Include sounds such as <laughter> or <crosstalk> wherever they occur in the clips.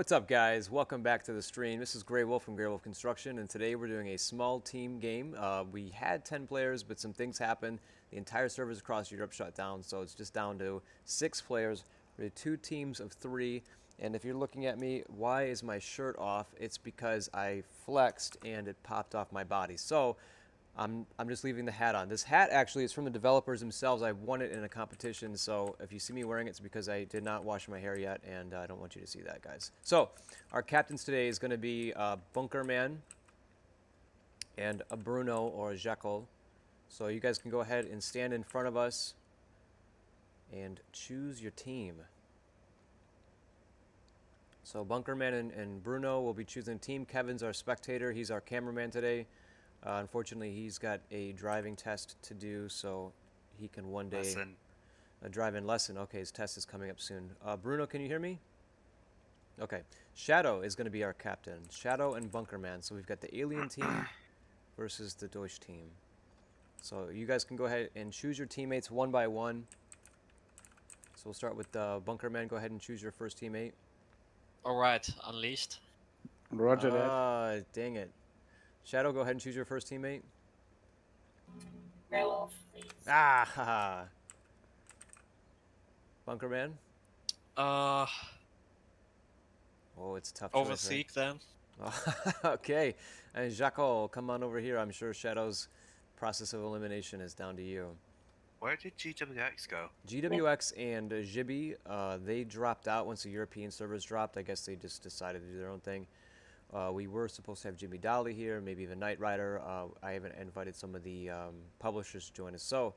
What's up, guys? Welcome back to the stream. This is Grey Wolf from Grey Wolf Construction, and today we're doing a small team game. Uh, we had 10 players, but some things happened. The entire servers across Europe shut down, so it's just down to six players. We have two teams of three, and if you're looking at me, why is my shirt off? It's because I flexed and it popped off my body. So I'm, I'm just leaving the hat on. This hat actually is from the developers themselves. I won it in a competition, so if you see me wearing it, it's because I did not wash my hair yet, and I don't want you to see that, guys. So our captains today is going to be uh, Bunkerman and a Bruno or a Jekyll. So you guys can go ahead and stand in front of us and choose your team. So Bunkerman and, and Bruno will be choosing team. Kevin's our spectator. He's our cameraman today. Uh, unfortunately, he's got a driving test to do, so he can one day Lesson. a drive-in lesson. Okay, his test is coming up soon. Uh, Bruno, can you hear me? Okay. Shadow is going to be our captain. Shadow and Bunkerman. So we've got the alien team <clears throat> versus the Deutsch team. So you guys can go ahead and choose your teammates one by one. So we'll start with uh, Bunkerman. Go ahead and choose your first teammate. Alright, Unleashed. Roger that. Ah, dang it. Shadow, go ahead and choose your first teammate. Grey Wolf, please. Ah, haha. <laughs> Bunkerman. Uh, Oh, it's a tough. choice, right? Overseek then. <laughs> okay. And Jaco, come on over here. I'm sure Shadow's process of elimination is down to you. Where did GWX go? GWX and uh, Jibby, uh, they dropped out once the European servers dropped. I guess they just decided to do their own thing. Uh, we were supposed to have Jimmy Dolly here, maybe even Knight Rider. Uh, I haven't invited some of the um, publishers to join us. So,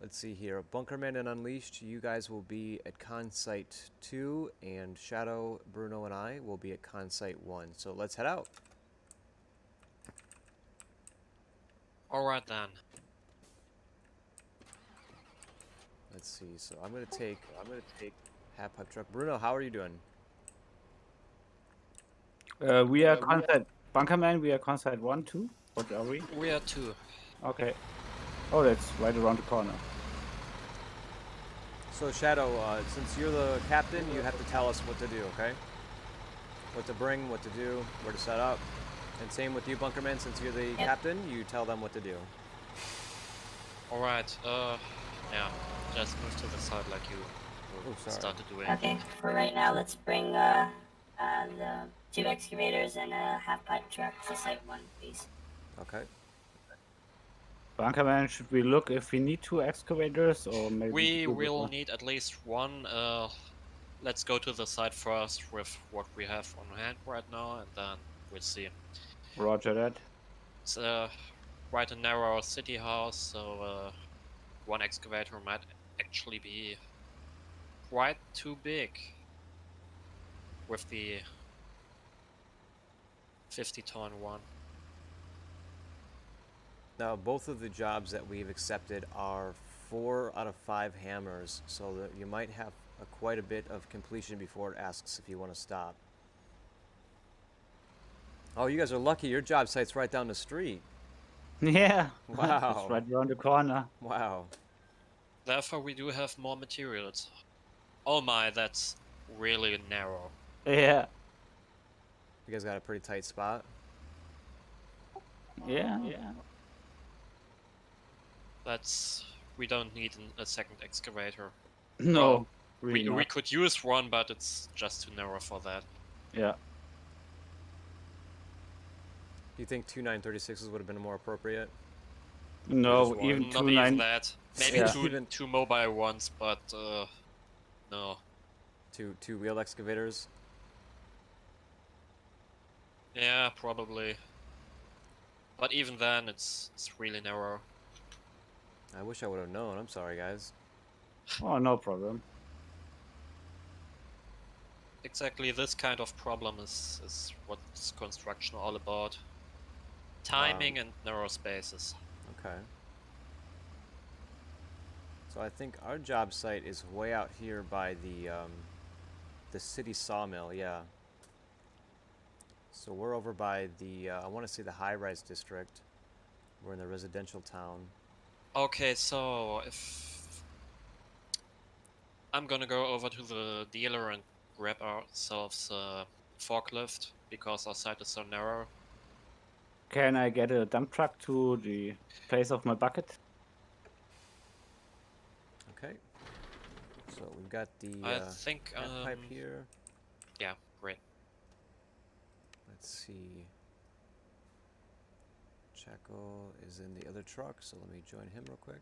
let's see here. Bunkerman and Unleashed, you guys will be at Con Site 2, and Shadow, Bruno, and I will be at Con Site 1. So, let's head out. Alright then. Let's see. So, I'm going to take, I'm going to take half pipe truck. Bruno, how are you doing? Uh, we are concept Bunkerman. We are concept one, two. What are we? We are two. Okay. Oh, that's right around the corner. So Shadow, uh, since you're the captain, you have to tell us what to do, okay? What to bring, what to do, where to set up. And same with you, Bunkerman, since you're the captain, you tell them what to do. Alright, uh, yeah. Just move to the side like you Oh, started doing. Okay, for right now, let's bring uh, uh, the two excavators and a half pipe truck to site one, please. Okay. Bunkerman, should we look if we need two excavators or maybe? We will before? need at least one. Uh, let's go to the site first with what we have on hand right now, and then we'll see. Roger that. It's uh, quite a narrow city house, so uh, one excavator might actually be quite too big with the 50 ton one. Now, both of the jobs that we've accepted are four out of five hammers, so that you might have a, quite a bit of completion before it asks if you want to stop. Oh, you guys are lucky. Your job site's right down the street. <laughs> Yeah. Wow. it's right around the corner. Wow. Therefore, we do have more materials. Oh my, that's really narrow. Yeah. You guys got a pretty tight spot. Yeah. Yeah. That's we don't need an, a second excavator. <clears throat> No. Really we, we could use one, but it's just too narrow for that. Yeah. Do you think two 936s would have been more appropriate? No, one. even Not two even that. <laughs> Maybe Yeah. two Even- two mobile ones, but uh, no. Two two wheel excavators? Yeah, probably. But even then, it's it's really narrow. I wish I would have known. I'm sorry, guys. Oh, no problem. Exactly this kind of problem is is what's construction all about. Timing and narrow spaces. Okay. So I think our job site is way out here by the um, the city sawmill. Yeah. So we're over by the uh, I want to say the high-rise district. We're in the residential town. Okay, so if I'm gonna go over to the dealer and grab ourselves a forklift because our site is so narrow. Can I get a dump truck to the place of my bucket? Okay. So we've got the I uh, think um, pipe here. yeah, great. Let's see. Chaco is in the other truck, so let me join him real quick.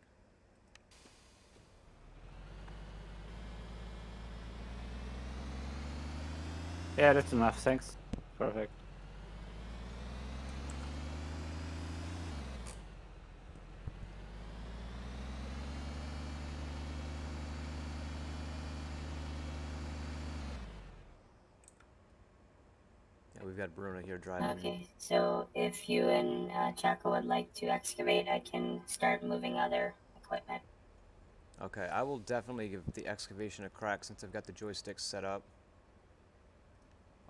Yeah, that's enough. Thanks. Perfect. We've got Bruno here driving. Okay, so if you and uh, Chaco would like to excavate, I can start moving other equipment. Okay, I will definitely give the excavation a crack since I've got the joysticks set up.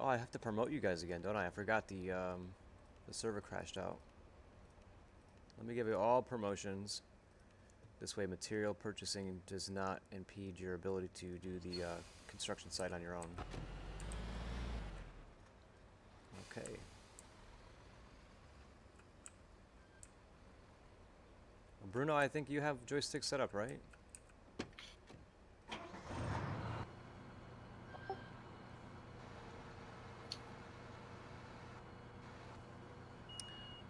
Oh, I have to promote you guys again, don't I? I forgot the um, the server crashed out. Let me give you all promotions. This way, material purchasing does not impede your ability to do the uh, construction site on your own. Okay. Bruno, I think you have joysticks set up, right?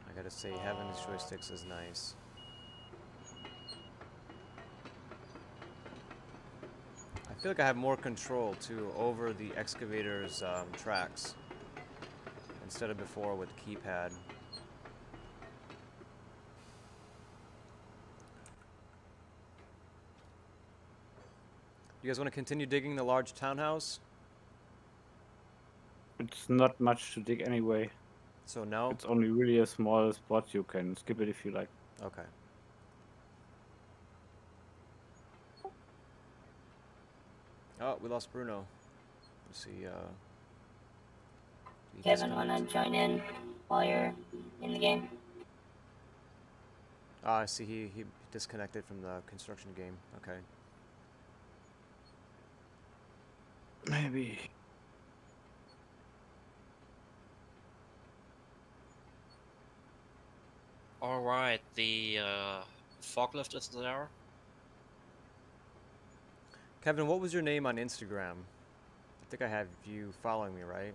I gotta say, having these joysticks is nice. I feel like I have more control too over the excavator's um, tracks instead of before with the keypad. You guys want to continue digging the large townhouse? It's not much to dig anyway. So no? It's only really a small spot. You can skip it if you like. Okay. Oh, we lost Bruno. Let's see, uh... he Kevin, wanna join in while you're in the game? Ah, I see he, he disconnected from the construction game. Okay. Maybe. Alright, the uh, forklift is there. Kevin, what was your name on Instagram? I think I have you following me, right?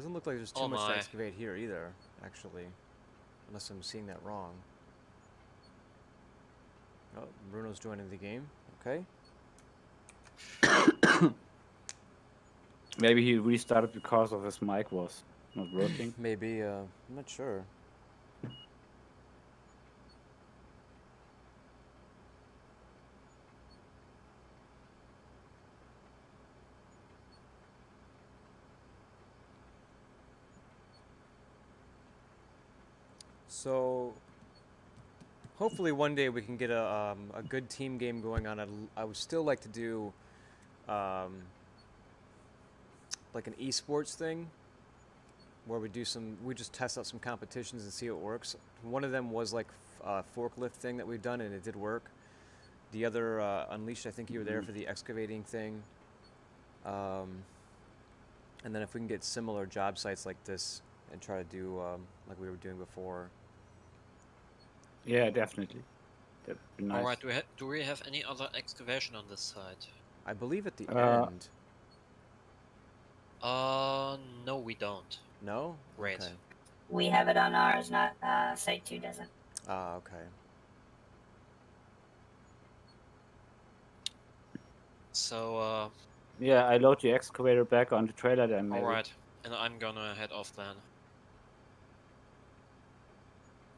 Doesn't look like there's too Oh much to excavate here either, actually. Unless I'm seeing that wrong. Oh, Bruno's joining the game. Okay. <coughs> Maybe he restarted because of his mic was not working. <coughs> Maybe, uh, I'm not sure. So, hopefully one day we can get a, um, a good team game going on. I'd, I would still like to do um, like an esports thing where we do some we just test out some competitions and see it works. One of them was like a forklift thing that we've done and it did work. The other uh, unleashed i think you were there for the excavating thing. Um, and then if we can get similar job sites like this and try to do um, like we were doing before Yeah, definitely. That'd be nice. Alright, do we, ha- do we have any other excavation on this site? i believe at the Uh, end Uh, no, we don't. no Great. okay. We have it on ours, not uh, Site 2 doesn't. ah okay So, uh, Yeah, I load the excavator back on the trailer then. Maybe. alright. And I'm gonna head off then.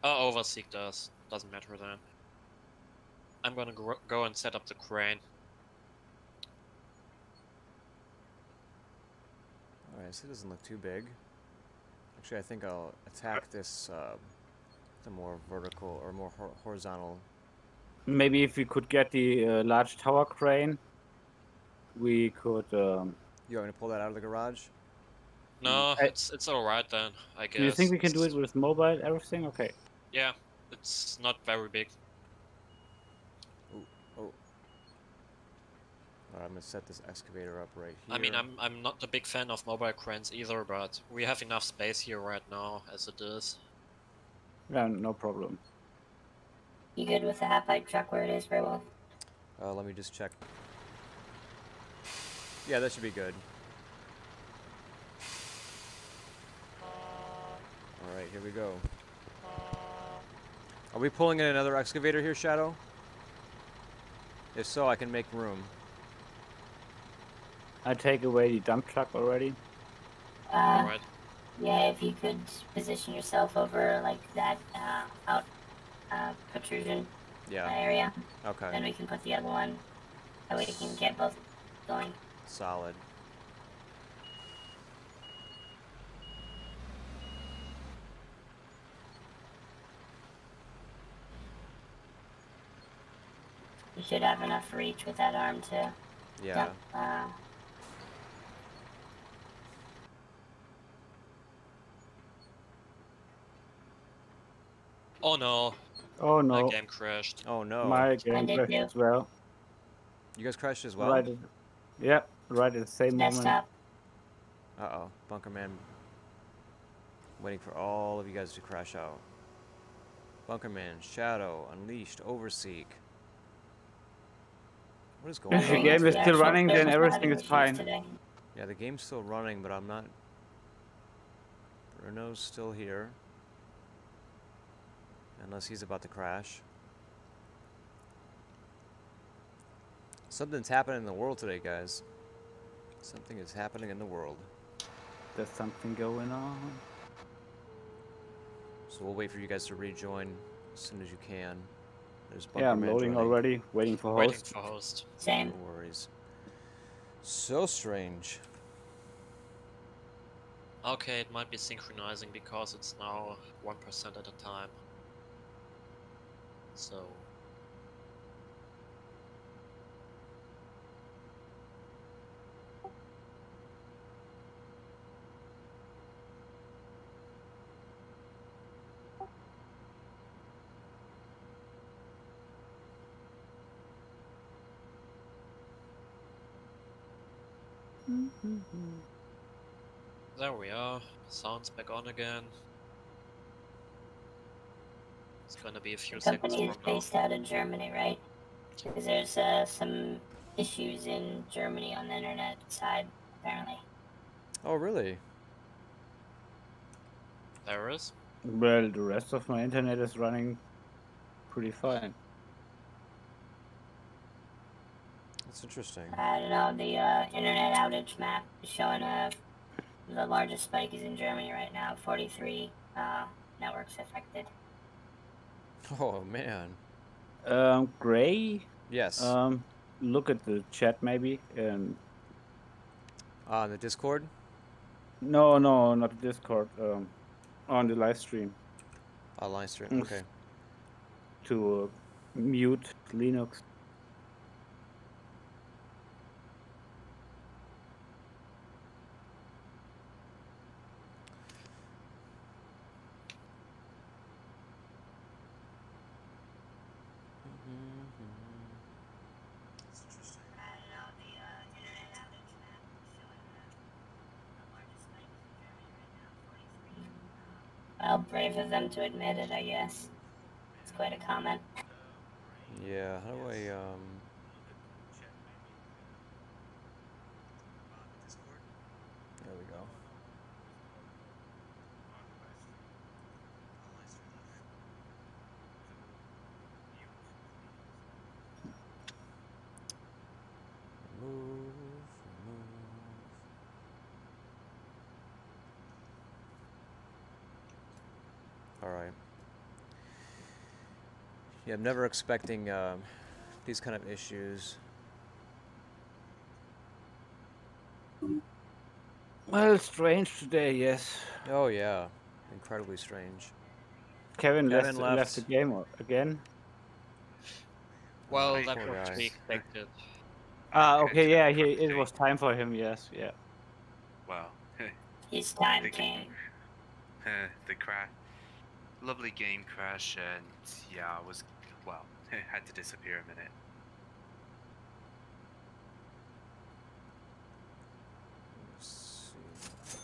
Oh, Overseek does. Doesn't matter then. I'm gonna gro- go and set up the crane. all right so it doesn't look too big actually i think i'll attack this uh, the more vertical or more hor- horizontal Maybe if we could get the uh, large tower crane, we could. Um, You want me to pull that out of the garage? No, I- it's it's all right then. I guess. Do you think we can do it with mobile everything? Okay. Yeah, it's not very big. Alright, I'm gonna set this excavator up right here. I mean, I'm I'm not a big fan of mobile cranes either, but we have enough space here right now as it is. Yeah, no problem. You good with the half pipe truck where it is, Grey Wolf? Uh, let me just check. Yeah, that should be good. Alright, here we go. Are we pulling in another excavator here, Shadow? If so, I can make room. I take away the dump truck already. Uh, Alright. yeah, if you could position yourself over like that uh, out uh, protrusion Yeah, area, Okay. then we can put the other one. That way we can get both going. Solid. You should have enough reach with that arm too. Yeah. dump. Uh, Oh no, Oh no. my game crashed. Oh no. my game crashed too. as well. You guys crashed as well? Right. At, yeah, right at the same moment. desktop. Uh oh. Bunker Man waiting for all of you guys to crash out. Bunker Man, Shadow, Unleashed, Overseek. What is <laughs> going If the game is still running, then everything is fine. today. Yeah, the game's still running, but I'm not. Bruno's still here. Unless he's about to crash. Something's happening in the world today, guys. Something is happening in the world. There's something going on. So we'll wait for you guys to rejoin as soon as you can. There's Yeah, I'm loading joining. already, waiting for Waiting host. for host. Same. No worries. So strange. Okay, it might be synchronizing because it's now 1% at a time. So, there we are. Sound's back on again. It's gonna be a few The seconds company is from now. based out of Germany, right? Because there's uh, some issues in Germany on the internet side, apparently. Oh, really? There is. Well, the rest of my internet is running pretty fine. That's interesting. I don't know, the uh, internet outage map is showing uh, the largest spike is in Germany right now, 43 uh, networks affected. Oh, man. Um, Gray, Yes. um, look at the chat maybe. And On the Discord? no, no, not the Discord. Um, on the live stream Online stream. Mm. Okay. to uh, mute Linux. Of them to admit it, I guess. It's quite a comment. Yeah, how do I, um... There we go. Remove, remove. Alright. Yeah, I'm never expecting um, these kind of issues. Well, strange today, yes. Oh yeah, incredibly strange. Kevin, Kevin left, left. left the game again. Well, Right. that Poor was to be expected. Ah, Okay, okay, yeah, he, it was time for him. Yes, yeah. Wow. <laughs> His time The- came. Uh, <laughs> the crash. Lovely game crash, and yeah, I was well, <laughs> had to disappear a minute.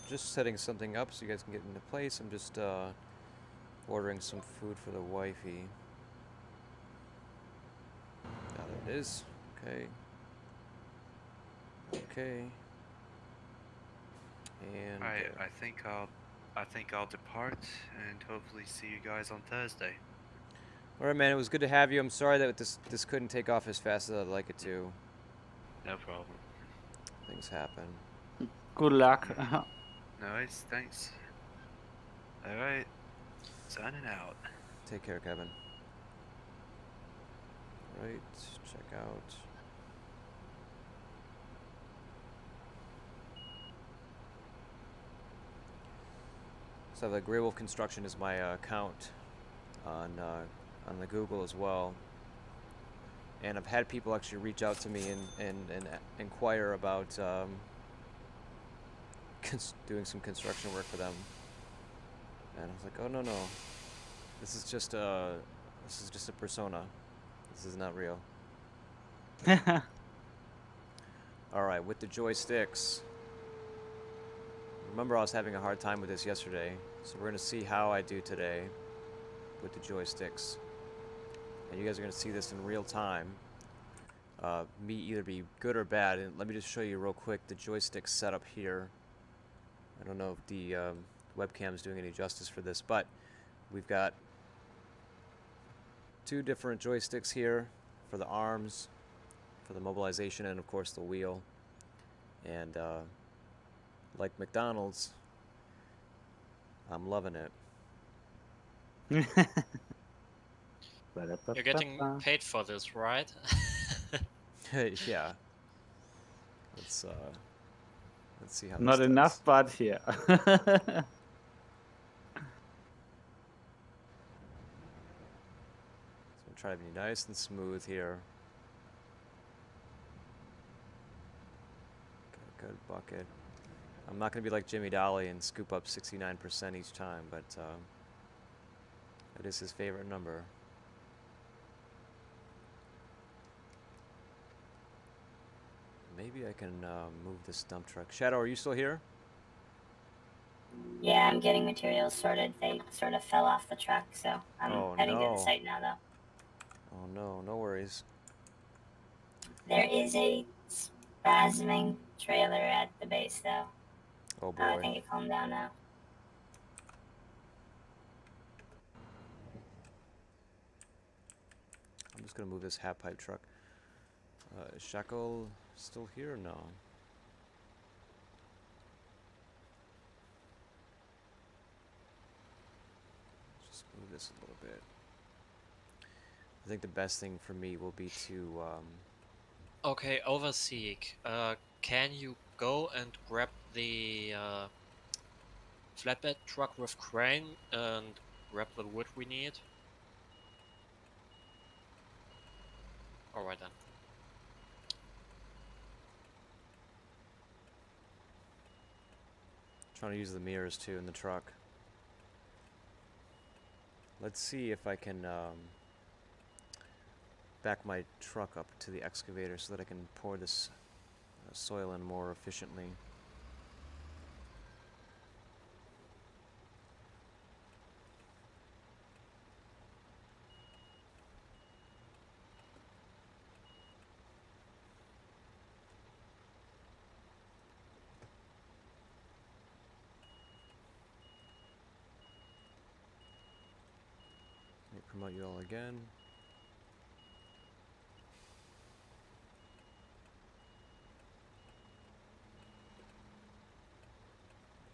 Just setting something up so you guys can get into place. I'm just uh, ordering some food for the wifey. Ah, there it is. Okay. Okay. And I uh, I think I'll I think I'll depart and hopefully see you guys on Thursday. All right, man. It was good to have you. I'm sorry that this this couldn't take off as fast as I'd like it to. No problem. Things happen. Good luck. Nice, thanks. All right, signing out. Take care, Kevin. Right, check out. So the Grey Wolf Construction is my uh, account on uh, on the Google as well. And I've had people actually reach out to me and, and, and inquire about um, <laughs> cons- doing some construction work for them. And I was like, oh no no, this is just a this is just a persona. This is not real. <laughs> All right, with the joysticks. Remember, I was having a hard time with this yesterday, so we're gonna see how I do today with the joysticks. And you guys are gonna see this in real time. Uh, me either be good or bad. And let me just show you real quick the joystick setup here. I don't know if the um, is doing any justice for this, but we've got two different joysticks here for the arms, for the mobilization, and of course the wheel. And uh, like McDonald's, I'm loving it. <laughs> You're getting paid for this, right? <laughs> <laughs> yeah. Let's uh, let's see how. this Not does. enough, but here. <laughs> So try to be nice and smooth here. Good, good bucket. I'm not going to be like Jimmy Dolly and scoop up 69% each time, but um, it is his favorite number. Maybe I can uh, move this dump truck. Shadow, are you still here? Yeah, I'm getting materials sorted. They sort of fell off the truck, so I'm Oh, heading to no. the site now, though. Oh no, no worries. There is a spasming trailer at the base, though. Oh Uh, I boy. think it calmed down now. I'm just gonna move this half pipe truck. Uh, Shackle still here? now. Just move this a little bit. I think the best thing for me will be to um, Okay, Overseek, uh, can you go and grab the uh, flatbed truck with crane and grab the wood we need? Alright then. Trying to use the mirrors too in the truck. Let's see if I can um, back my truck up to the excavator so that I can pour this uh, soil in more efficiently. Let me promote you all again.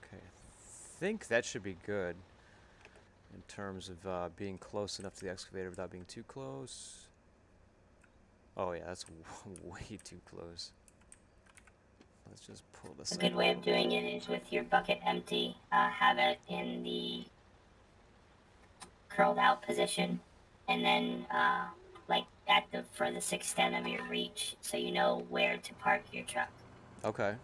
Okay, I think that should be good in terms of uh, being close enough to the excavator without being too close. Oh yeah, that's w- <laughs> way too close. Let's just pull this. A good way of doing it is with your bucket empty. Uh, have it in the curled out position, and then uh, like at the furthest extent of your reach, so you know where to park your truck. Okay.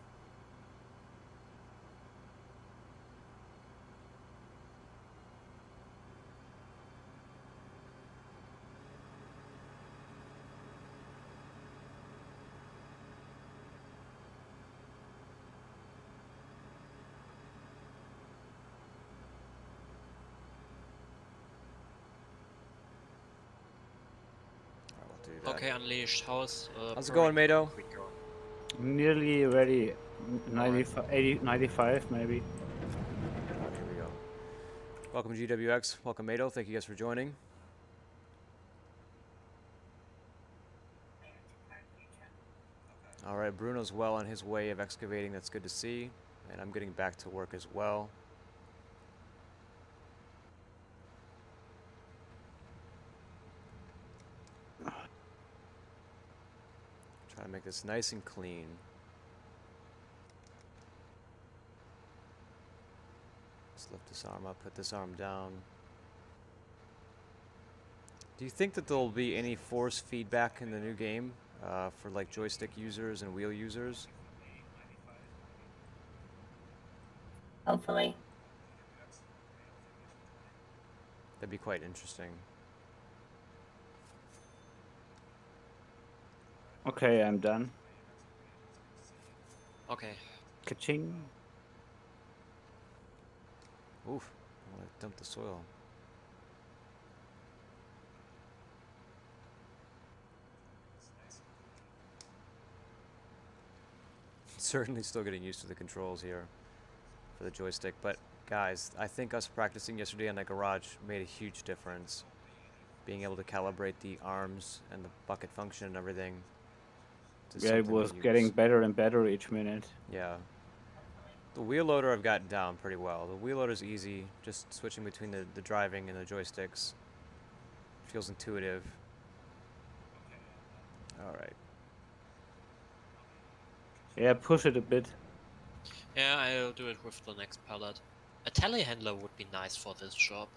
that. Okay, unleashed house. Uh, How's it going, Mado? Nearly ready. 95, 80, 95 maybe. Here we go. Welcome GWX. Welcome Mado. Thank you guys for joining. All right, Bruno's well on his way of excavating. That's good to see. And I'm getting back to work as well. To make this nice and clean. Let's lift this arm up, put this arm down. Do you think that there'll be any force feedback in the new game uh, for like joystick users and wheel users? Hopefully. That'd be quite interesting. Okay, I'm done. Okay. Ka-ching. Oof, I want to dump the soil. <laughs> Certainly still getting used to the controls here for the joystick, but guys, I think us practicing yesterday in that garage made a huge difference. Being able to calibrate the arms and the bucket function and everything. To Yeah, it was getting better and better each minute. yeah. The wheel loader I've gotten down pretty well. The wheel loader's easy, just switching between the, the driving and the joysticks. Feels intuitive. Alright. Yeah, push it a bit. Yeah, I'll do it with the next pallet. A telehandler would be nice for this job.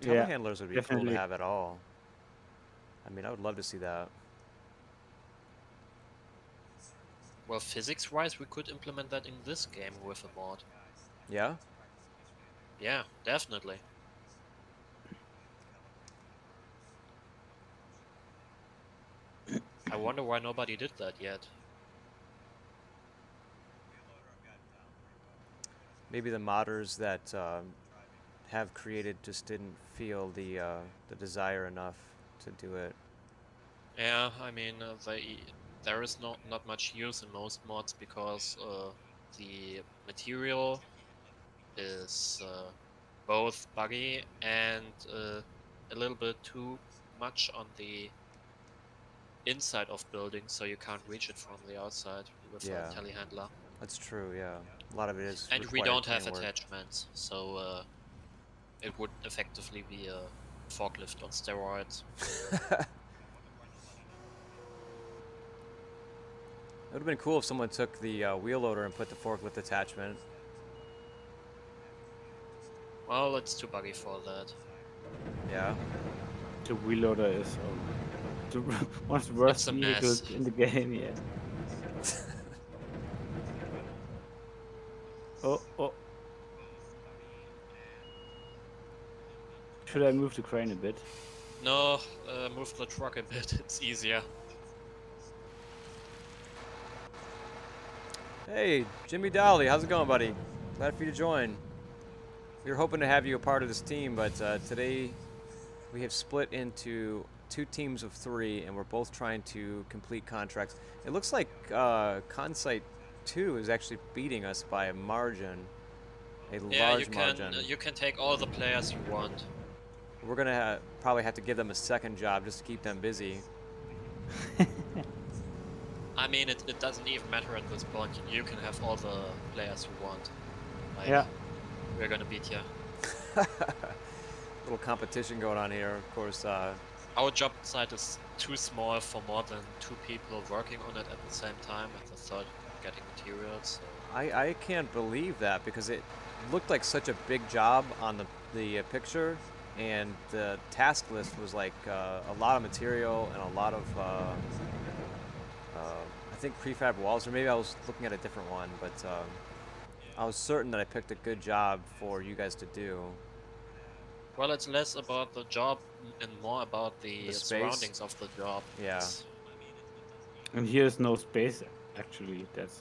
Yeah, Telehandlers would be cool to have at all. I mean, I would love to see that. Well, physics-wise, we could implement that in this game with a mod. Yeah? Yeah, definitely. I wonder why nobody did that yet. Maybe the modders that um, have created just didn't feel the uh, the desire enough to do it. Yeah, I mean, uh, they there is not not much use in most mods because uh, the material is uh, both buggy and uh, a little bit too much on the inside of buildings, so you can't reach it from the outside with Yeah. a telehandler. That's true, yeah. A lot of it is. And we don't have work. attachments, so uh, it would effectively be a forklift on steroids. <laughs> It would have been cool if someone took the uh, wheel loader and put the forklift attachment. Well, it's too buggy for that. Yeah. The wheel loader is um, the <laughs> one of the worst vehicles in the game. Yeah. <laughs> oh, oh. Should I move the crane a bit? No, uh, move the truck a bit, <laughs> it's easier. Hey, Jimmy Dowley, how's it going, buddy? Glad for you to join. We were hoping to have you a part of this team, but uh, today we have split into two teams of three, and we're both trying to complete contracts. It looks like uh, Consite 2 is actually beating us by a margin, a Yeah, large you margin. uh, you can take all the players you want. We're gonna ha- probably have to give them a second job just to keep them busy. <laughs> I mean, it, it doesn't even matter at this point. You can have all the players you want. Like, Yeah. We're gonna beat you. <laughs> Little competition going on here, of course. Uh, Our job site is too small for more than two people working on it at the same time, and the third getting materials. So. I, I can't believe that because it looked like such a big job on the, the uh, picture and the task list was like uh, a lot of material and a lot of uh, uh, I think prefab walls or maybe I was looking at a different one but um, I was certain that I picked a good job for you guys to do Well, it's less about the job and more about the, The surroundings of the job. Yeah. And here's no space. Actually, that's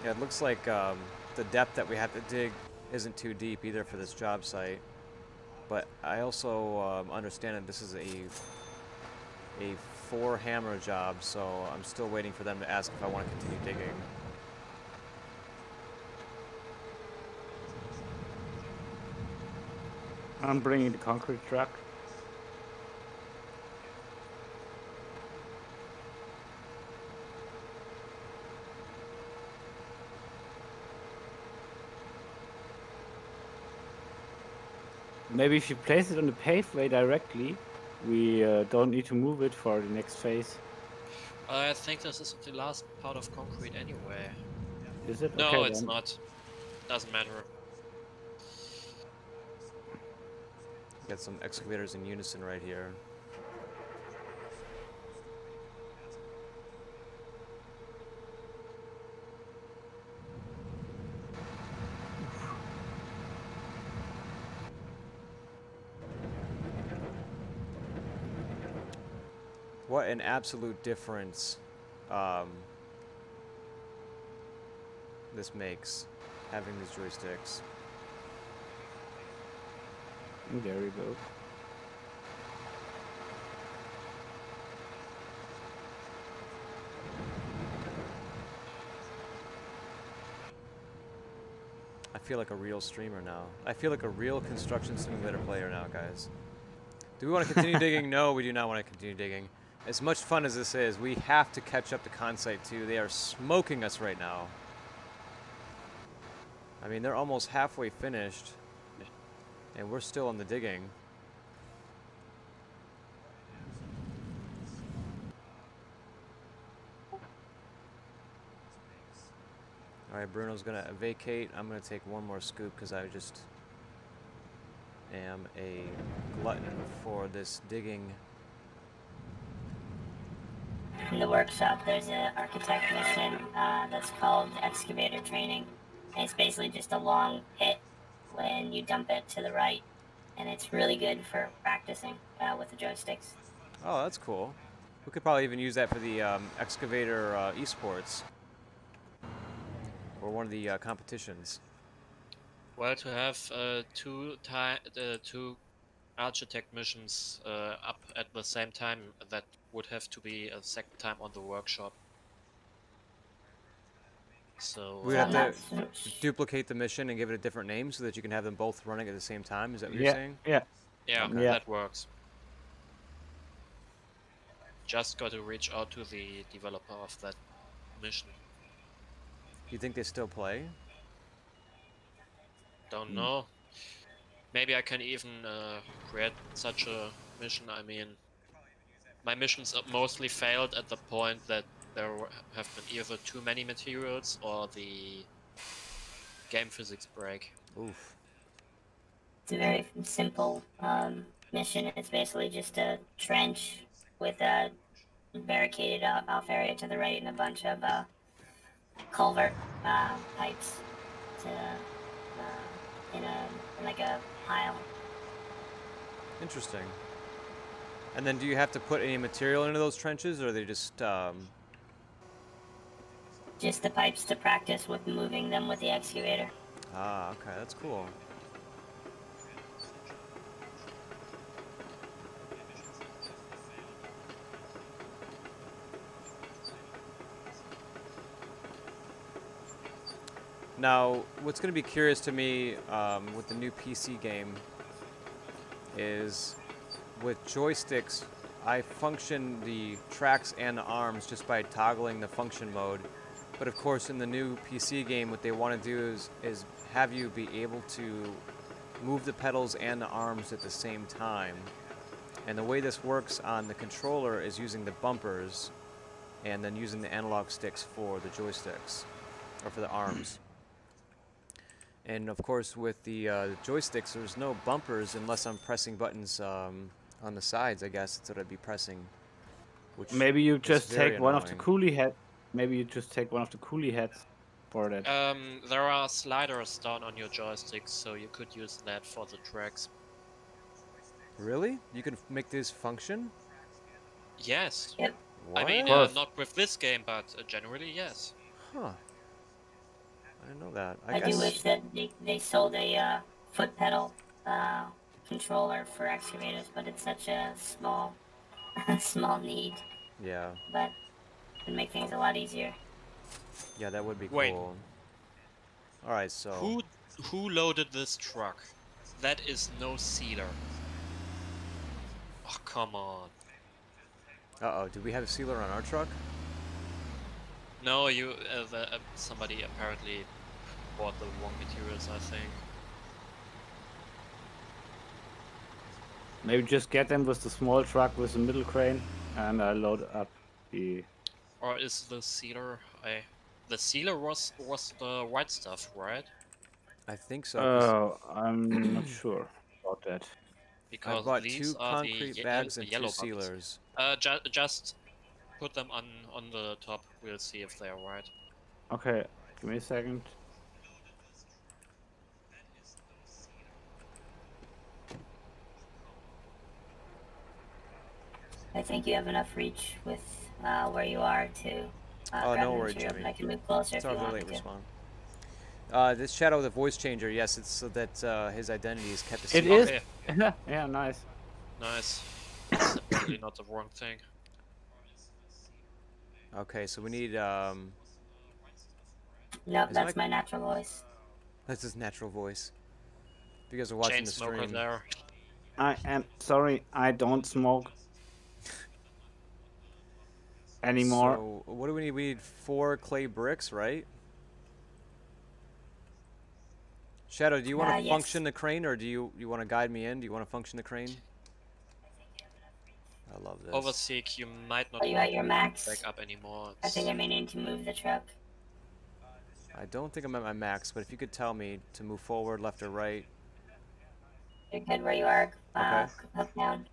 Yeah, it looks like um, the depth that we have to dig isn't too deep either for this job site. But I also um, understand that this is a a four hammer job, so I'm still waiting for them to ask if I want to continue digging. I'm bringing the concrete truck. Maybe if you place it on the paveway directly, we uh, don't need to move it for the next phase. I think this is the last part of concrete anyway. Is it? No, Okay, it's then. not. Doesn't matter. Got some excavators in unison right here. What an absolute difference um, this makes, having these joysticks. There we go. I feel like a real streamer now. I feel like a real construction simulator player now, guys. Do we want to continue <laughs> digging? No, we do not want to continue digging. As much fun as this is, we have to catch up to Consite too. They are smoking us right now. I mean, they're almost halfway finished, and we're still on the digging. All right, Bruno's gonna vacate. I'm gonna take one more scoop because I just am a glutton for this digging. In the workshop, there's an architect mission uh, that's called excavator training. And it's basically just a long hit when you dump it to the right, and it's really good for practicing uh, with the joysticks. Oh, that's cool. We could probably even use that for the um, excavator uh, esports or one of the uh, competitions. Well, to have uh, two ti- uh, two architect missions uh, up at the same time, that would have to be a second time on the workshop. So We'd uh, have to duplicate the mission and give it a different name so that you can have them both running at the same time. Is that what you're saying? yeah. yeah, Okay. Yeah. that works. Just got to reach out to the developer of that mission. Do you think they still play? Don't know. Maybe I can even uh, create such a mission. I mean, my missions mostly failed at the point that there have been either too many materials or the game physics break. Oof. It's a very simple um, mission. It's basically just a trench with a barricaded uh, off area to the right and a bunch of uh, culvert uh, pipes to uh, in a in like a pile. Interesting. And then do you have to put any material into those trenches or are they just um, Just the pipes to practice with moving them with the excavator. Ah, okay, that's cool. Now, what's going to be curious to me um, with the new PC game is with joysticks, I function the tracks and the arms just by toggling the function mode. But of course, in the new PC game, what they want to do is, is have you be able to move the pedals and the arms at the same time. And the way this works on the controller is using the bumpers and then using the analog sticks for the joysticks, or for the arms. And of course, with the uh, joysticks, there's no bumpers unless I'm pressing buttons um, on the sides. I guess that's what I'd be pressing. Which Maybe you just very take one of the coolie hat. Maybe you just take one of the coolie hats for that. Um, there are sliders down on your joysticks, so you could use that for the tracks. Really? You can make this function? Yes. Yep. I mean, uh, not with this game, but uh, generally, yes. Huh. I didn't know that. I, I, guess. do wish that they, they sold a uh, foot pedal uh, controller for excavators, but it's such a small, <laughs> small need. Yeah. But it'd make things a lot easier. Yeah, that would be Wait. cool. All right, so Who who loaded this truck? That is no sealer. Oh come on. Uh oh, do we have a sealer on our truck? No, you uh, the, uh, somebody apparently bought the wrong materials. I think. Maybe just get them with the small truck with the middle crane, and I load up the. Or is the sealer? I the sealer was was the white stuff, right? I think so. Oh, I'm not <clears throat> sure about that. Because I Because bought these two are the concrete ye- bags the and yellow two sealers. Uh, ju just put them on on the top. We'll see if they're right. Okay, give me a second. I think you have enough reach with uh, where you are to uh, Oh, no worries, Jimmy. I can move closer It's if our you want late to. respawn. Uh, this shadow, the voice changer. Yes, it's so that uh, his identity is kept a It secret. is. Okay, <laughs> yeah, nice. nice. <coughs> That's apparently not the wrong thing. Okay, so we need. Um, Nope, Is that's my- my natural voice. that's his natural voice. If you guys are watching Chain the stream, there. I am sorry, I don't smoke anymore. So what do we need? We need four clay bricks, right? Shadow, do you want to Uh, yes. function the crane, or do you you want to guide me in? Do you want to function the crane? I love this. Overseek, you might not Are you at your max? back up anymore. I think I may need to move the truck. I don't think I'm at my max, but if you could tell me to move forward, left or right. You're good where you are. Uh, Okay. Up down.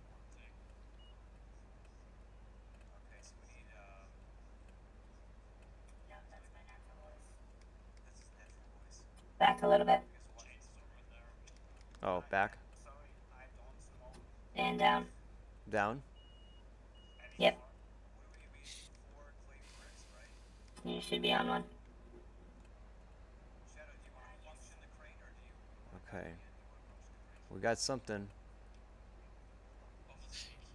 Back a little bit Oh, back, and down. down. Yep. You should be on one. Okay. We got something.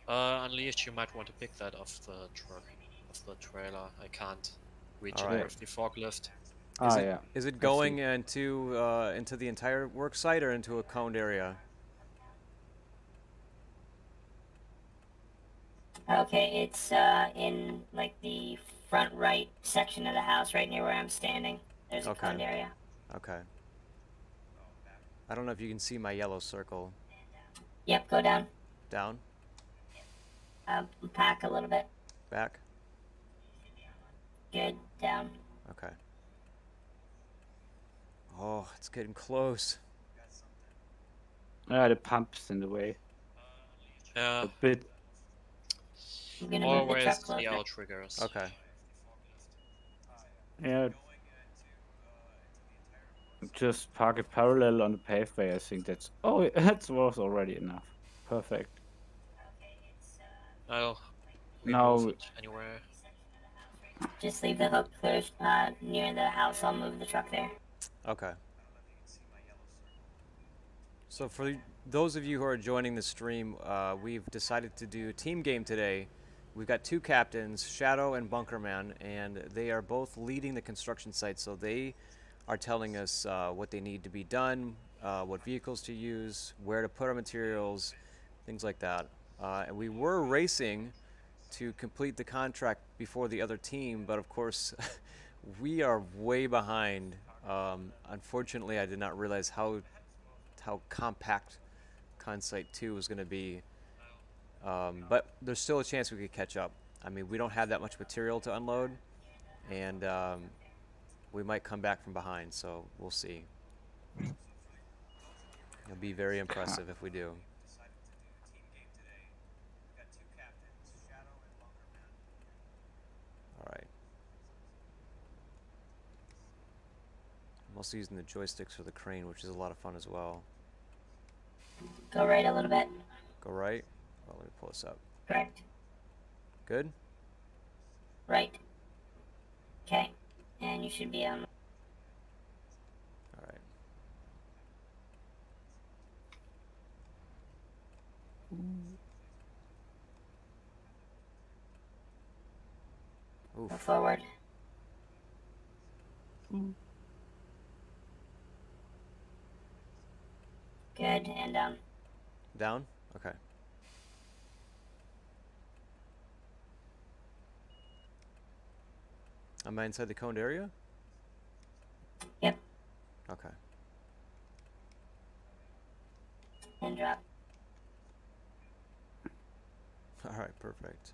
Uh, Unleashed, you might want to pick that off the truck, off the trailer. I can't reach it Alright. with the forklift. Ah, is it, yeah. Is it going into uh, into the entire work site or into a coned area? Okay, it's uh, in like the front right section of the house, right near where I'm standing. There's a Okay. coned area. Okay. I don't know if you can see my yellow circle. Yep, go down. Down, Uh, pack a little bit. back. Good. Down. Okay. Oh, it's getting close. Yeah, the pump's in the way. Yeah, A bit. I'm gonna move always truck the closer. L triggers. Okay. Yeah. Just park it parallel on the paveway. I think that's. Oh, <laughs> that was already enough. Perfect. No, we No. anywhere. Just leave the hook clear uh, near the house. I'll move the truck there. Okay. So for those of you who are joining the stream, uh, we've decided to do a team game today. We've got two captains, Shadow and Bunkerman, and they are both leading the construction site. So they are telling us uh, what they need to be done, uh, what vehicles to use, where to put our materials, things like that. Uh, and we were racing to complete the contract before the other team, but of course, <laughs> we are way behind. Um, unfortunately, I did not realize how how compact Consite 2 was going to be. Um, but there's still a chance we could catch up. I mean, we don't have that much material to unload, and um, we might come back from behind. So we'll see. It'll be very impressive if we do. All right. I'm also using the joysticks for the crane, which is a lot of fun as well. Go right a little bit. Go right. Let me pull this up. Right. Good? Right. Okay. And you should be on. All right. Oof. Go forward. Mm. Good, and down. Down? Okay. Am I inside the coned area? Yep, Okay. and drop. <laughs> All right, perfect.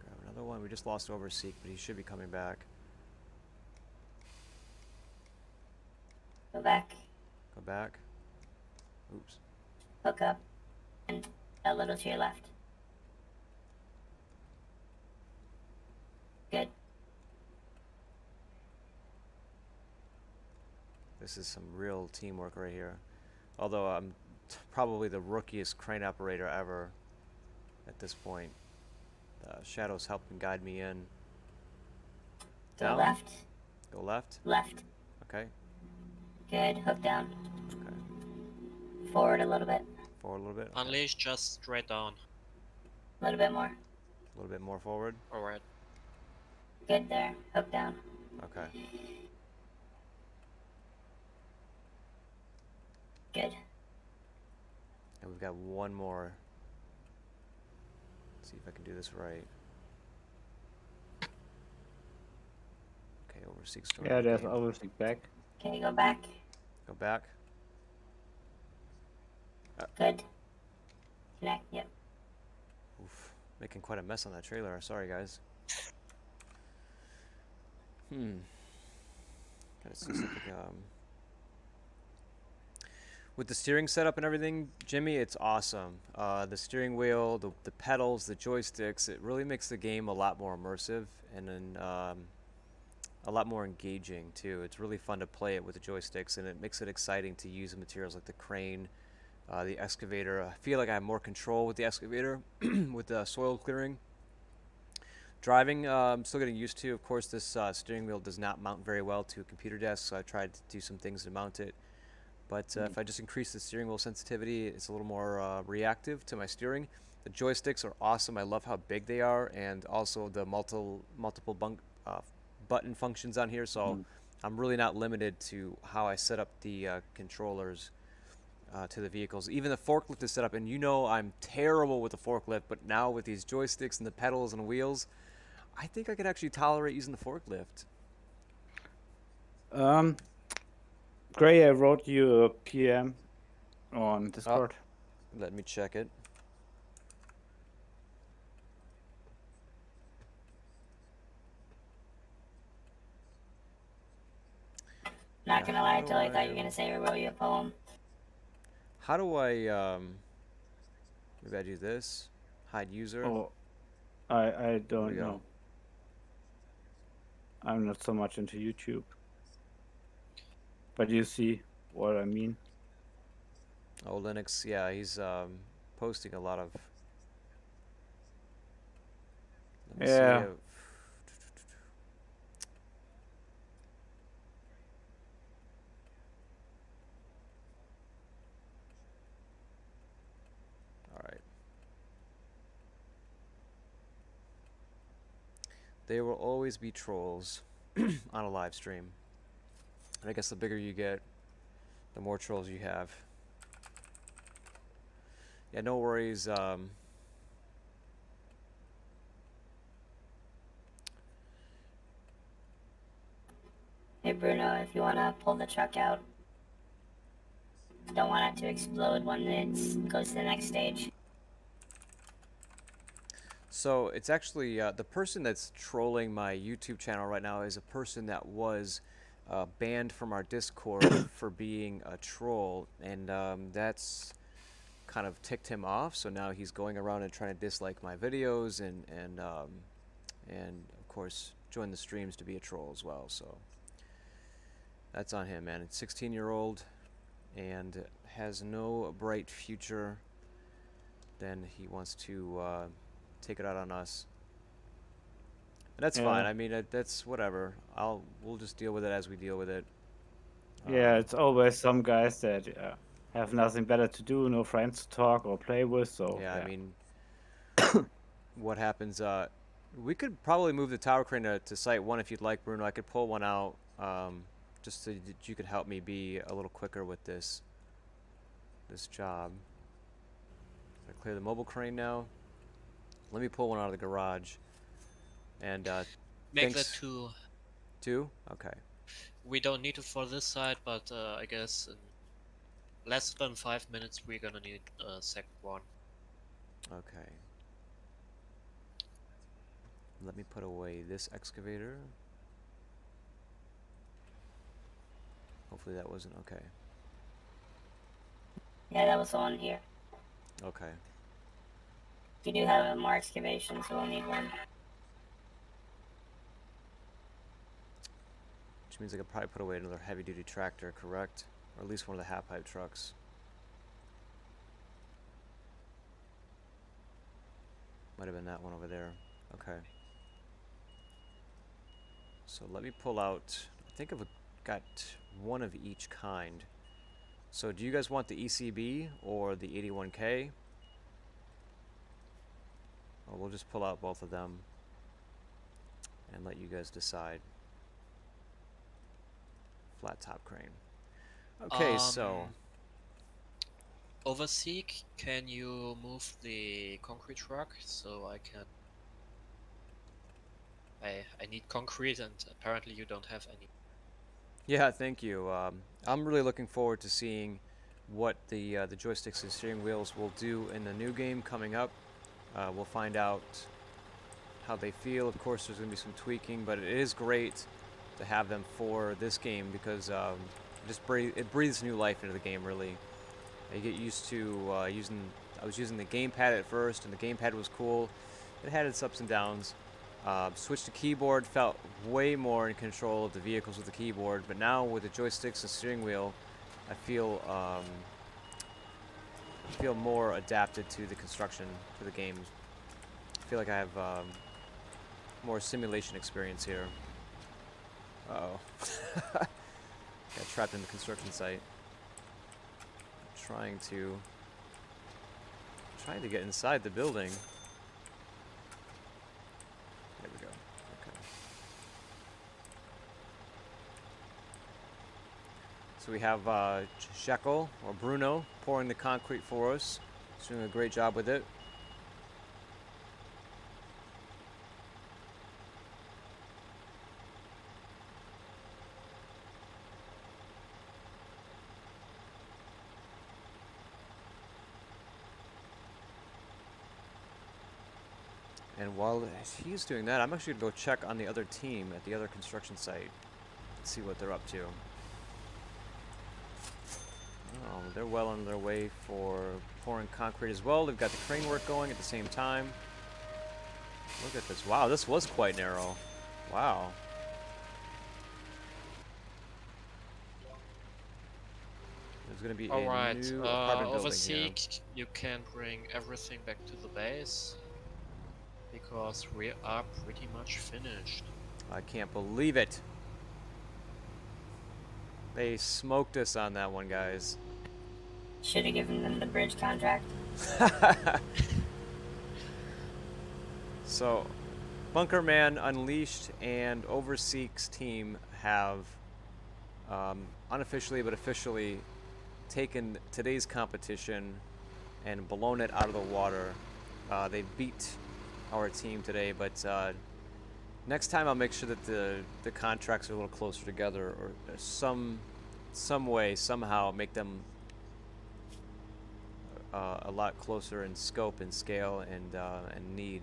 Grab another one. We just lost Overseek, but he should be coming back. Go back, Go back. Oops. hook up, and a little to your left. Good. This is some real teamwork right here. Although I'm t- probably the rookiest crane operator ever at this point. Uh, Shadow's helping guide me in. Go Down. left, Go left. left. Okay. Good, hook down. Okay. Forward a little bit. Forward a little bit. okay. Unleash just straight down. A little bit more. A little bit more forward. Alright. Good there. Hook down. Okay. Good. And we've got one more. Let's see if I can do this right. Okay, Overseek storm. Yeah, there's over six back. Okay, go back. Go back. Good. Connect. Yep. Oof. Making quite a mess on that trailer. Sorry, guys. Hmm. See something. Um, with the steering setup and everything, Jimmy, it's awesome. Uh, the steering wheel, the, the pedals, the joysticks, it really makes the game a lot more immersive and then, um, a lot more engaging too. It's really fun to play it with the joysticks and it makes it exciting to use materials like the crane, uh, the excavator. I feel like I have more control with the excavator <clears throat> with the soil clearing. Driving, uh, I'm still getting used to. Of course, this uh, steering wheel does not mount very well to a computer desk, so I tried to do some things to mount it. But uh, if I just increase the steering wheel sensitivity, it's a little more uh, reactive to my steering. The joysticks are awesome. I love how big they are, and also the multiple multiple bunk, uh, button functions on here. So I'm really not limited to how I set up the uh, controllers uh, to the vehicles. Even the forklift is set up, and you know I'm terrible with the forklift, but now with these joysticks and the pedals and wheels, I think I could actually tolerate using the forklift. Um, Gray, I wrote you a PM on Discord. Let me check it. Not gonna lie, I how totally do thought you were gonna say I wrote you a poem. How do I, um, maybe I do this? Hide user? Oh, I I don't know. go. I'm not so much into YouTube. But you see what I mean. Oh, Linux, yeah, he's um, posting a lot of. Me see Yeah. if- All right. There will always be trolls <clears throat> on a live stream. And I guess the bigger you get, the more trolls you have. Yeah, no worries. Um, Hey Bruno, if you wanna pull the truck out, don't want it to explode when it goes to the next stage. So it's actually uh, the person that's trolling my YouTube channel right now is a person that was uh, banned from our Discord <coughs> for being a troll, and um, that's kind of ticked him off. So now he's going around and trying to dislike my videos and and um, and of course join the streams to be a troll as well. So that's on him, man. It's 16 year old and has no bright future. Then he wants to uh, take it out on us. And that's fine. I mean, that, that's whatever. I'll we'll just deal with it as we deal with it. Yeah, Um, it's always some guys that uh, have nothing better to do, no friends to talk or play with. So yeah, I mean, <coughs> what happens. Uh, we could probably move the tower crane to, to site one if you'd like, Bruno. I could pull one out um, just so that you could help me be a little quicker with this this job. I clear the mobile crane now. Let me pull one out of the garage. And uh, Make Thanks. that two. two. Okay. We don't need it for this side, but uh, I guess in less than five minutes we're gonna need a second one. Okay. Let me put away this excavator. Hopefully that wasn't okay. Yeah, that was on here. Okay. You do have more excavations, so we'll need one. Which means I could probably put away another heavy duty tractor, correct? Or at least one of the half pipe trucks. Might have been that one over there. Okay. So let me pull out. I think I've got one of each kind. So do you guys want the ECB or the 81K? Well, we'll just pull out both of them and let you guys decide. Flat top crane. Okay, so Um, Overseek, can you move the concrete truck so I can? I I need concrete, and apparently you don't have any. yeah, thank you. Um, I'm really looking forward to seeing what the uh, the joysticks and steering wheels will do in the new game coming up. Uh, we'll find out how they feel. Of course, there's going to be some tweaking, but it is great to have them for this game because um, it just breathe, it breathes new life into the game. Really, I get used to uh, using. I was using the gamepad at first, and the gamepad was cool. It had its ups and downs. Uh, switched to keyboard, felt way more in control of the vehicles with the keyboard, but now with the joysticks and steering wheel, I feel um, feel more adapted to the construction for the games. I feel like I have um, more simulation experience here. Uh oh. <laughs> Got trapped in the construction site. trying to trying to get inside the building. There we go. Okay. So we have uh, or Bruno pouring the concrete for us. He's doing a great job with it. And while he's doing that, I'm actually going to go check on the other team at the other construction site. and See what they're up to. Oh, they're well on their way for pouring concrete as well. They've got the crane work going at the same time. Look at this. Wow, this was quite narrow. Wow. There's going to be a Alright, new uh, apartment building here. You can bring everything back to the base because we are pretty much finished. I can't believe it. They smoked us on that one, guys. Should have given them the bridge contract. <laughs> so, Bunker Man Unleashed and Overseek's team have um, unofficially but officially taken today's competition and blown it out of the water. Uh, they beat our team today, but uh, next time I'll make sure that the the contracts are a little closer together, or some some way somehow make them uh, a lot closer in scope and scale and uh, and need.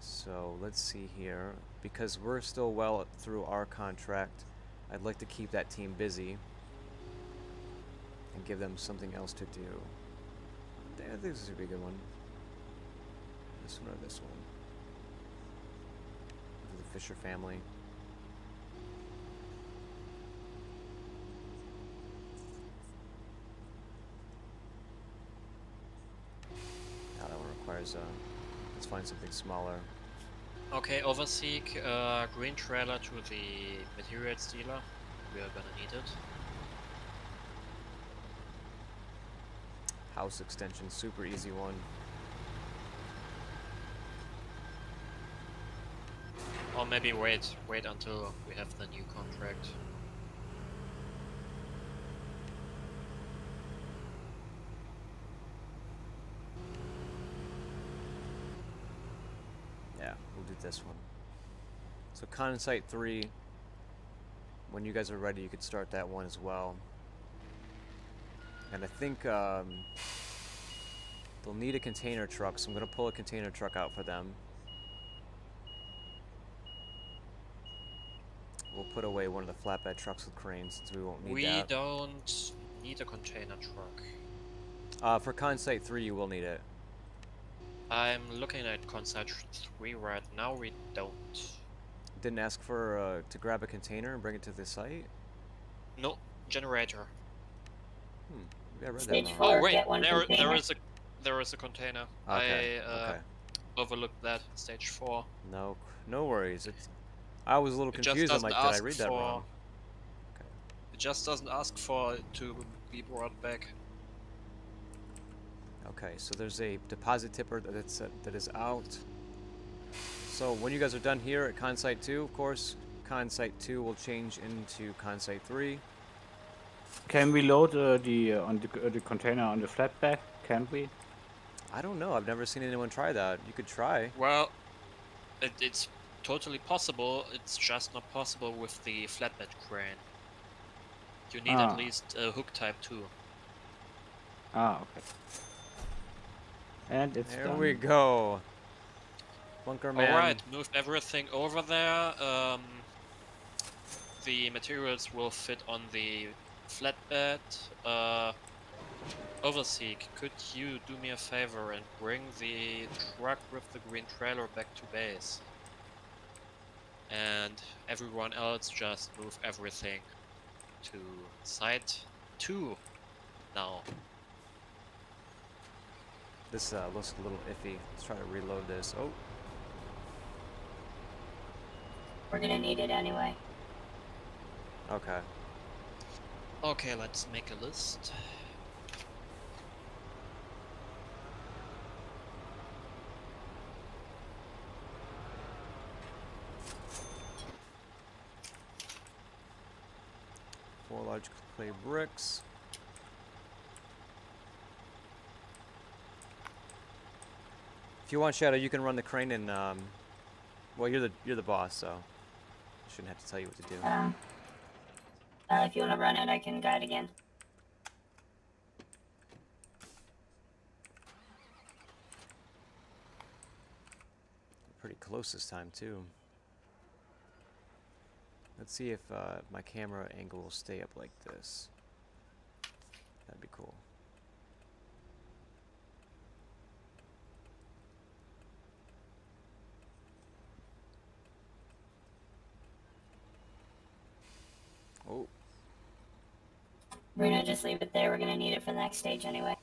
So let's see here, because we're still well through our contract. I'd like to keep that team busy and give them something else to do. I think this would be a good one. This one or this one. For the Fisher family. requires a... Let's find something smaller. Okay, overseek uh, green trailer to the materials dealer. We are gonna need it. House extension, super easy one. Or maybe wait, wait until we have the new contract. Do this one. So Consite three. When you guys are ready, you could start that one as well. And I think um, they'll need a container truck, so I'm gonna pull a container truck out for them. We'll put away one of the flatbed trucks with cranes since we won't need we that. We don't need a container truck. Uh, for Consite 3, you will need it. I'm looking at Consite 3 right now, we don't. Didn't ask for uh, to grab a container and bring it to the site? No, generator. Hmm, maybe I read Stage that four. wrong. Oh wait, there, container. there is a there is a container. Okay, I uh, okay. overlooked that stage four. No, no worries. It's, I was a little It confused. I'm like, did I read that for- wrong? It just doesn't ask for it to be brought back. Okay, so there's a deposit tipper that's uh, that is out. So when you guys are done here at Consite 2, of course, Consite 2 will change into Consite 3. Can we load uh, the uh, on the, uh, the container on the flatbed? Can we? I don't know. I've never seen anyone try that. You could try. Well, it, it's totally possible. It's just not possible with the flatbed crane. You need Ah. at least a hook type 2. Ah, okay. And it's there done. we go. Bunker man. Alright, move everything over there. Um, the materials will fit on the flatbed. Uh, Overseek, could you do me a favor and bring the truck with the green trailer back to base? And everyone else just move everything to site 2 now. This uh, looks a little iffy. Let's try to reload this. Oh, We're gonna need it anyway. okay. Okay, let's make a list. Four large clay bricks. If you want Shadow, you can run the crane and um, well, you're the you're the boss, so I shouldn't have to tell you what to do. Um, uh, if you wanna run it, I can guide again. Pretty close this time too. Let's see if uh, my camera angle will stay up like this. That'd be cool. Oh, Bruno, just leave it there. We're gonna need it for the next stage anyway.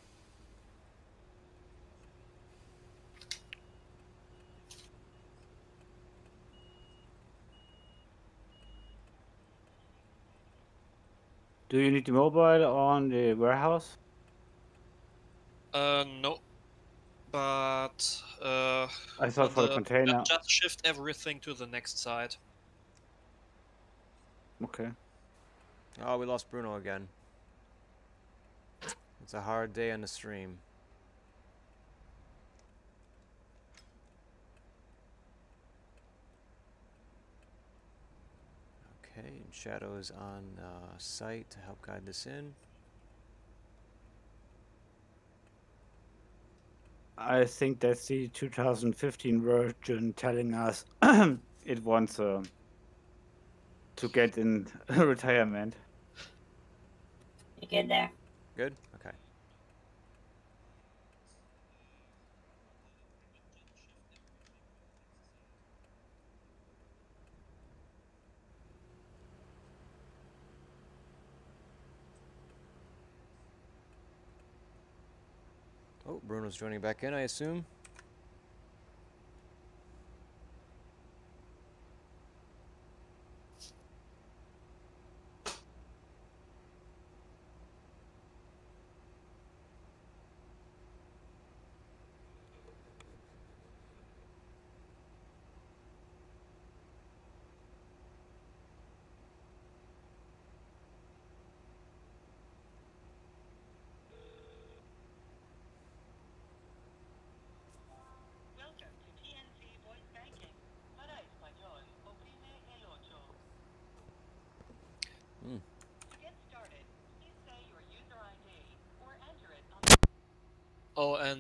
Do you need the mobile on the warehouse? Uh, no. But, uh... I thought for the ju- container. Just shift everything to the next side. Okay. Oh, we lost Bruno again. It's a hard day on the stream. Okay, and Shadow is on uh, site to help guide this in. I think that's the 2015 version telling us <clears throat> it wants uh, to get in <laughs> retirement. You good there? Good? Okay. Oh, Bruno's joining back in, I assume.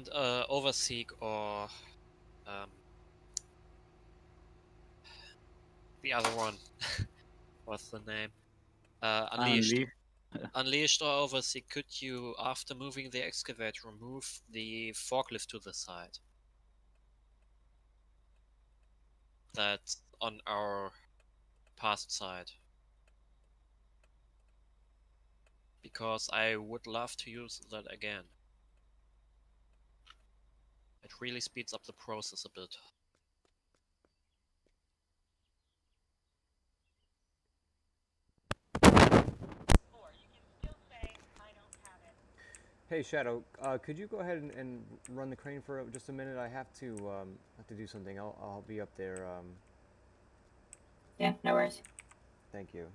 And uh, Overseek or um, the other one. <laughs> What's the name? Uh, Unleashed. Unleashed. <laughs> Unleashed or Overseek, could you, after moving the excavator, remove the forklift to the side? That's on our past side. Because I would love to use that again. It really speeds up the process a bit. Hey Shadow, uh, could you go ahead and, and run the crane for just a minute? I have to um, have to do something. I'll I'll be up there. Um, Yeah, no worries. thank you.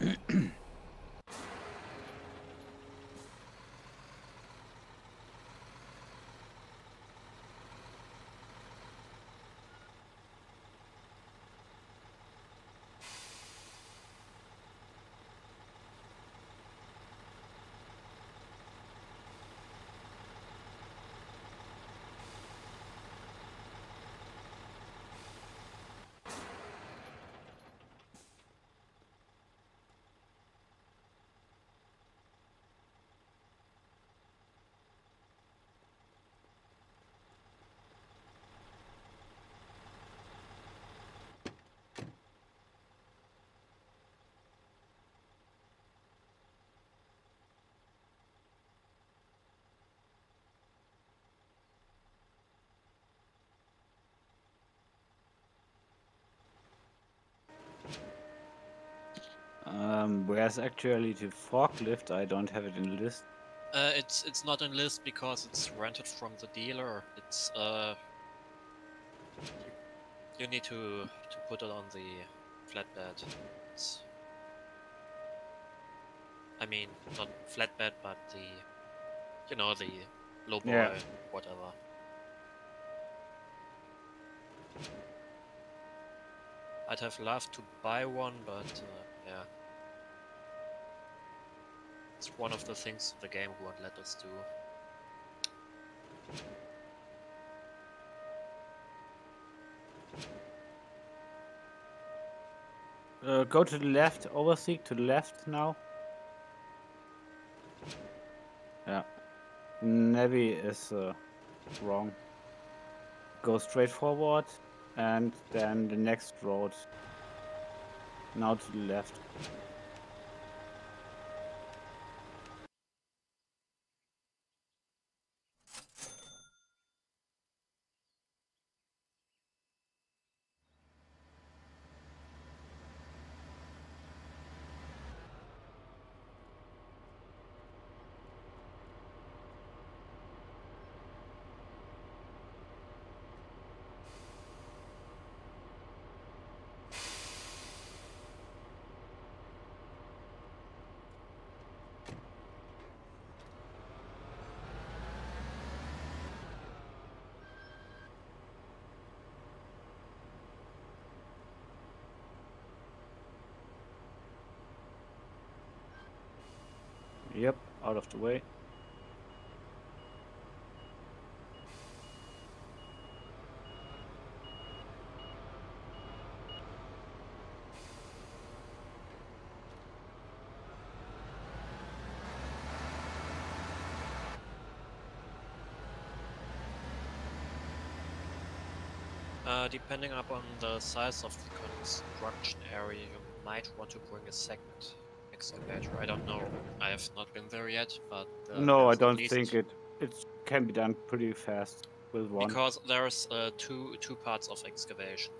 Mm-hmm. <clears throat> Um, where's actually the forklift? I don't have it in the list. Uh, it's it's not in list because it's rented from the dealer. It's uh, you need to to put it on the flatbed. It's, I mean, not flatbed, but the you know the low boy, Yeah. whatever. I'd have loved to buy one, but uh, yeah. One of the things the game won't let us do. Uh, go to the left, overseek to the left now. Yeah. Navi is uh, wrong. Go straight forward and then the next road. Now to the left. Out of the way. Uh, depending upon the size of the construction area, you might want to bring a I don't know. I have not been there yet, but uh, no, I don't think it. It can be done pretty fast with one. because there's uh, two two parts of excavation.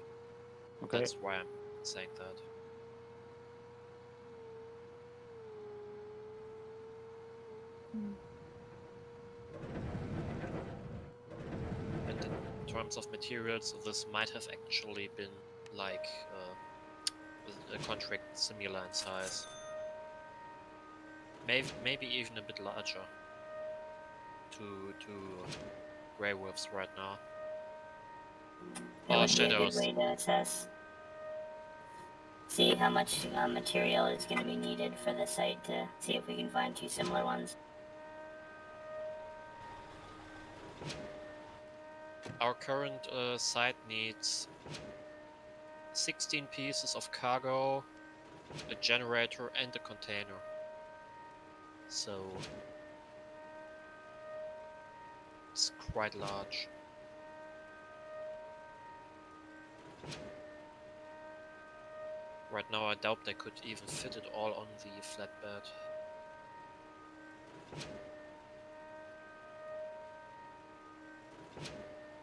okay. That's why I'm saying that. And in terms of materials, this might have actually been like uh, a contract similar in size. Maybe, maybe even a bit larger to to Grey Wolves right now. That Oh, would a good shadows. way to assess. See how much uh, material is going to be needed for the site to see if we can find two similar ones. Our current uh, site needs 16 pieces of cargo, a generator, and a container. So it's quite large. Right now, I doubt they could even fit it all on the flatbed.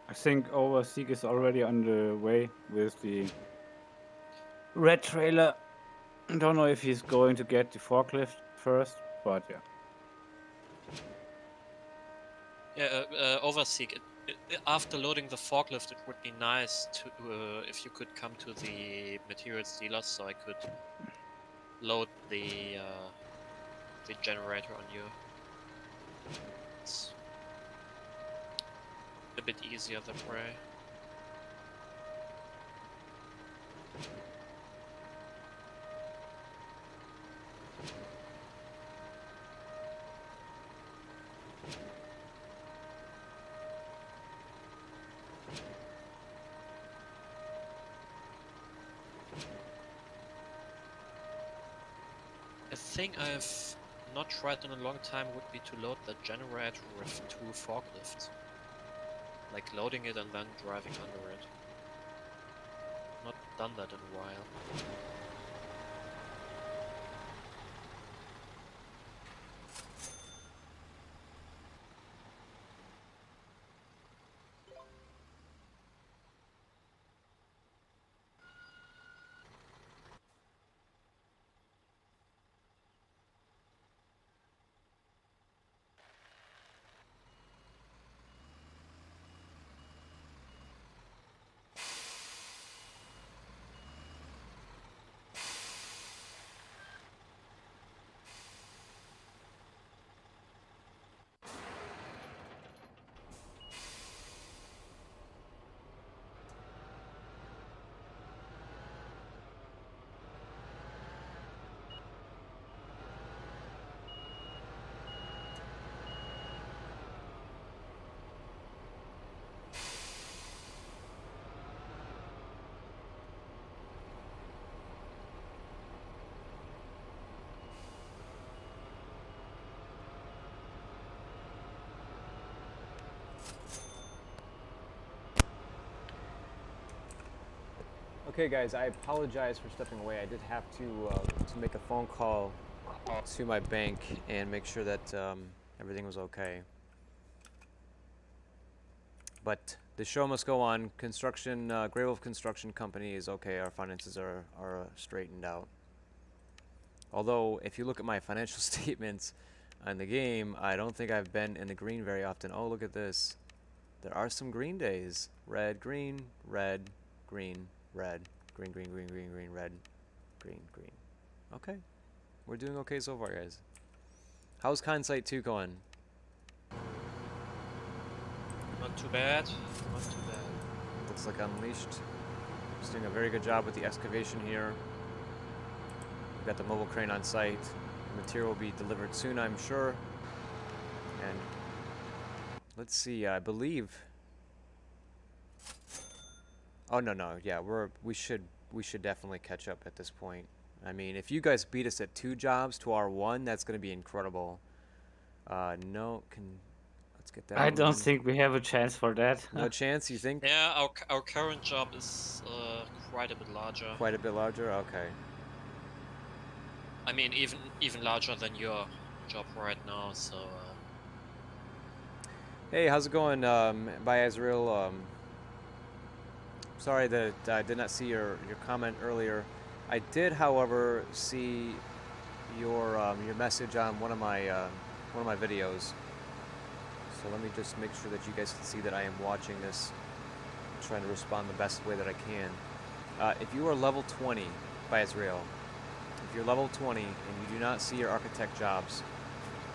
I think Overseek is already on the way with the red trailer. I don't know if he's going to get the forklift first, but yeah. Yeah, uh, uh, Overseek. It, it, after loading the forklift, it would be nice to uh, if you could come to the materials dealer, so I could load the uh, the generator on you. It's a bit easier that way. Thing I've not tried in a long time would be to load the generator with two forklifts. Like loading it and then driving under it. Not done that in a while. Okay, guys, I apologize for stepping away. I did have to uh, to make a phone call to my bank and make sure that um, everything was okay. But the show must go on. Construction, uh, Greywolf Construction Company is okay. Our finances are are uh, straightened out. Although, if you look at my <laughs> financial <laughs> statements on the game, I don't think I've been in the green very often. Oh, look at this. There are some green days. Red, green, red, green, red, green, green, green, green, green, red, green, green. Okay. We're doing okay so far, guys. How's Consite 2 going? Not too bad. Not too bad. Looks like Unleashed is doing a very good job with the excavation here. We've got the mobile crane on site. The material will be delivered soon, I'm sure. And let's see, I believe. Oh no no yeah we're we should we should definitely catch up at this point. I mean if you guys beat us at two jobs to our one that's gonna be incredible. Uh, no can let's get that. I don't think we have a chance for that. no <laughs> chance. You think Yeah, our, our current job is uh, quite a bit larger. quite a bit larger? Okay. I mean, even even larger than your job right now. So uh, Hey, how's it going? Um, by Israel. Um, sorry that I did not see your, your comment earlier. I did, however, see your um, your message on one of my uh, one of my videos. So let me just make sure that you guys can see that I am watching this, trying to respond the best way that I can. Uh, if you are level 20 by Israel, if you're level 20 and you do not see your architect jobs,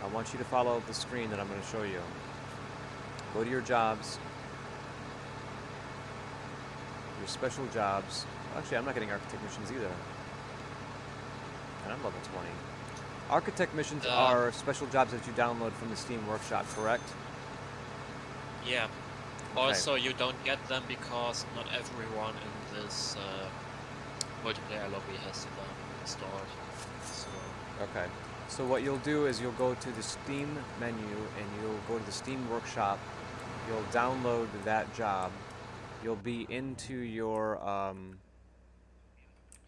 I want you to follow the screen that I'm going to show you. Go to your jobs, your special jobs. Actually, I'm not getting architect missions either. And I'm level 20. Architect missions Uh, are special jobs that you download from the Steam Workshop, correct? yeah. Okay. Also, you don't get them because not everyone in this uh, multiplayer lobby has them installed. So Okay. So what you'll do is you'll go to the Steam menu and you'll go to the Steam Workshop. You'll download that job. You'll be into your um.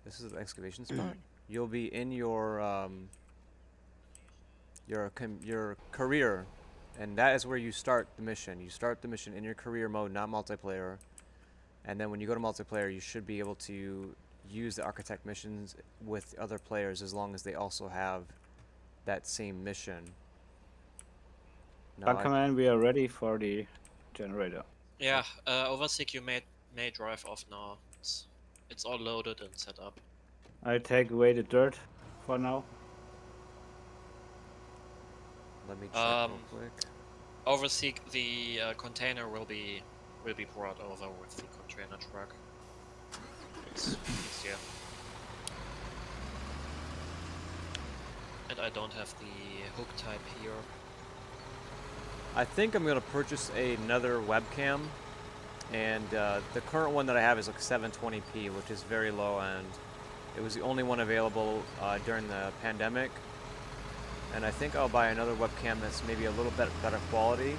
This is the excavation spot. You'll be in your um. Your com- your career, and that is where you start the mission. You start the mission in your career mode, not multiplayer. And then when you go to multiplayer, you should be able to use the architect missions with other players as long as they also have that same mission. No, But I- command, we are ready for the generator. Yeah, uh, Overseek you may may drive off now. It's it's all loaded and set up. I take away the dirt for now. let me check um, real quick. Overseek the uh, container will be will be brought over with the container truck. It's easier. And I don't have the hook type here. I think I'm gonna purchase another webcam, and uh, the current one that I have is like 720p, which is very low end. It was the only one available uh, during the pandemic, and I think I'll buy another webcam that's maybe a little bit better quality,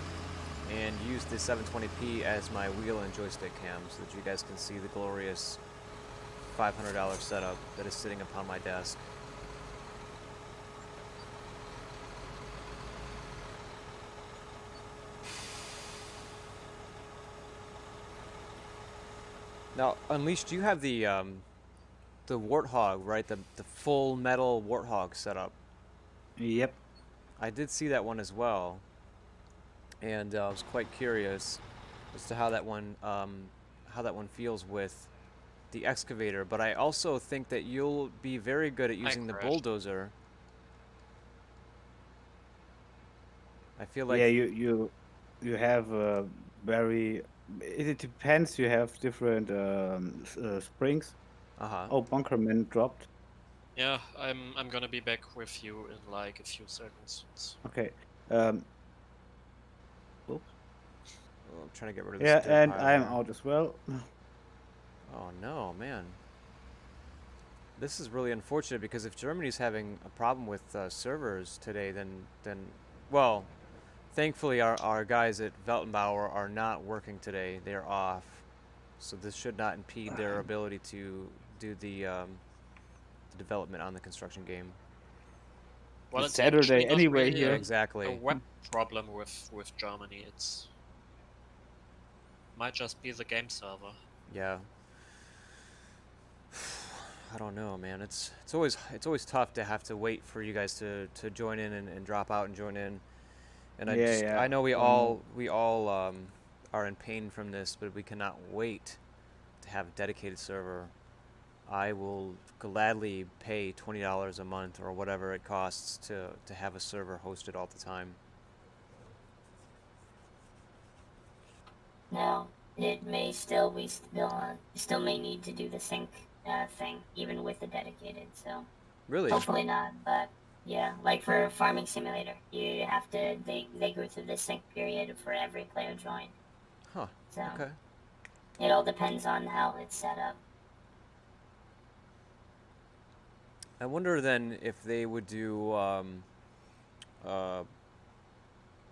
and use the 720p as my wheel and joystick cam, so that you guys can see the glorious $500 setup that is sitting upon my desk. Now, Unleashed, you have the um, the Warthog, right? The the full metal Warthog setup. Yep. I did see that one as well, and uh, I was quite curious as to how that one um, how that one feels with the excavator. But I also think that you'll be very good at using the bulldozer. I feel like yeah, you you you have a very. It, it depends. You have different um, uh, springs. uh huh. Oh, bunkerman dropped. Yeah, I'm I'm gonna be back with you in like a few seconds. It's- Okay. Um, I'm trying to get rid of this. yeah, and I'm there. out as well. Oh no, man. This is really unfortunate because if Germany's having a problem with uh, servers today, then then well, thankfully our, our guys at Weltenbauer are not working today. They're off, so this should not impede their ability to do the, um, the development on the construction game. Well, It's it's Saturday anyway really here. a- Exactly. a web problem with with Germany. It's might just be the game server. Yeah. <sighs> I don't know, man. It's it's always it's always tough to have to wait for you guys to, to join in and, and drop out and join in. And I Yeah, just, yeah. I know we Um, all we all um, are in pain from this, but we cannot wait to have a dedicated server. I will gladly pay twenty dollars a month or whatever it costs to to have a server hosted all the time. No, it may still we still uh, still may need to do the sync uh, thing even with the dedicated. So Really? hopefully not, but Yeah, like for Farming Simulator, you have to they they go through the sync period for every player join. Huh. So Okay. it all depends on how it's set up. I wonder then if they would do um, uh,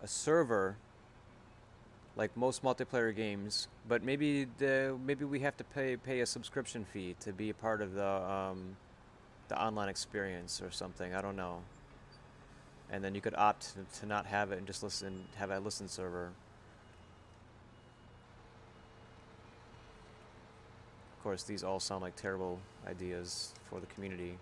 a server like most multiplayer games, but maybe the maybe we have to pay pay a subscription fee to be a part of the um, the online experience or something. I don't know. And then you could opt to, to not have it and just listen have a listen server. Of course, these all sound like terrible ideas for the community.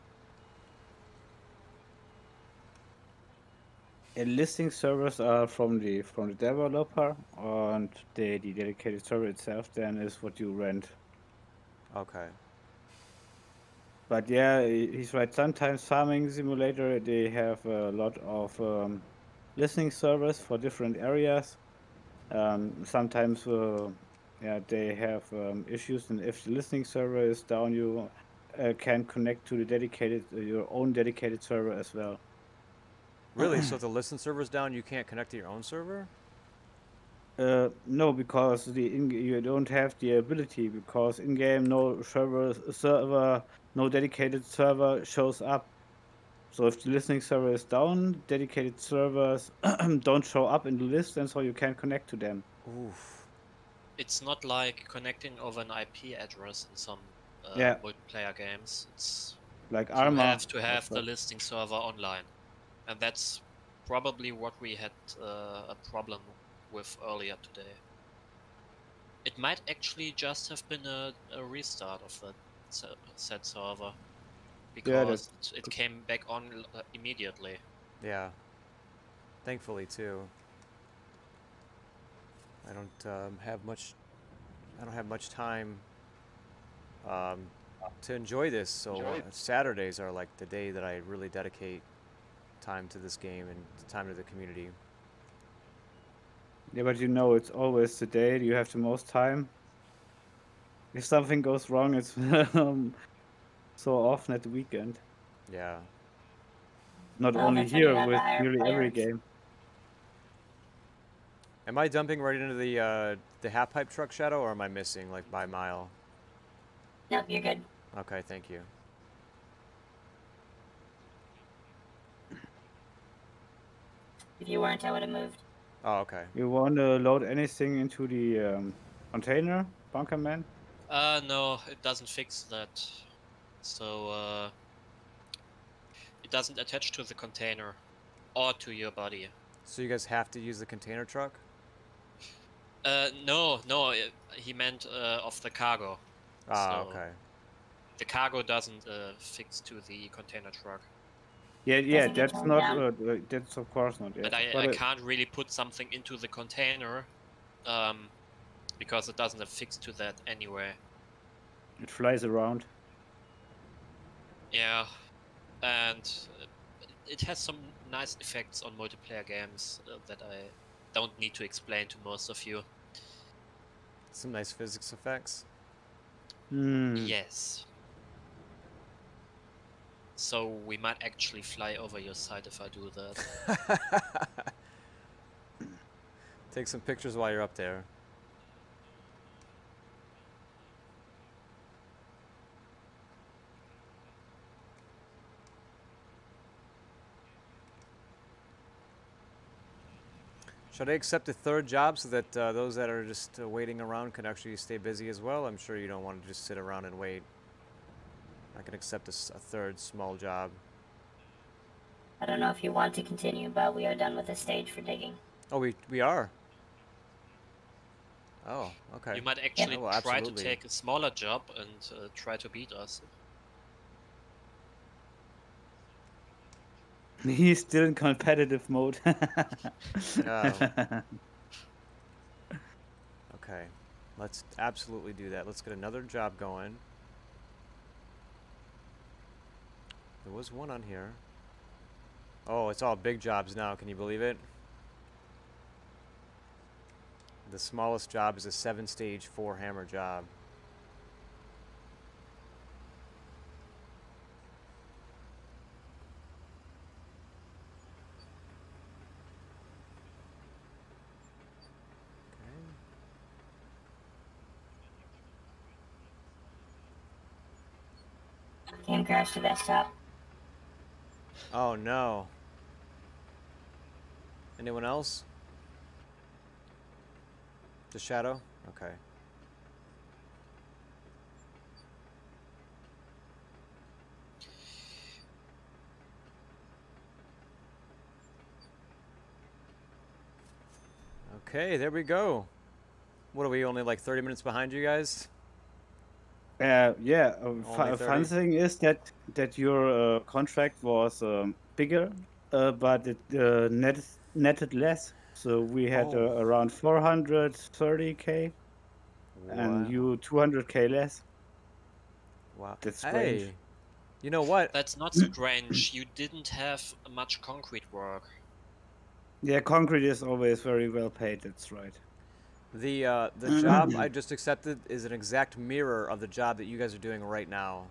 And listing servers are from the from the developer, and the, the dedicated server itself then is what you rent. Okay. But yeah, he's right. Sometimes farming simulator they have a lot of um, listening servers for different areas. Um, sometimes, uh, yeah, they have um, issues, and if the listening server is down, you uh, can connect to the dedicated uh, your own dedicated server as well. Really? so <clears throat> if the listen server is down, you can't connect to your own server? Uh, no, because the in you don't have the ability because in game no server server no dedicated server shows up. So if the listening server is down, dedicated servers <clears throat> don't show up in the list, and so you can't connect to them. Oof. It's not like connecting over an IP address in some uh, Yeah. multiplayer games. It's Like you Arma. have to have the what- listing server online, and that's probably what we had uh, a problem with earlier today. It might actually just have been a, a restart of that se- said server Yeah, because it, it came back on uh, immediately. Yeah. Thankfully, too. I don't um, have much. I don't have much time um, to enjoy this. So uh, Saturdays are like the day that I really dedicate time to this game and time to the community. Yeah, but you know it's always the day you have the most time. If something goes wrong, it's <laughs> um, so often at the weekend. Yeah. Not Well, only that's when you here, with higher nearly every game. Am I dumping right into the uh, the half pipe truck shadow, or am I missing like by mile? Nope, you're good. Okay, thank you. If you weren't, I would have moved. Oh, okay. You want to load anything into the um, container, bunker man? Uh, no, it doesn't fix that. So, uh, it doesn't attach to the container or to your body. So you guys have to use the container truck? Uh, no, no, it, he meant uh, of the cargo. Ah, So- okay. The cargo doesn't uh, fix to the container truck. Yeah, yeah, that's not. Uh, uh, that's of course not. Yes. But I, but I it- can't really put something into the container um, because it doesn't affix to that anyway. it flies around. Yeah, and uh, it has some nice effects on multiplayer games uh, that I don't need to explain to most of you. Some nice physics effects. Hmm. Yes. So we might actually fly over your site if I do that. <laughs> Take some pictures while you're up there. Should I accept a third job so that uh, those that are just uh, waiting around can actually stay busy as well? I'm sure you don't want to just sit around and wait. I can accept a third small job. I don't know if you want to continue, but we are done with the stage for digging. Oh, we we are. Oh, okay. You might actually Oh, try to take a smaller job and uh, try to beat us. <laughs> He's still in competitive mode. <laughs> Oh. Okay, let's absolutely do that. Let's get another job going. There was one on here. Oh, it's all big jobs now. Can you believe it? The smallest job is a seven-stage four-hammer job. Cam crashed the desktop. Oh no. Anyone else? The shadow? Okay. Okay, there we go. What are we only like 30 minutes behind you guys? Uh, yeah, a a fun thing is that that your uh, contract was um, bigger, uh, but it uh, netted netted less. So we had Oh. uh, around 430k, and you 200k less. Wow. That's strange. Hey, you know what? That's not <coughs> strange. You didn't have much concrete work. Yeah, concrete is always very well paid. That's right. The uh, the job I just accepted is an exact mirror of the job that you guys are doing right now.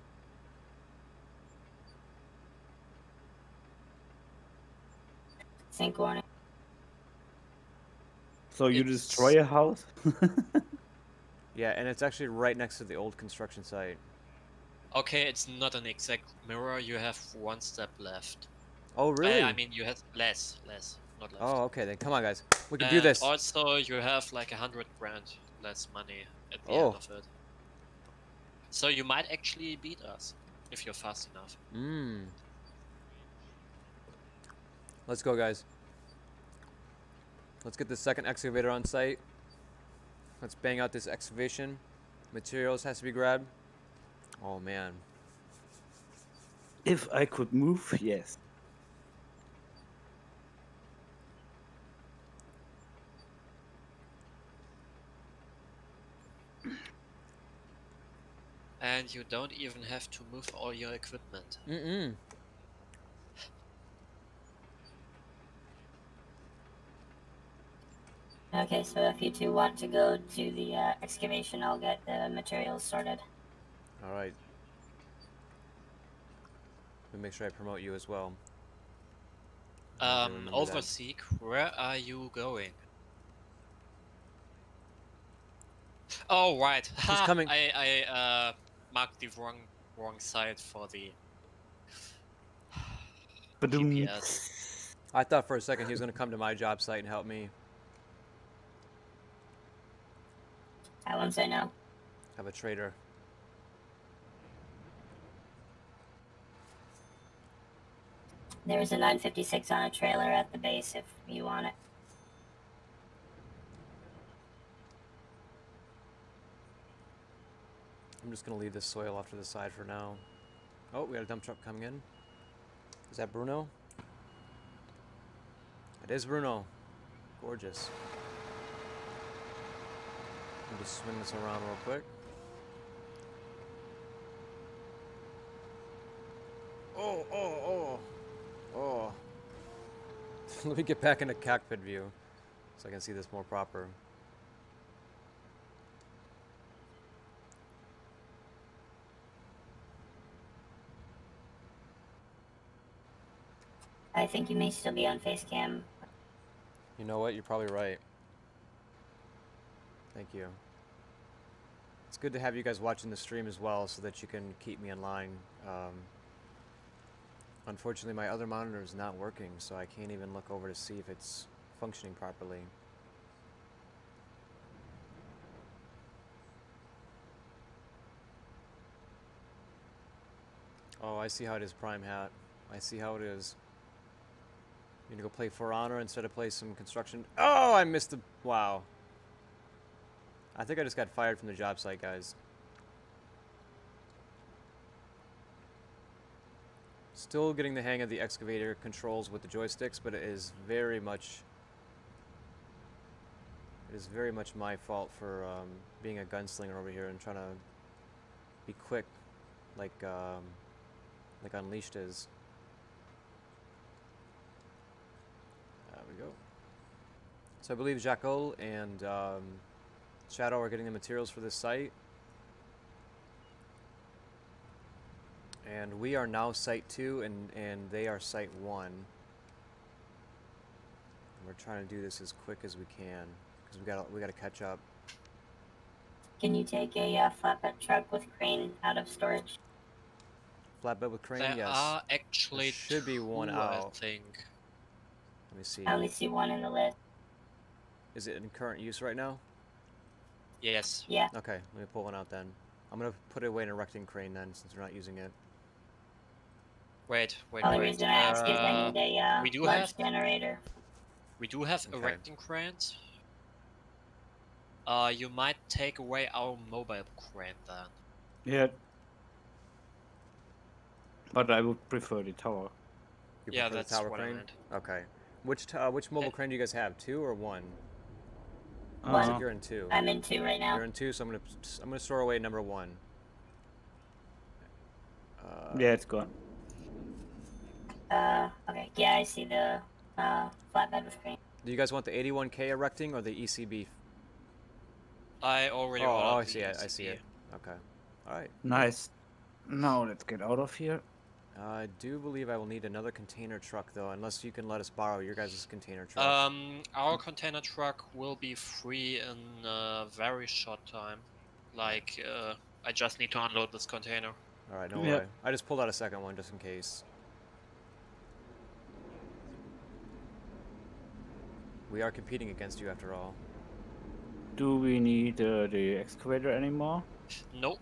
Sync warning. So you It's- destroy a house? <laughs> Yeah, and it's actually right next to the old construction site. Okay, it's not an exact mirror. You have one step left. Oh, I- really? I, mean, you have less, less, not left. oh, okay. Then come on, guys. We can do this. Also, you have like a hundred grand less money at the Oh. end of it. So you might actually beat us if you're fast enough. Mmm. Let's go, guys. Let's get the second excavator on site. Let's bang out this excavation. Materials has to be grabbed. Oh man. If I could move, yes. And you don't even have to move all your equipment. Mm-mm. Okay, so if you two want to go to the uh, excavation, I'll get the materials sorted. All right. Let me make sure I promote you as well. I Um, remember that. Overseek, where are you going? Oh right, Ha, coming. I I uh marked the wrong wrong side for the GPS. I thought for a second he was going to come to my job site and help me. I won't say no. Have a traitor. There's a 956 on a trailer at the base if you want it. I'm just going to leave this soil off to the side for now. Oh, we got a dump truck coming in. Is that Bruno? It is Bruno. Gorgeous. Let me just swing this around real quick. Oh, oh, oh. Oh. <laughs> Let me get back into cockpit view so I can see this more proper. I think you may still be on face cam. You know what? You're probably right. Thank you. It's good to have you guys watching the stream as well so that you can keep me in line. Um, unfortunately, my other monitor is not working, so I can't even look over to see if it's functioning properly. Oh, I see how it is, Prime Hat. I see how it is. You gonna go play For Honor instead of play some construction? Oh, I missed the. Wow. I think I just got fired from the job site, guys. Still getting the hang of the excavator controls with the joysticks, but it is very much. It is very much my fault for um, being a gunslinger over here and trying to be quick, like um, like Unleashed is. There we go. So I believe Jackal and um, Shadow are getting the materials for this site. And we are now site 2 and, and they are site 1. And we're trying to do this as quick as we can because we got we got to catch up. Can you take a uh, flatbed truck with crane out of storage? Flatbed with crane? There yes. are actually should be one out. I think. Let me see. I only see one in the list. Is it in current use right now? Yes. Yeah. Okay, let me pull one out then. I'm gonna put it away in a erecting crane then, since we're not using it. Wait, wait, Only wait. reason I ask is I Uh, need a uh, we do large have- generator. We do have Okay. erecting cranes. Uh, you might take away our mobile crane then. Yeah. But I would prefer the tower. You Yeah, prefer the that's tower what I crane? meant. Okay. Which uh, which mobile Eh. crane do you guys have? Two or one? One. Looks like Uh, you're in two. I'm in two right now. You're in two, so I'm gonna I'm gonna store away number one. Uh, yeah, it's gone. Uh, okay. Yeah, I see the uh, flatbed with crane. Do you guys want the 81K erecting or the E ECB? I already Oh, oh, I see it. I see it. Okay. All right. Nice. Now let's get out of here. I do believe I will need another container truck though, unless you can let us borrow your guys' container truck. Um, our container truck will be free in a very short time. Like, uh, I just need to unload this container. All right, no yeah. worry. I just pulled out a second one just in case. We are competing against you after all. Do we need uh, the excavator anymore? Nope.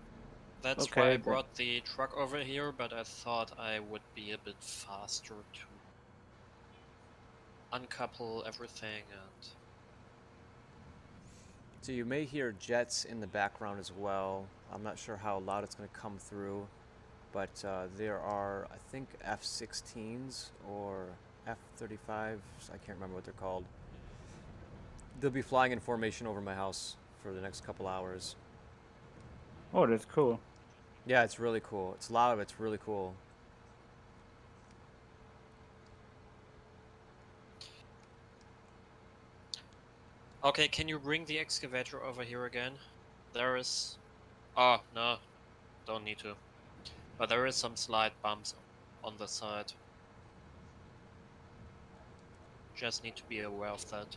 That's why Okay, I but- brought the truck over here, but I thought I would be a bit faster to uncouple everything and So you may hear jets in the background as well. I'm not sure how loud it's going to come through, but uh, there are, I think, F-16s or F-35s. I can't remember what they're called. They'll be flying in formation over my house for the next couple hours. Oh, that's cool. Yeah, it's really cool. It's loud, but it's really cool. Okay, can you bring the excavator over here again? There is... Oh, no. Don't need to. But there is some slight bumps on the side. Just need to be aware of that.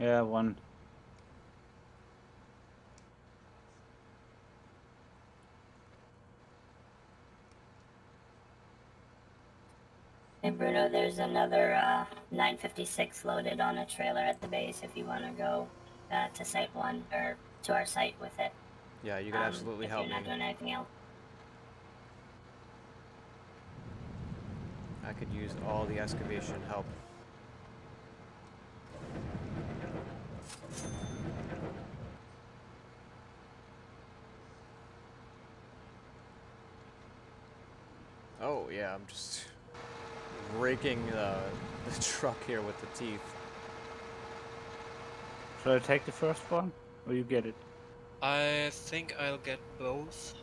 Yeah, one. Hey Bruno, there's another uh, 956 loaded on a trailer at the base if you want to go uh, to site one or to our site with it. Yeah, you can um, absolutely help me. doing anything else. I could use all the excavation help. Oh yeah, I'm just raking uh, the truck here with the teeth. Should I take the first one? Or you get it? I think I'll get both.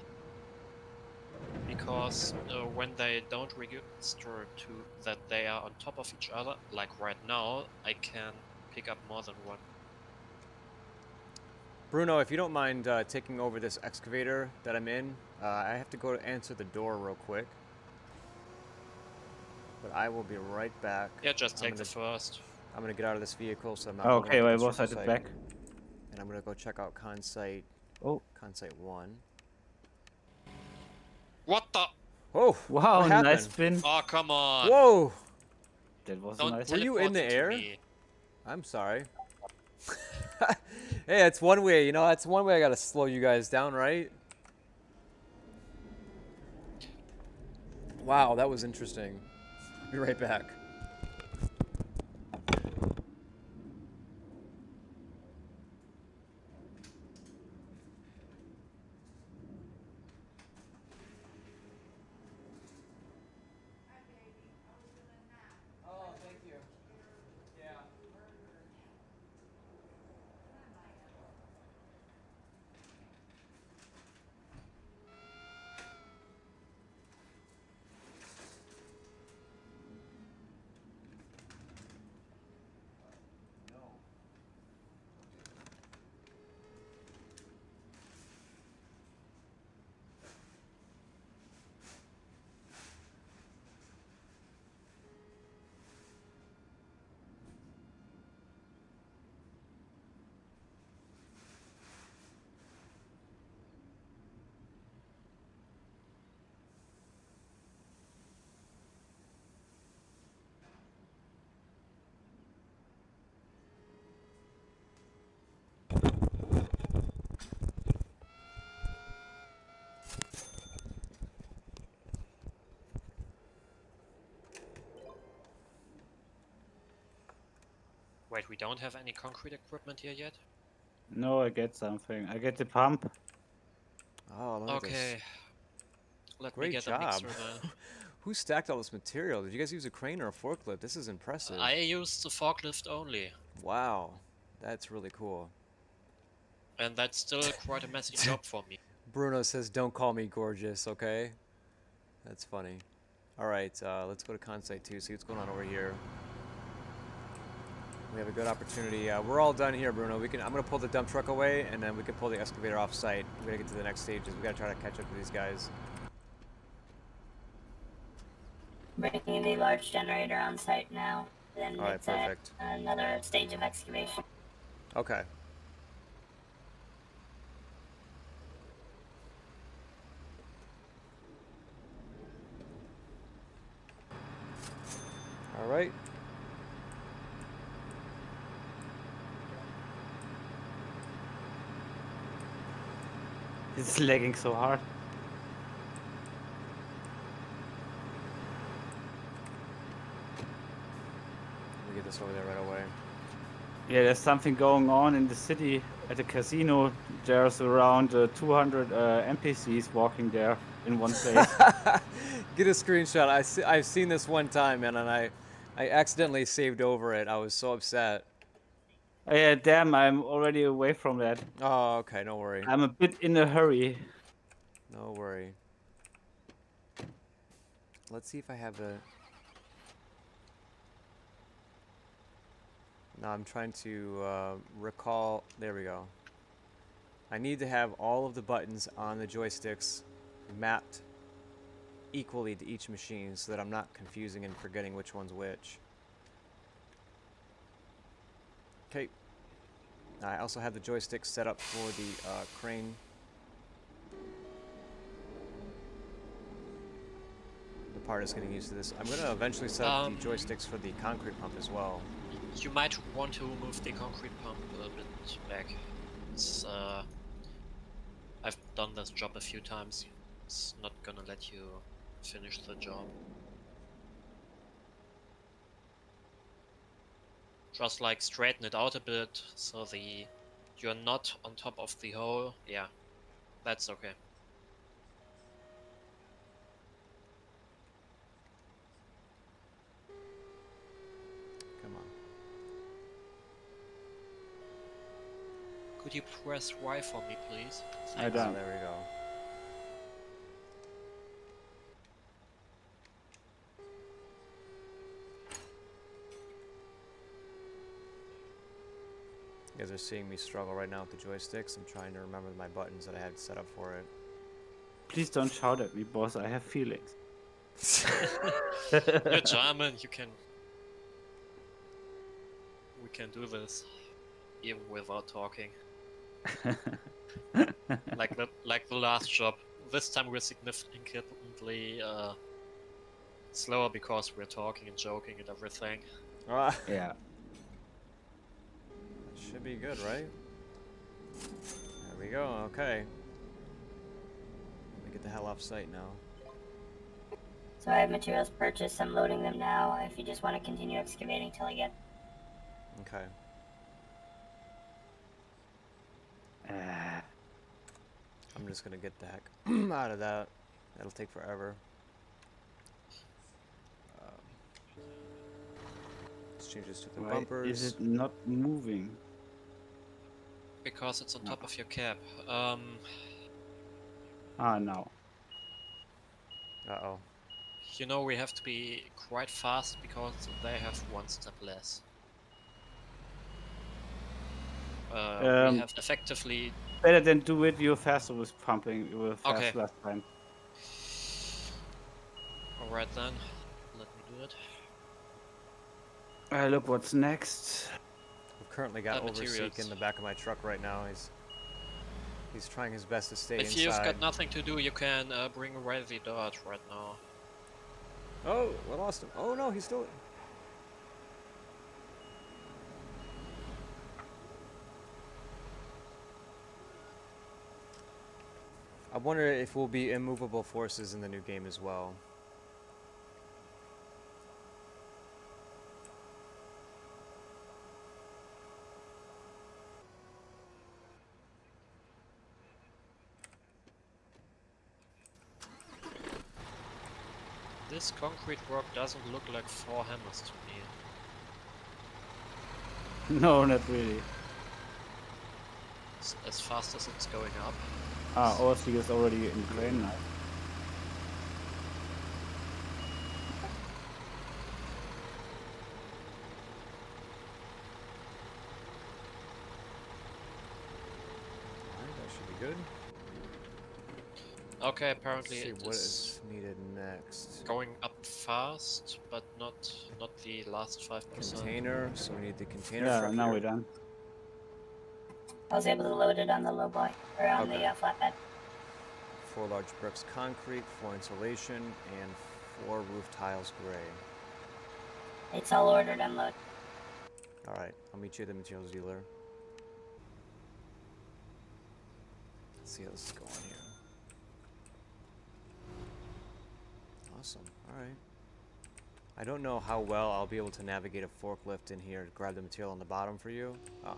Because uh, when they don't register to that they are on top of each other, like right now, I can pick up more than one. Bruno, if you don't mind uh, taking over this excavator that I'm in, uh, I have to go to answer the door real quick. But I will be right back. Yeah, just take the gonna- first. I'm gonna get out of this vehicle, so I'm not. Oh, okay, up well, I the was at the back. And I'm gonna go check out Consite. Oh. Consite one. What the? Oh! Wow, nice happened? spin. Oh, come on! Whoa! That was Don't nice. Were you in the air? me. I'm sorry. <laughs> hey, it's one way. You know, that's one way I gotta slow you guys down, right? Wow, that was interesting. Be right back. Wait, we don't have any concrete equipment here yet? No, I get something. I get the pump. Oh, look at this. Okay. Let me Great get a job. mixer then. <laughs> Who stacked all this material? Did you guys use a crane or a forklift? This is impressive. I used the forklift only, Wow, that's really cool. and that's still <laughs> quite a messy job for me. Bruno says, "Don't call me gorgeous," okay? That's funny. All right, uh, let's go to Consite 2, see what's going on over here. We have a good opportunity. Uh, we're all done here, Bruno. We can. I'm gonna pull the dump truck away, and then we can pull the excavator off site. We gotta get to the next stages. We gotta try to catch up to these guys. Bringing the large generator on site now. Then All right, perfect. another stage of excavation. Okay. All right. It's lagging so hard. Let me get this over there right away. Yeah, there's something going on in the city at the casino. There's around uh, 200 uh, NPCs walking there in one place. <laughs> Get a screenshot. I see, I've seen this one time, man, and I, I accidentally saved over it. I was so upset. Oh, yeah, damn, I'm already away from that. Oh, okay. No worry. I'm a bit in a hurry. No worry. Let's see if I have a... No, I'm trying to uh, recall. There we go. I need to have all of the buttons on the joysticks mapped equally to each machine so that I'm not confusing and forgetting which one's which. Okay. I also have the joysticks set up for the uh, crane the part is getting used to this. I'm gonna eventually set up Um, the joysticks for the concrete pump as well. You might want to move the concrete pump a little bit back. It's, uh, I've done this job a few times. It's not gonna let you finish the job. Just like straighten it out a bit so the you're not on top of the hole. Yeah, that's okay. Come on. Could you press Y for me, please? I Ah, don't. there we go. You guys are seeing me struggle right now with the joysticks. I'm trying to remember my buttons that I had set up for it. Please don't shout at me, boss. I have feelings. <laughs> You're German, you can. We can do this, even without talking. <laughs> like the like the last job. This time we're significantly uh, slower because we're talking and joking and everything. Ah, yeah. Should be good, right? There we go. Okay. Let me get the hell off site now. So I have materials purchased. I'm loading them now. If you just want to continue excavating till I get Okay. Uh, I'm just gonna get the heck <clears throat> out of that. That'll take forever. Um, let's change this to the why bumpers. is it not moving? Because it's on top of your cap. Um, Ah, no. Uh oh. you know we have to be quite fast because they have one step less. Uh, Um, we have effectively Better than do it. You're faster with pumping. You were fast Okay. last time. Alright then, let me do it. Uh, look what's next. Currently got Uh, Overseek in the back of my truck right now. He's he's trying his best to stay If inside. you've got nothing to do, you can uh, bring the dirt right now. Oh, we lost him. Oh no, he's still. I wonder if we'll be immovable forces in the new game as well. This concrete work doesn't look like four hammers to me. <laughs> No, not really. As fast as it's going up. Ah, Orstig is already in crane now. Alright, that should be good. Okay, Let's apparently see what is is needed next. going up fast, but not not the last five percent. Container, so we need the container Yeah, truck now here. we're done. I was able to load it on the low boy or on Okay. the uh, flatbed. Four large bricks concrete, four insulation, and four roof tiles gray. It's all ordered and loaded. Alright, I'll meet you at the materials dealer. Let's see how this is going here. Awesome, alright. I don't know how well I'll be able to navigate a forklift in here to grab the material on the bottom for you. Ah,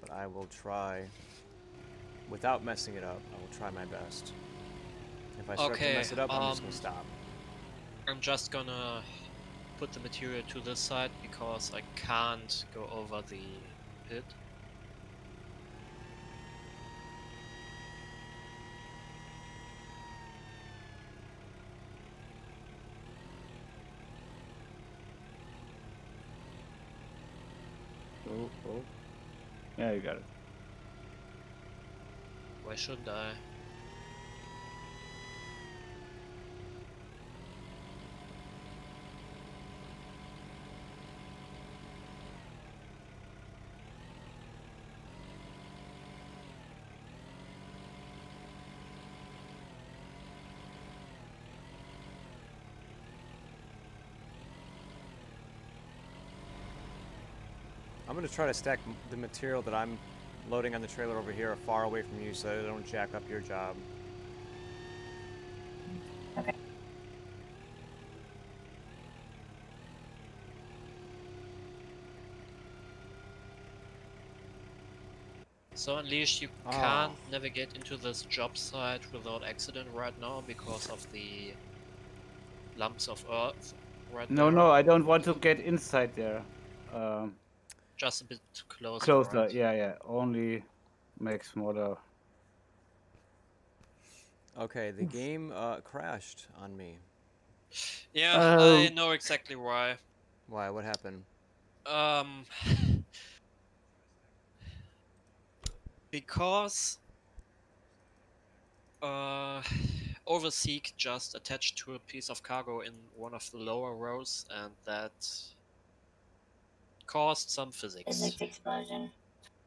but I will try. Without messing it up, I will try my best. If I start Okay, to mess it up, I'm just um, gonna stop. I'm just gonna put the material to this side because I can't go over the pit. Oh, oh. Yeah, you got it. Why shouldn't I? I'm gonna try to stack the material that I'm loading on the trailer over here far away from you so that I don't jack up your job. Okay. So Unleashed, you Ah. can't navigate into this job site without accident right now because of the lumps of earth right No, there. no, I don't want to get inside there. Um, Just a bit closer. closer, right? yeah, yeah. Only make smaller. Okay, the game uh, crashed on me. Yeah, Oh. I know exactly why. Why? What happened? Um, <laughs> because uh, Overseek just attached to a piece of cargo in one of the lower rows, and that caused some physics. Physics explosion.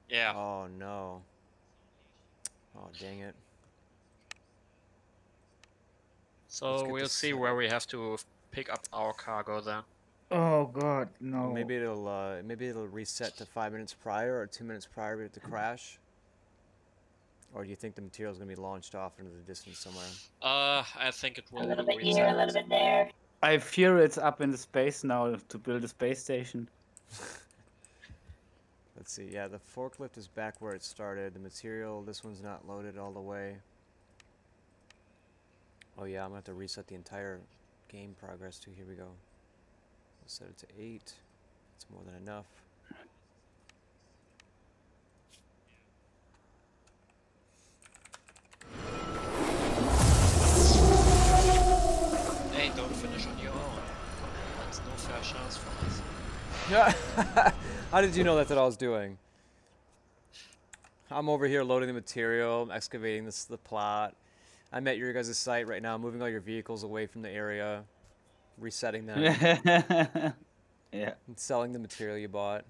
Yeah. Oh no. Oh dang it. So we'll this see set where we have to pick up our cargo then. Oh god, no. Maybe it'll uh, maybe it'll reset to five minutes prior or two minutes prior to the crash. Or do you think the material's gonna be launched off into the distance somewhere? Uh, I think it will A little bit reset. here, a little bit there. I fear it's up in the space now to build a space station. <laughs> Let's see. Yeah, the forklift is back where it started. The material, this one's not loaded all the way. Oh yeah, I'm gonna have to reset the entire game progress too. Here we go. We'll set it to eight. It's more than enough. Hey, don't finish on your own. That's no fair chance for. <laughs> How did you know that's what I was doing? I'm over here loading the material, excavating this the plot. I'm at your guys' site right now, moving all your vehicles away from the area, resetting them, <laughs> yeah. and selling the material you bought.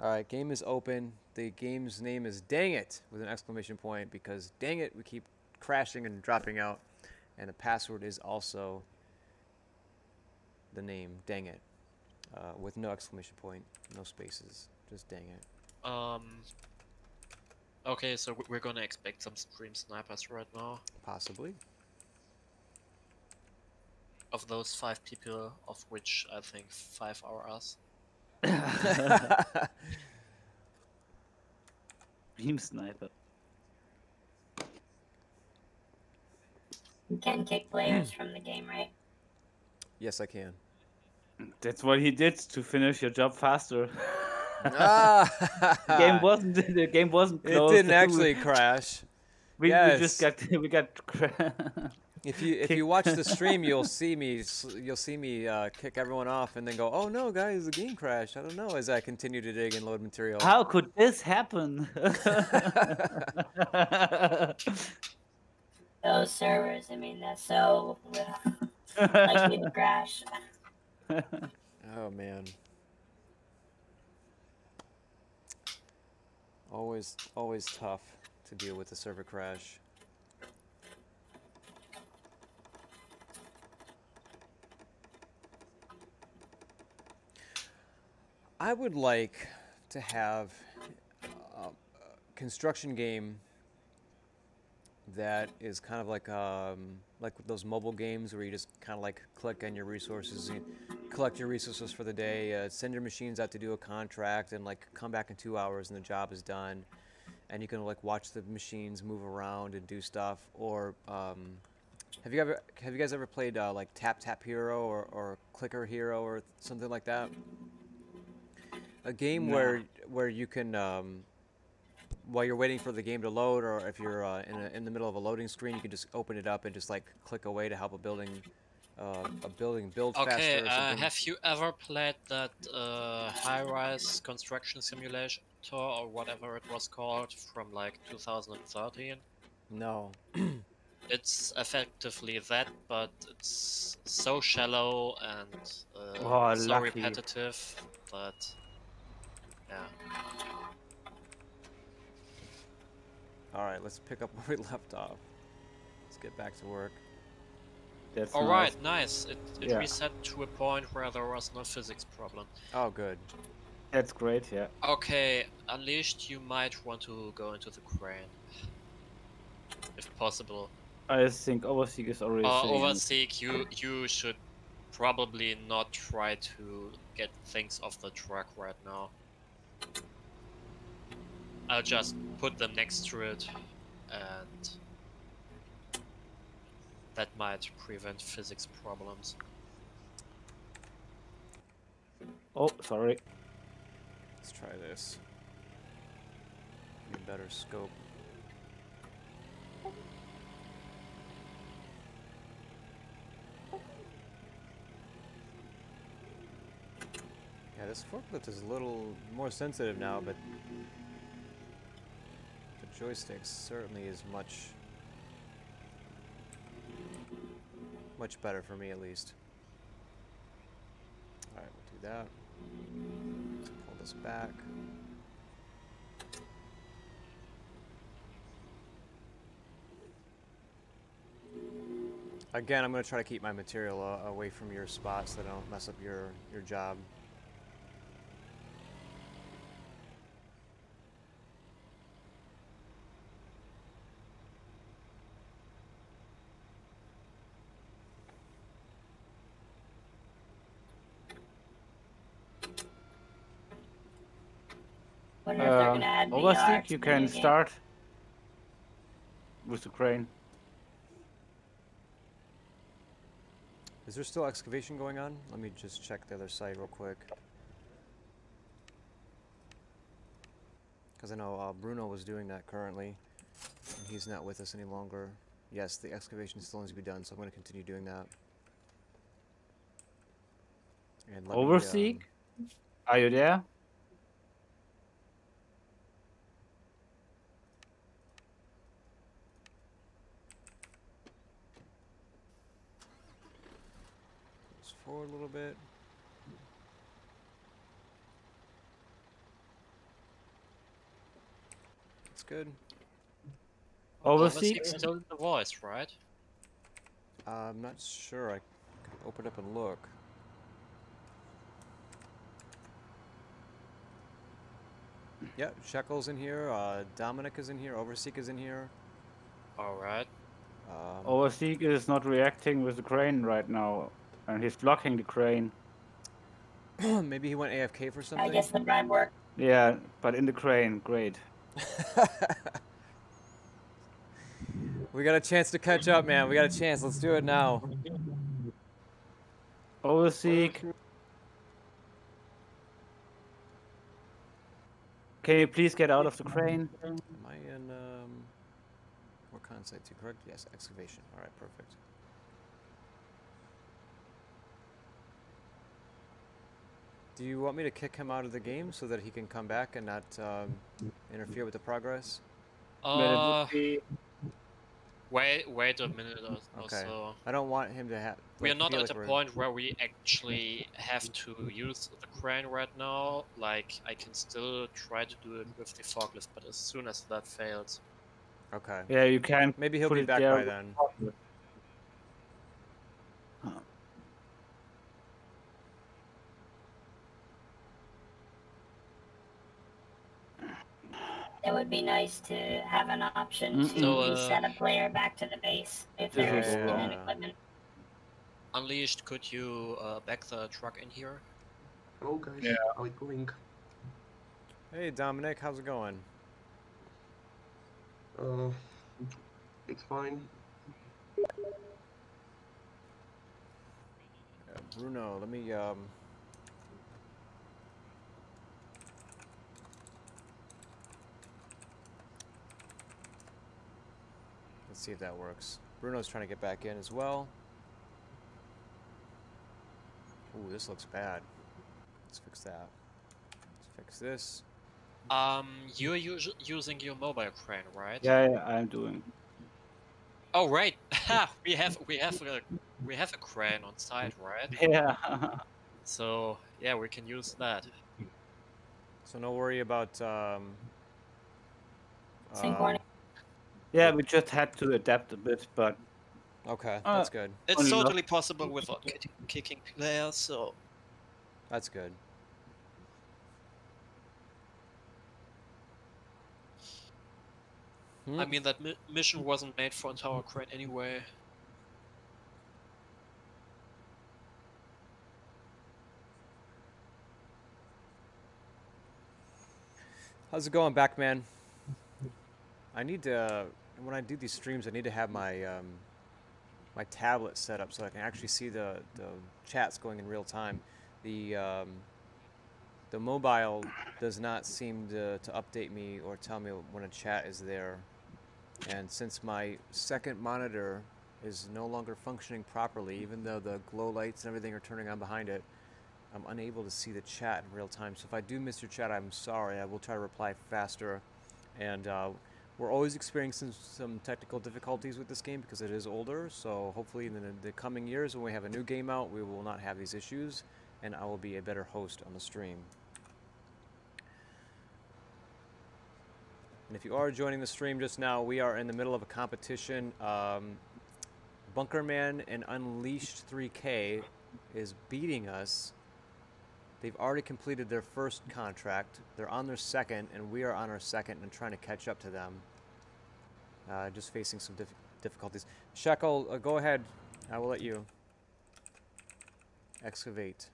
All right, game is open. The game's name is Dang It with an exclamation point because dang it, we keep crashing and dropping out, and the password is also the name Dang It, uh, with no exclamation point, no spaces, just Dang It. Um. Okay, so we're gonna expect some stream snipers right now. Possibly. Of those five people, of which I think five are us. <laughs> <laughs> Beam sniper. You can kick players from the game, right? Yes, I can. That's what he did to finish your job faster. ah, <laughs> game wasn't the game wasn't It didn't <laughs> We- actually crash. We, we just got <laughs> we got. cra- If you if you watch the stream, you'll see me you'll see me uh, kick everyone off and then go, "Oh no, guys, the game crashed." I don't know as I continue to dig and load material. How could this happen? Those servers, I mean, that's so likely to crash. Oh man. Always always tough to deal with the server crash. I would like to have a, construction game that is kind of like um, like those mobile games where you just kind of like click on your resources and collect your resources for the day, uh, send your machines out to do a contract, and like come back in two hours and the job is done, and you can like watch the machines move around and do stuff. Or um, have you ever have you guys ever played uh, like Tap Tap Hero or, or Clicker Hero or something like that? A game No. where where you can um, while you're waiting for the game to load, or if you're uh, in, a, in the middle of a loading screen, you can just open it up and just like click away to help a building, uh, a building build Okay, faster or uh, have you ever played that uh, high-rise construction simulator or whatever it was called from like 2013? no. <clears throat> It's effectively that, but it's so shallow and uh, Oh, so lucky. repetitive that yeah. All right, let's pick up <laughs> where we left off. Let's get back to work. That's All nice. right, nice. It, it Yeah. reset to a point where there was no physics problem. Oh, good. That's great. Yeah. Okay, Unleashed, you might want to go into the crane. If possible. I think Overseek is already. Uh, or saying- Overseek, you, you should probably not try to get things off the truck right now. I'll just put them next to it and that might prevent physics problems. Oh, sorry. Let's try this. Give me a better scope. Yeah, this forklift is a little more sensitive now, but the joystick certainly is much much better for me at least. Alright, we'll do that. Let's pull this back. Again, I'm going to try to keep my material uh, away from your spot so that I don't mess up your, your job. Wonder if they're gonna add VR Overseek, to you can game. start with the crane. Is there still excavation going on? Let me just check the other side real quick. Because I know uh, Bruno was doing that currently, and he's not with us any longer. Yes, the excavation still needs to be done, so I'm going to continue doing that. And let me, Overseek? um, Are you there? Goes forward a little bit. That's good. Overseek? Overseek's still in the voice, right? Uh, I'm not sure. I can open up and look. Yeah, Shekel's in here. Uh, Dominic is in here. Overseek is in here. Alright. Um, Overseek is not reacting with the crane right now, and he's blocking the crane. <clears throat> maybe he went AFK for something. I guess the bribe worked. Yeah, but in the crane, great. <laughs> we got a chance to catch up, man. We got a chance. Let's do it now. Overseek. Can you please get out of the crane? Am I in, um, what kind of site two, correct? Yes, excavation. All right, perfect. Do you want me to kick him out of the game so that he can come back and not um, interfere with the progress? But it would Uh, wait, wait a minute or, or Okay. so. I don't want him to have. We are not at a point where we actually have to use the crane right now. Like, I can still try to do it with the forklift, but as soon as that fails, Okay. yeah, you can. Maybe he'll be back by then. forklift. It would be nice to have an option to So, uh, reset a player back to the base if This there's is, an uh, equipment. Unleashed, could you uh, back the truck in here? Hello guys, Yeah. how it going? Hey, Dominic, how's it going? Uh, it's fine. Uh, Bruno, let me um. Let's see if that works. Bruno's trying to get back in as well. Ooh, this looks bad. Let's fix that. Let's fix this. Um, you're using your mobile crane, right? Yeah, yeah, I'm doing. Oh right, <laughs> we have we have a we have a crane on site, right? <laughs> Yeah. So yeah, we can use that. So no worry about um. Uh, warning. Yeah, we just had to adapt a bit, but Okay, Uh, that's good. It's totally possible without kicking players. So That's good. I Hmm? mean that mi- mission wasn't made for a tower crane anyway. How's it going, back man? I need to when I do these streams, I need to have my um, my tablet set up so I can actually see the the chats going in real time. The um, the mobile does not seem to, to update me or tell me when a chat is there. And since my second monitor is no longer functioning properly, even though the glow lights and everything are turning on behind it, I'm unable to see the chat in real time. So if I do miss your chat, I'm sorry. I will try to reply faster. And uh, we're always experiencing some technical difficulties with this game because it is older. So hopefully in the, the coming years, when we have a new game out, we will not have these issues, and I will be a better host on the stream. And if you are joining the stream just now, we are in the middle of a competition. Um, Bunkerman and Unleashed 3K is beating us. They've already completed their first contract. They're on their second, and we are on our second and trying to catch up to them. Uh, just facing some dif- difficulties. Shekel, uh, go ahead. I will let you excavate.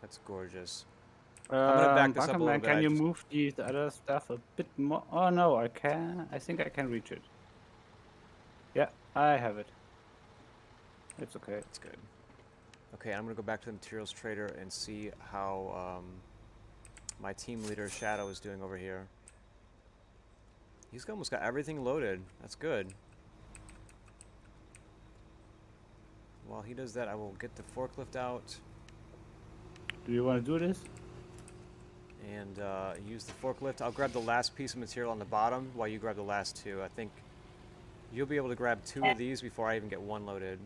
That's gorgeous. Um, this up a little Can you move the the other stuff a bit more? Oh no, I can. I think I can reach it. Yeah, I have it. It's okay. It's good. Okay, I'm gonna go back to the materials trader and see how um, my team leader Shadow is doing over here. He's almost got everything loaded. That's good. While he does that, I will get the forklift out Do you want to do this? and uh, use the forklift. I'll grab the last piece of material on the bottom while you grab the last two. I think you'll be able to grab two of these before I even get one loaded.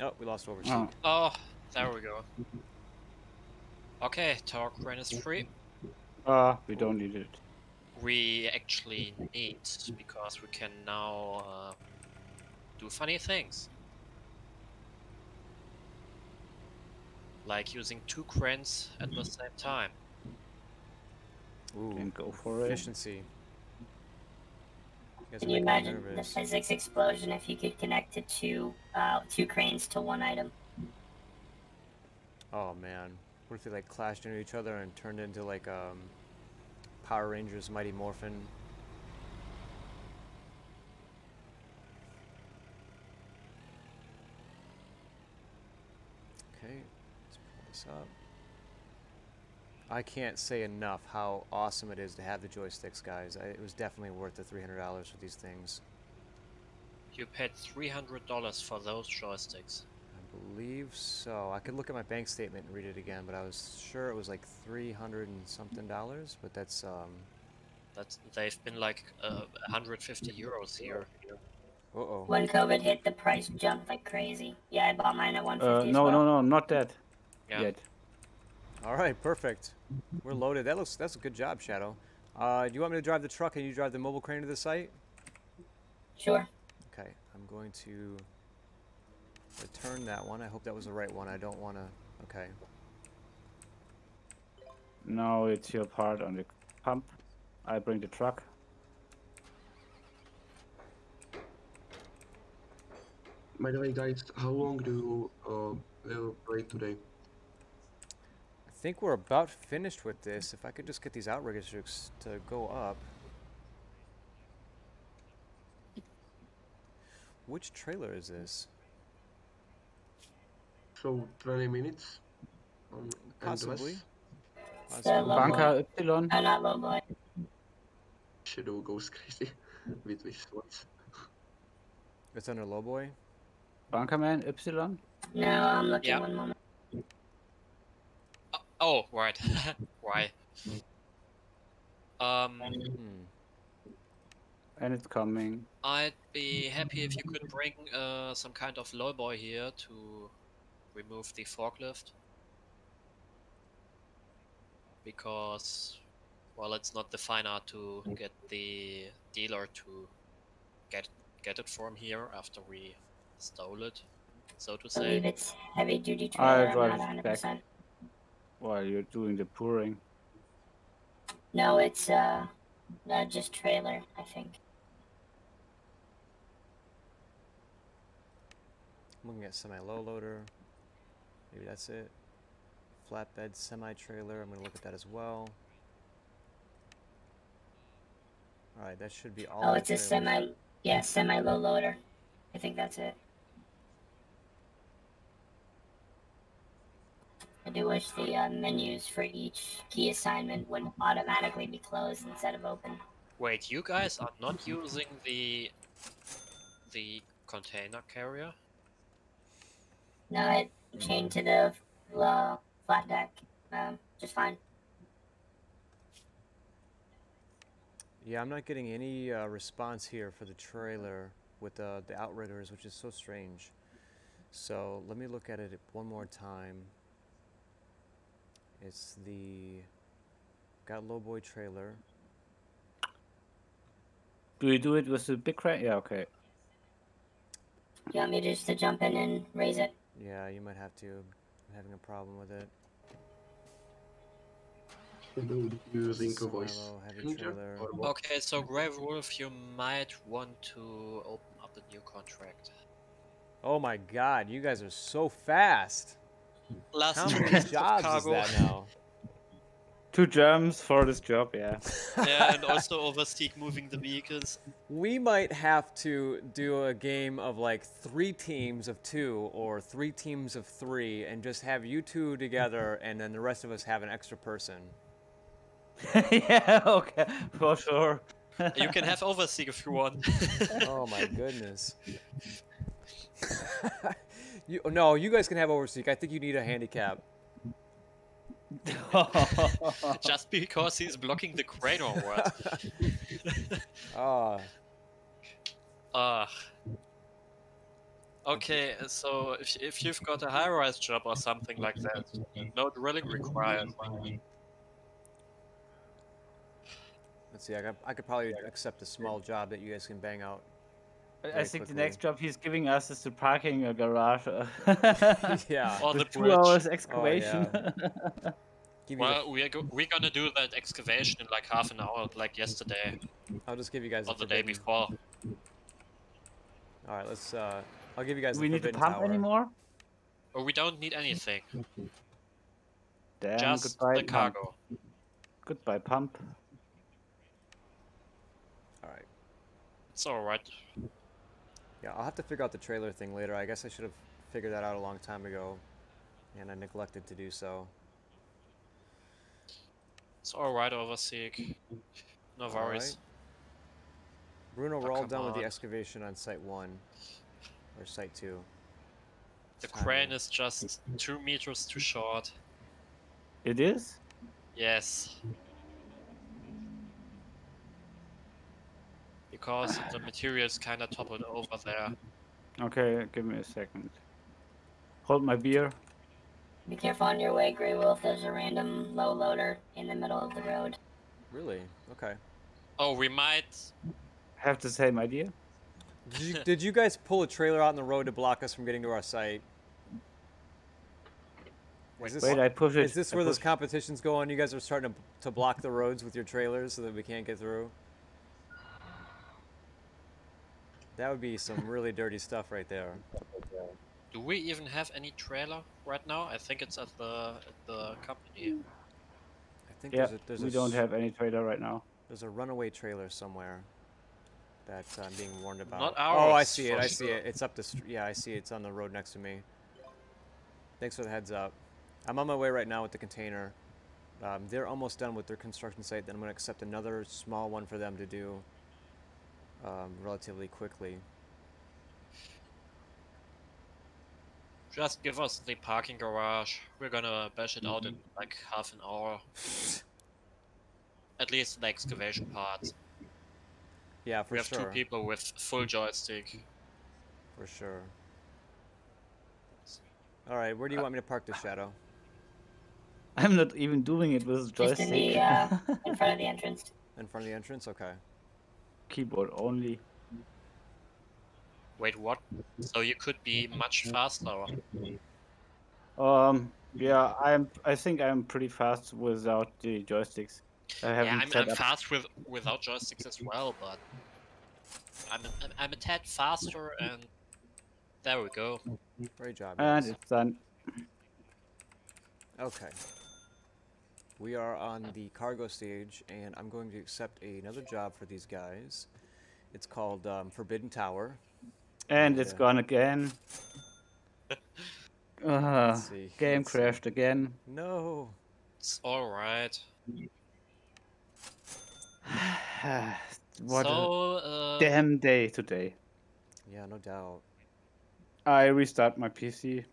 Oh, we lost Overseek. Oh. Oh, there we go. Okay, tower crane is free. Uh, we don't need it. We actually need because we can now uh, do funny things. Like using two cranes at the same time. Ooh, Can go for it. efficiency. You guys can you imagine the physics explosion if you could connect it to uh, two cranes to one item? Oh man, what if they like clashed into each other and turned into like um, Power Rangers Mighty Morphin? Okay, let's pull this up. I can't say enough how awesome it is to have the joysticks, guys. I, it was definitely worth the $300 for these things. You paid $300 for those joysticks. I believe so. I could look at my bank statement and read it again, but I was sure it was like 300 and something dollars, but that's um That's they've been like uh, 150 euros here. uh-oh. When COVID hit, the price jumped like crazy. Yeah, I bought mine at 150 Uh, no, well. no, no, not that Yeah. yet. All right, perfect. We're loaded. That looks that's a good job, Shadow. Uh, do you want me to drive the truck and you drive the mobile crane to the site? Sure. Okay, I'm going to return that one. I hope that was the right one. I don't want to. Okay. No, it's your part on the pump. I bring the truck. By the way, guys, how long do you uh, will play today? I think we're about finished with this. If I could just get these outriggers to go up. Which trailer is this? So 20 minutes. Um, Possibly. endless. It's the Possibly. Banker boy. Epsilon. No, not. Shadow goes <laughs> crazy with this ones. It's under Lowboy. Bunkerman Epsilon. No, I'm looking Yeah. one moment. Oh, right. <laughs> Why? Um, Hmm. And it's coming. I'd be happy if you could bring uh, some kind of lowboy here to remove the forklift. Because, well, it's not the fine art to get the dealer to get get it from here after we stole it, so to I believe say. it's heavy duty I'll trailer. I'm drive not it 100. back. Percent While you're doing the pouring. No, it's uh, uh, just trailer. I think. I'm looking at semi-low loader. Maybe that's it. Flatbed semi-trailer. I'm gonna look at that as well. All right, that should be all. Oh, the it's a semi. Yeah, semi low loader. I think that's it. I do wish the uh, menus for each key assignment would automatically be closed instead of open. Wait, you guys are not using the the container carrier? No, it chained to the uh, flat deck. Um, just fine. Yeah, I'm not getting any uh, response here for the trailer with the the outriggers, which is so strange. So let me look at it one more time. It's the got lowboy trailer. Do we do it with the big crane? Yeah, okay. Do you want me just to jump in and raise it? Yeah, you might have to. I'm having a problem with it. Using a voice Silo, heavy changer trailer. or what? Okay, so Grey Wolf, you might want to open up a new contract. Oh my God, you guys are so fast. Last How two many weeks of jobs is that now? Two germs for this job, yeah. yeah, and <laughs> also overseek moving the vehicles. We might have to do a game of like three teams of two or three teams of three and just have you two together and then the rest of us have an extra person. <laughs> yeah, okay, for sure. You can have <laughs> overseek if you want. Oh my goodness. You, no, you guys can have overseek. I think you need a handicap. <laughs> Just because he's blocking the crane or <laughs> what? Ah, Ah. okay, so if, if you've got a high-rise job or something like that, no drilling required. let's see. I, got, I could probably accept a small job that you guys can bang out. I Very think the next job he's giving us is the parking a garage. <laughs> yeah. Or the two bridge. hours excavation. Give you <laughs> the- Well, we're go- we're gonna do that excavation in like half an hour, like yesterday I'll just give you guys or the the day before. All right, let's. Uh, I'll give you guys Do we the need to pump tower. anymore? Or we don't need anything, Damn, just goodbye, the pump. cargo. Goodbye, pump. All right. It's alright. Yeah, I'll have to figure out the trailer thing later. I guess I should have figured that out a long time ago. and I neglected to do so. It's alright, Overseek. No worries. right. Bruno, Oh, we're all come done with the excavation on site one or site two. The time crane to- is just two meters too short. It is? Yes. Because <sighs> the materials kinda toppled over there. Okay, give me a second. Hold my beer. Be careful on your way, Grey Wolf. There's a random low loader in the middle of the road. Really? Okay. Oh, we might. Have the same idea? Did you, did you guys pull a trailer out on the road to block us from getting to our site? Wait, Is this, Wait, I push it. is this I where this push- competition's going? You guys are starting to, to block the roads with your trailers so that we can't get through? That would be some really dirty stuff right there. Do we even have any trailer right now? I think it's at the at the company. I think Yeah, there's a, there's we a don't have any trailer right now. There's a runaway trailer somewhere that I'm being warned about. Not ours. oh, I see it. I see sure. it. It's up the street. Yeah, I see it. It's on the road next to me. Thanks for the heads up. I'm on my way right now with the container. Um, they're almost done with their construction site. Then I'm going to accept another small one for them to do um, relatively quickly. Just give us the parking garage. We're gonna bash it out in like half an hour. At least the excavation part. Yeah, for sure. we have sure. two people with full joystick. For sure. All right, where do you want me to park the shadow? I'm not even doing it with joystick. Just in joystick. the uh, in front of the <laughs> entrance. In front of the entrance? Okay. Keyboard only. Wait, what? So you could be much faster. Um, yeah, I'm. I think I'm pretty fast without the joysticks. I haven't Yeah, I'm, I'm up. fast with without joysticks as well, but I'm a, I'm- I'm a tad faster, and there we go. Great job. And guys. it's done. Okay. We are on the cargo stage, and I'm going to accept another job for these guys. It's called um, Forbidden Tower. And it's Yeah. gone again. <laughs> Uh, see. game let's see. crashed again. No. It's all right. <sighs> what so, a uh, damn day today. Yeah, no doubt. I restart my PC.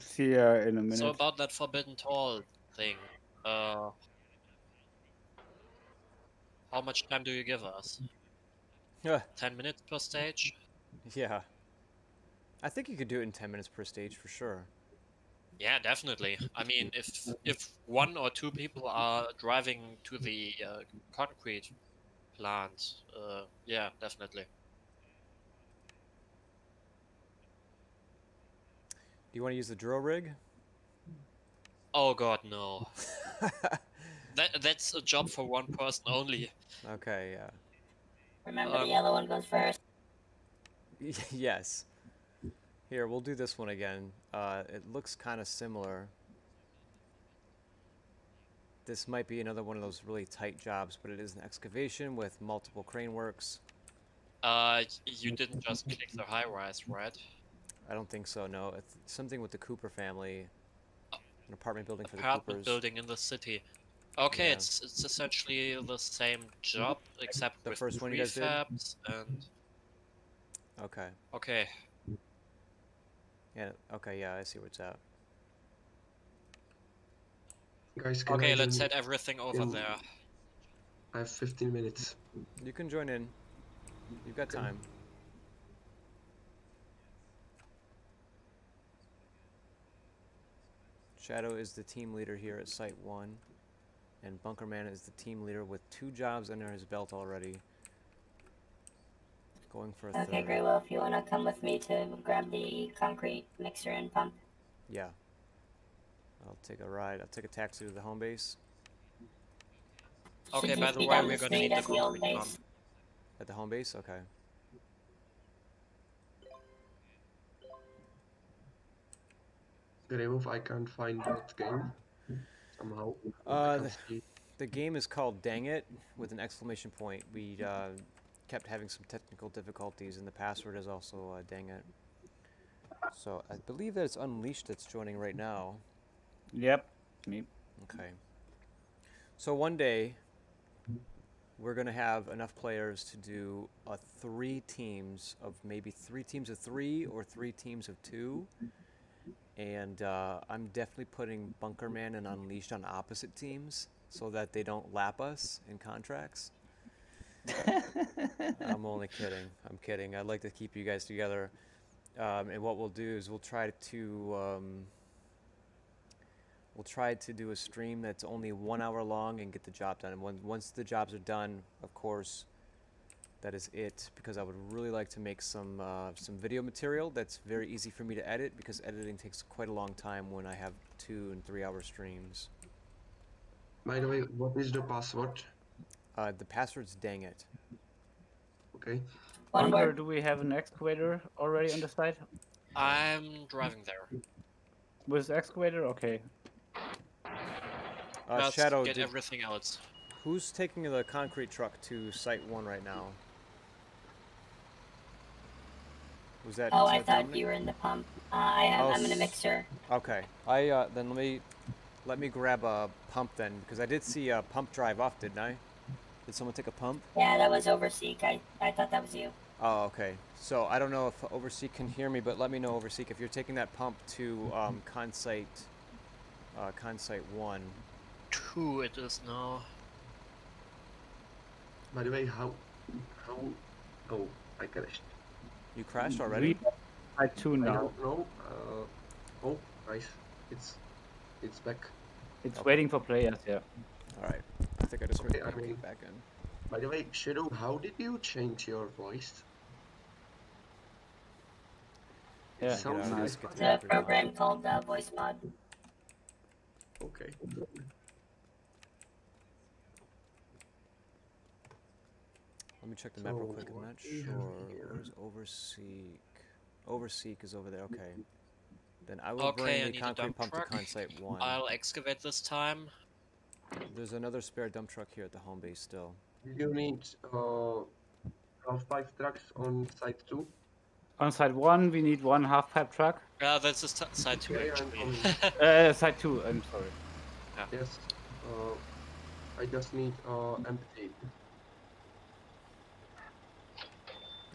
See you in a minute. so about that forbidden toll thing. Uh, how much time do you give us? Yeah. Ten minutes per stage? Yeah. I think you could do it in 10 minutes per stage for sure. Yeah, definitely. I mean, if if one or two people are driving to the uh, concrete plant, uh, yeah, definitely. You want to use the drill rig? Oh god, no. <laughs> That that's a job for one person only. okay, yeah. Remember, Um, the yellow one goes first. <laughs> yes. Here, we'll do this one again. Uh, it looks kind of similar. This might be another one of those really tight jobs, but it is an excavation with multiple crane works. Uh, you didn't just click the high rise, right? I don't think so, no. It's something with the Cooper family. An apartment building for the Apartment Coopers. building in the city. Okay, Yeah. it's it's essentially the same job except The with first one you guys did? and Okay. okay. Yeah, okay, yeah, I see where it's at. Guys, can Okay, I let's join set everything over in- there. I have 15 minutes. You can join in. You've got time. Shadow is the team leader here at Site 1. And Bunkerman is the team leader with two jobs under his belt already. Going for a Okay, third. Grey Wolf, you wanna come with me to grab the concrete mixer and pump? Yeah. I'll take a ride. I'll take a taxi to the home base. Okay, Should by the way, we're gonna need the at the old concrete pump. At the home base? Okay. Grey I can't find that game somehow. Uh, the- The game is called Dang It with an exclamation point. We uh, kept having some technical difficulties, and the password is also uh, Dang It. So I believe that it's Unleashed that's joining right now. Yep. Me. Okay. So one day, we're gonna have enough players to do a three teams of maybe three teams of three or three teams of two. And uh, I'm definitely putting Bunkerman and Unleashed on opposite teams so that they don't lap us in contracts. <laughs> I'm only kidding. I'm kidding. I'd like to keep you guys together. Um, and what we'll do is we'll try to um, we'll try to do a stream that's only one hour long and get the job done. And when, once the jobs are done, of course, that is it. Because I would really like to make some uh, some video material that's very easy for me to edit because editing takes quite a long time when I have two and three hour streams. By the way, what is the password? Uh, the password's dang it. Okay. One Bunker, word. do we have an excavator already on the site? I'm driving there. With excavator? Okay. Uh, Let's Shadow, get did- everything else. who's taking the concrete truck to site one right now? Was that? Oh, I that thought Dominic? you were in the pump. Uh, I am, Oh, I'm in a s- mixer. Okay. I uh, then let me let me grab a pump then because I did see a pump drive off, didn't I? Did someone take a pump? Yeah, that was Overseek. I, I thought that was you. Oh, okay. So I don't know if Overseek can hear me, but let me know Overseek if you're taking that pump to um, Consite, uh, Consite one. Two it is now. By the way, how how oh I crashed. You crashed already? We I two I now. don't know. Uh, oh, right. It's it's back. It's Okay. waiting for players, yeah. All right. I think I just Okay, heard I mean- back in. By the way, Shadow, how did you change your voice? It Yeah. sounds Yeah, like let's get to The program called uh, Voicemod. okay. Let me check the map real quick. I'm not sure. here- Where's Overseek? Overseek is over there. Okay. Then I will Okay, bring the a concrete pump truck. to Consite <laughs> one. I'll excavate this time. There's another spare dump truck here at the home base still. You need uh, half pipe trucks on site two. On side one, we need one half pipe truck. Yeah, this is t- side two Okay, I'm actually. <laughs> Uh, side two, I'm sorry. Yes. Uh, I just need uh, empty.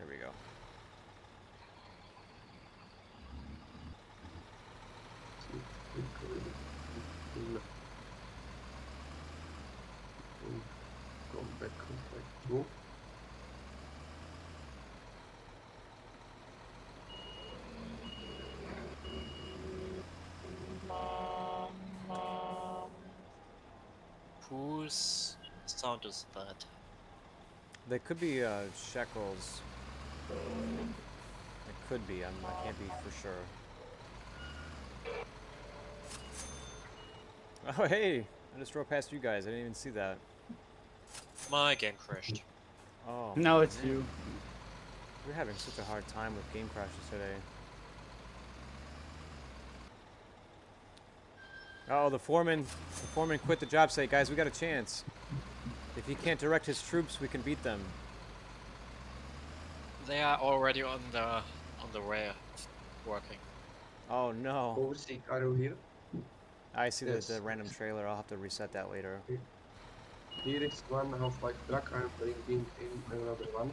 There we go. Go back on site two. Whose sound is that? They could be uh, shekels. It could be. I'm, I can't be for sure. Oh hey! I just drove past you guys. I didn't even see that. My game crashed. Oh. No, it's man. you. We're having such a hard time with game crashes today. Oh, the foreman, the foreman quit the job site. Guys, we got a chance. If he can't direct his troops, we can beat them. They are already on the on the way working. Oh no. Overseek, are you here? I see Yes. the, the random trailer. I'll have to reset that later. Here is one half pipe truck. I'm bringing in another one.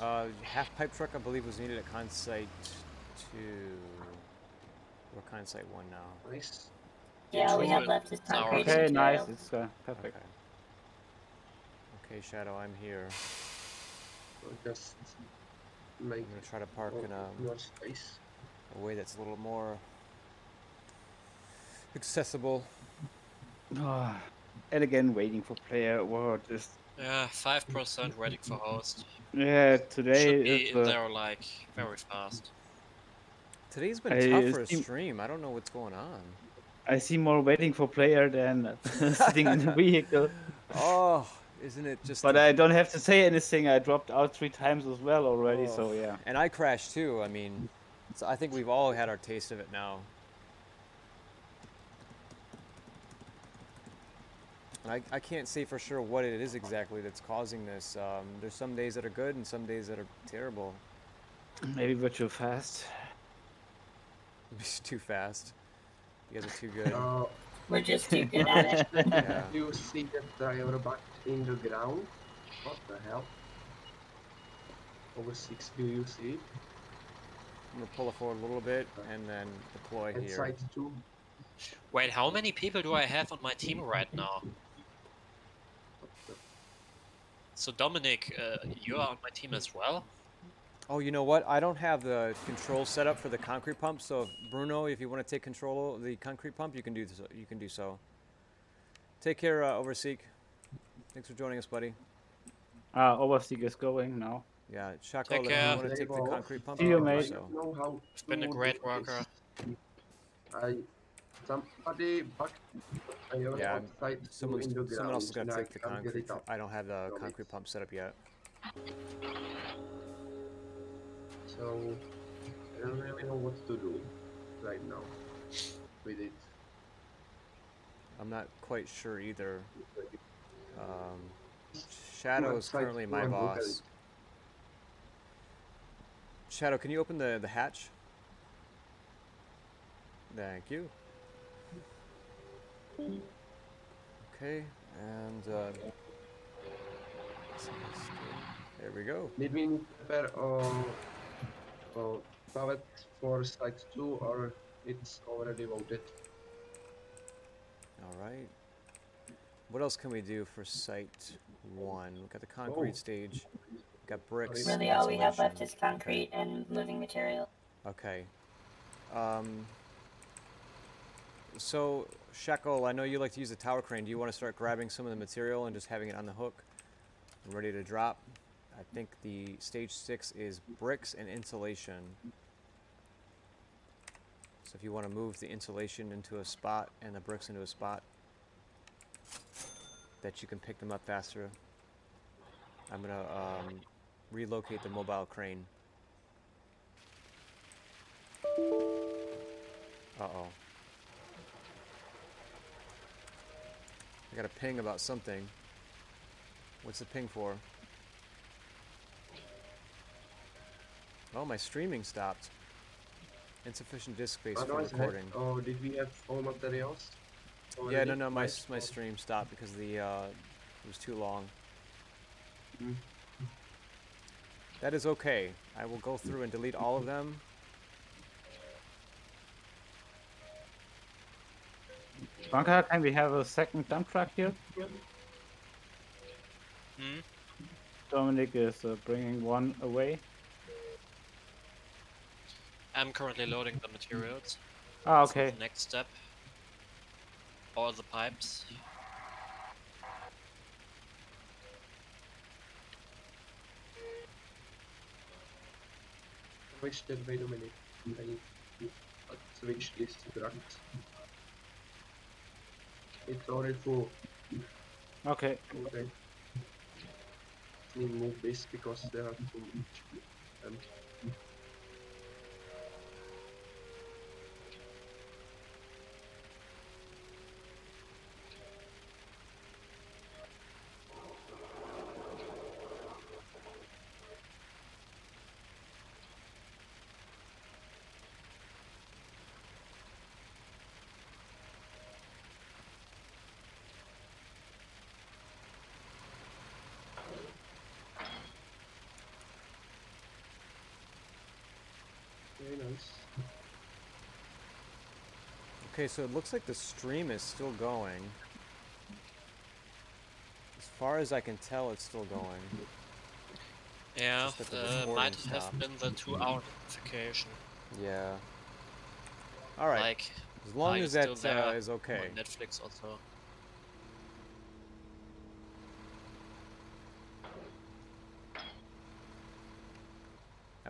Uh, half pipe truck, I believe, was needed at Consite two. Or Consite one now. Nice. Yeah, all we have left is It's our- concrete Okay, nice. It's uh, perfect. Okay. Okay, Shadow, I'm here. So just I'm gonna try to park in a, more space. a way that's a little more accessible. <sighs> And again, waiting for player. Wow, just Yeah, five percent waiting for host. yeah. Today Should be in there like very fast. Today's been I tough for a stream. I don't know what's going on. I see more waiting for player than <laughs> sitting in the vehicle. <laughs> Oh, isn't it just? But the- I don't have to say anything. I dropped out three times as well already. So Oh. yeah. And I crashed too. I mean, so I think we've all had our taste of it now. And I, I can't say for sure what it is exactly that's causing this. Um, there's some days that are good and some days that are terrible. Maybe we're too fast. <laughs> It's too fast. You guys are too good. Uh, <laughs> We're just too good at it. <laughs> Yeah. do you see that I are back in the ground? What the hell? Overseek, do you see it? I'm gonna pull it forward a little bit and then deploy At here. site two. Wait, how many people do I have on my team right now? So Dominic, uh, you are on my team as well? Oh, you know what? I don't have the control set up for the concrete pump. So, Bruno, if you want to take control of the concrete pump, you can do so. You can do so. Take care, uh, Overseek. Thanks for joining us, buddy. Ah, Overseek is going now. Yeah, Shako, Take if you care. want to take the Label. concrete pump, See you you, can do mate. So. don't know how It's been a great do worker. I somebody back. I am Yeah, outside two Someone's, in the someone else is gonna take the I can't get concrete. it up. I don't have the Sorry. concrete pump set up yet. So I don't really know what to do right now with it. I'm not quite sure either. Um, Shadow is currently my and look at boss. Shadow, can you open the, the hatch? Thank you. Okay, and uh, there we go. Need to prepare uh, pallet for site two or it's already voted? All right. What else can we do for site one? We've got the concrete Oh. stage. We got bricks. Really, all we have left is concrete and moving material. Okay. Um, so, Shekel, I know you like to use the tower crane. Do you want to start grabbing some of the material and just having it on the hook and ready to drop? I think the stage six is bricks and insulation. So if you want to move the insulation into a spot and the bricks into a spot, that you can pick them up faster. I'm gonna um, relocate the mobile crane. Uh-oh. I got a ping about something. What's the ping for? Oh, my streaming stopped. Insufficient disk space for recording. Oh, did we have all materials? Yeah, already? no, no, my, my stream stopped because the, uh, it was too long. Mm. That is okay. I will go through and delete all of <laughs> them. Bunker, can we have a second dump truck here? Hmm? Dominic is uh, bringing one away. I'm currently loading the materials. Ah, So okay. the next step. All the pipes. Switch that, wait a minute. I need to uh, switch this truck. It's already full. Okay. Okay. Let me move this because there are too much. Okay, so it looks like the stream is still going. As far as I can tell, it's still going. Yeah, the might have stopped. been the two hour notification. Yeah. All right. Like, as long as that uh, is okay. Netflix also.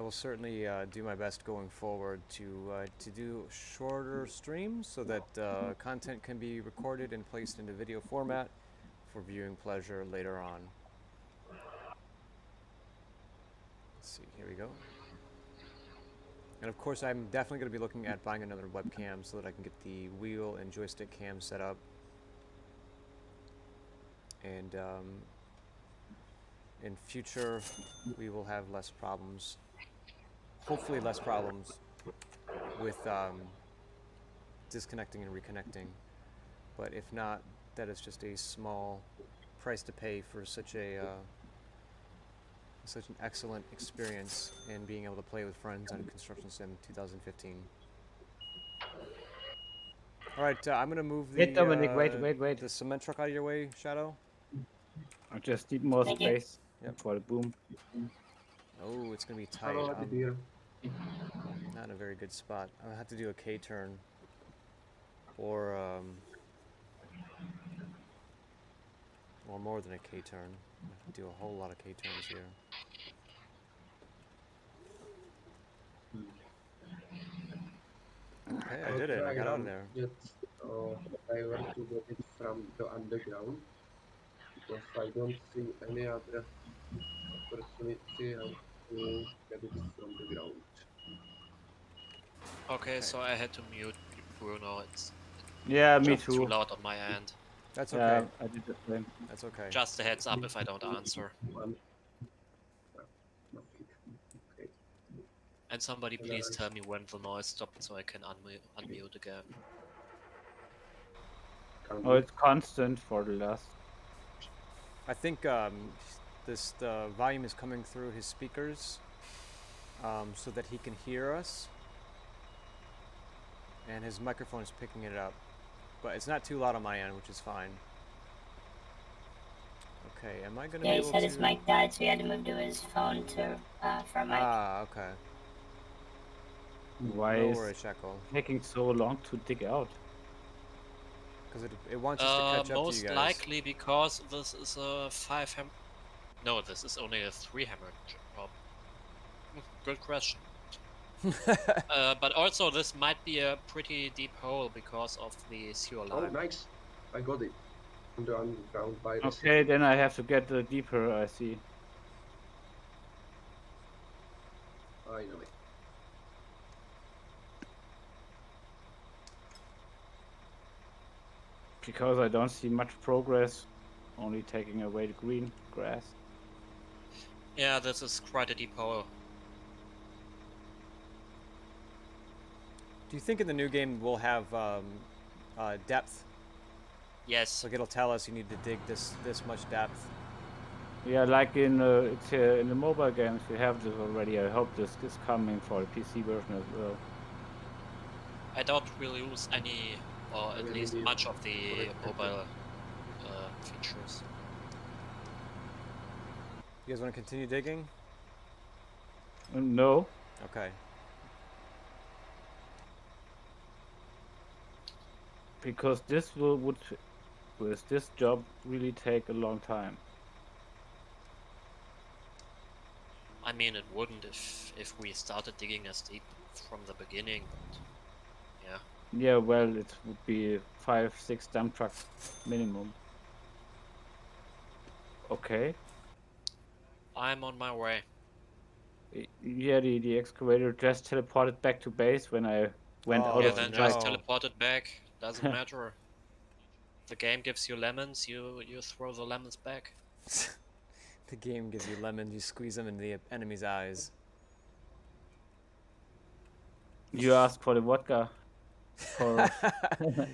Will certainly uh, do my best going forward to uh, to do shorter streams so that uh, content can be recorded and placed into video format for viewing pleasure later on. Let's see, here we go. And of course, I'm definitely going to be looking at buying another webcam so that I can get the wheel and joystick cam set up. And um, in future, we will have less problems hopefully less problems with um, disconnecting and reconnecting. But if not, that is just a small price to pay for such a uh, such an excellent experience in being able to play with friends on Construction Sim 2015. All right, uh, I'm gonna move the Wait, Dominic, wait, uh, wait, wait. the cement truck out of your way, Shadow. I just need more Thank you. space Yep. for the boom. Oh, it's gonna be tight. Um, beer. Not in a very good spot. Gonna have to do a K turn, or um, or more than a K turn. I have to do a whole lot of K turns here. Okay, I did it. I got out of there. Uh, I want to get it from the underground because I don't see any other opportunity to get it from the ground. Okay, so I had to mute Bruno. It's Yeah, me just too too. loud on my end. That's Yeah, okay. I did the same. That's okay. Just a heads up if I don't answer. One. No, nothing. Okay. And somebody please tell me when the noise stopped so I can unmute, unmute again. Oh, it's constant for the last. I think um, this the volume is coming through his speakers, um, so that he can hear us, and his microphone is picking it up, but it's not too loud on my end, which is fine. Okay, am I gonna Yeah, be he able said to? his mic died, so he had to move to his phone to uh, for a mic. Ah, okay. Why No is worries, Shackle, taking so long to dig out? because it it wants us Uh, to catch up to you guys. Most likely because this is a five ham. No, this is only a three hammer job. Hmm, Good question. <laughs> uh, but also, this might be a pretty deep hole because of the sewer line. Oh, nice. I got it. On the underground by the Okay, then I have to get uh, deeper. I see. Finally. Because I don't see much progress. Only taking away the green grass. Yeah, this is quite a deep hole. Do you think in the new game we'll have um, uh, depth? Yes. Like it'll tell us you need to dig this this much depth. Yeah, like in uh, it's uh, in the mobile games we have this already. I hope this is coming for the PC version as well. I doubt we'll use any, or at least much of the mobile uh, features. You guys want to continue digging? Uh, no, Okay. Because this will would with this job really take a long time. I mean, it wouldn't if if we started digging as deep from the beginning, but yeah. Yeah, well, it would be five, six dump trucks minimum. Okay. I'm on my way. Yeah, the, the excavator just teleported back to base when I went Oh, out yeah, of then just teleported back. Doesn't <laughs> matter. The game gives you lemons, you you throw the lemons back. the game gives you lemons, you squeeze them into the enemy's eyes. You asked for the vodka. For <laughs>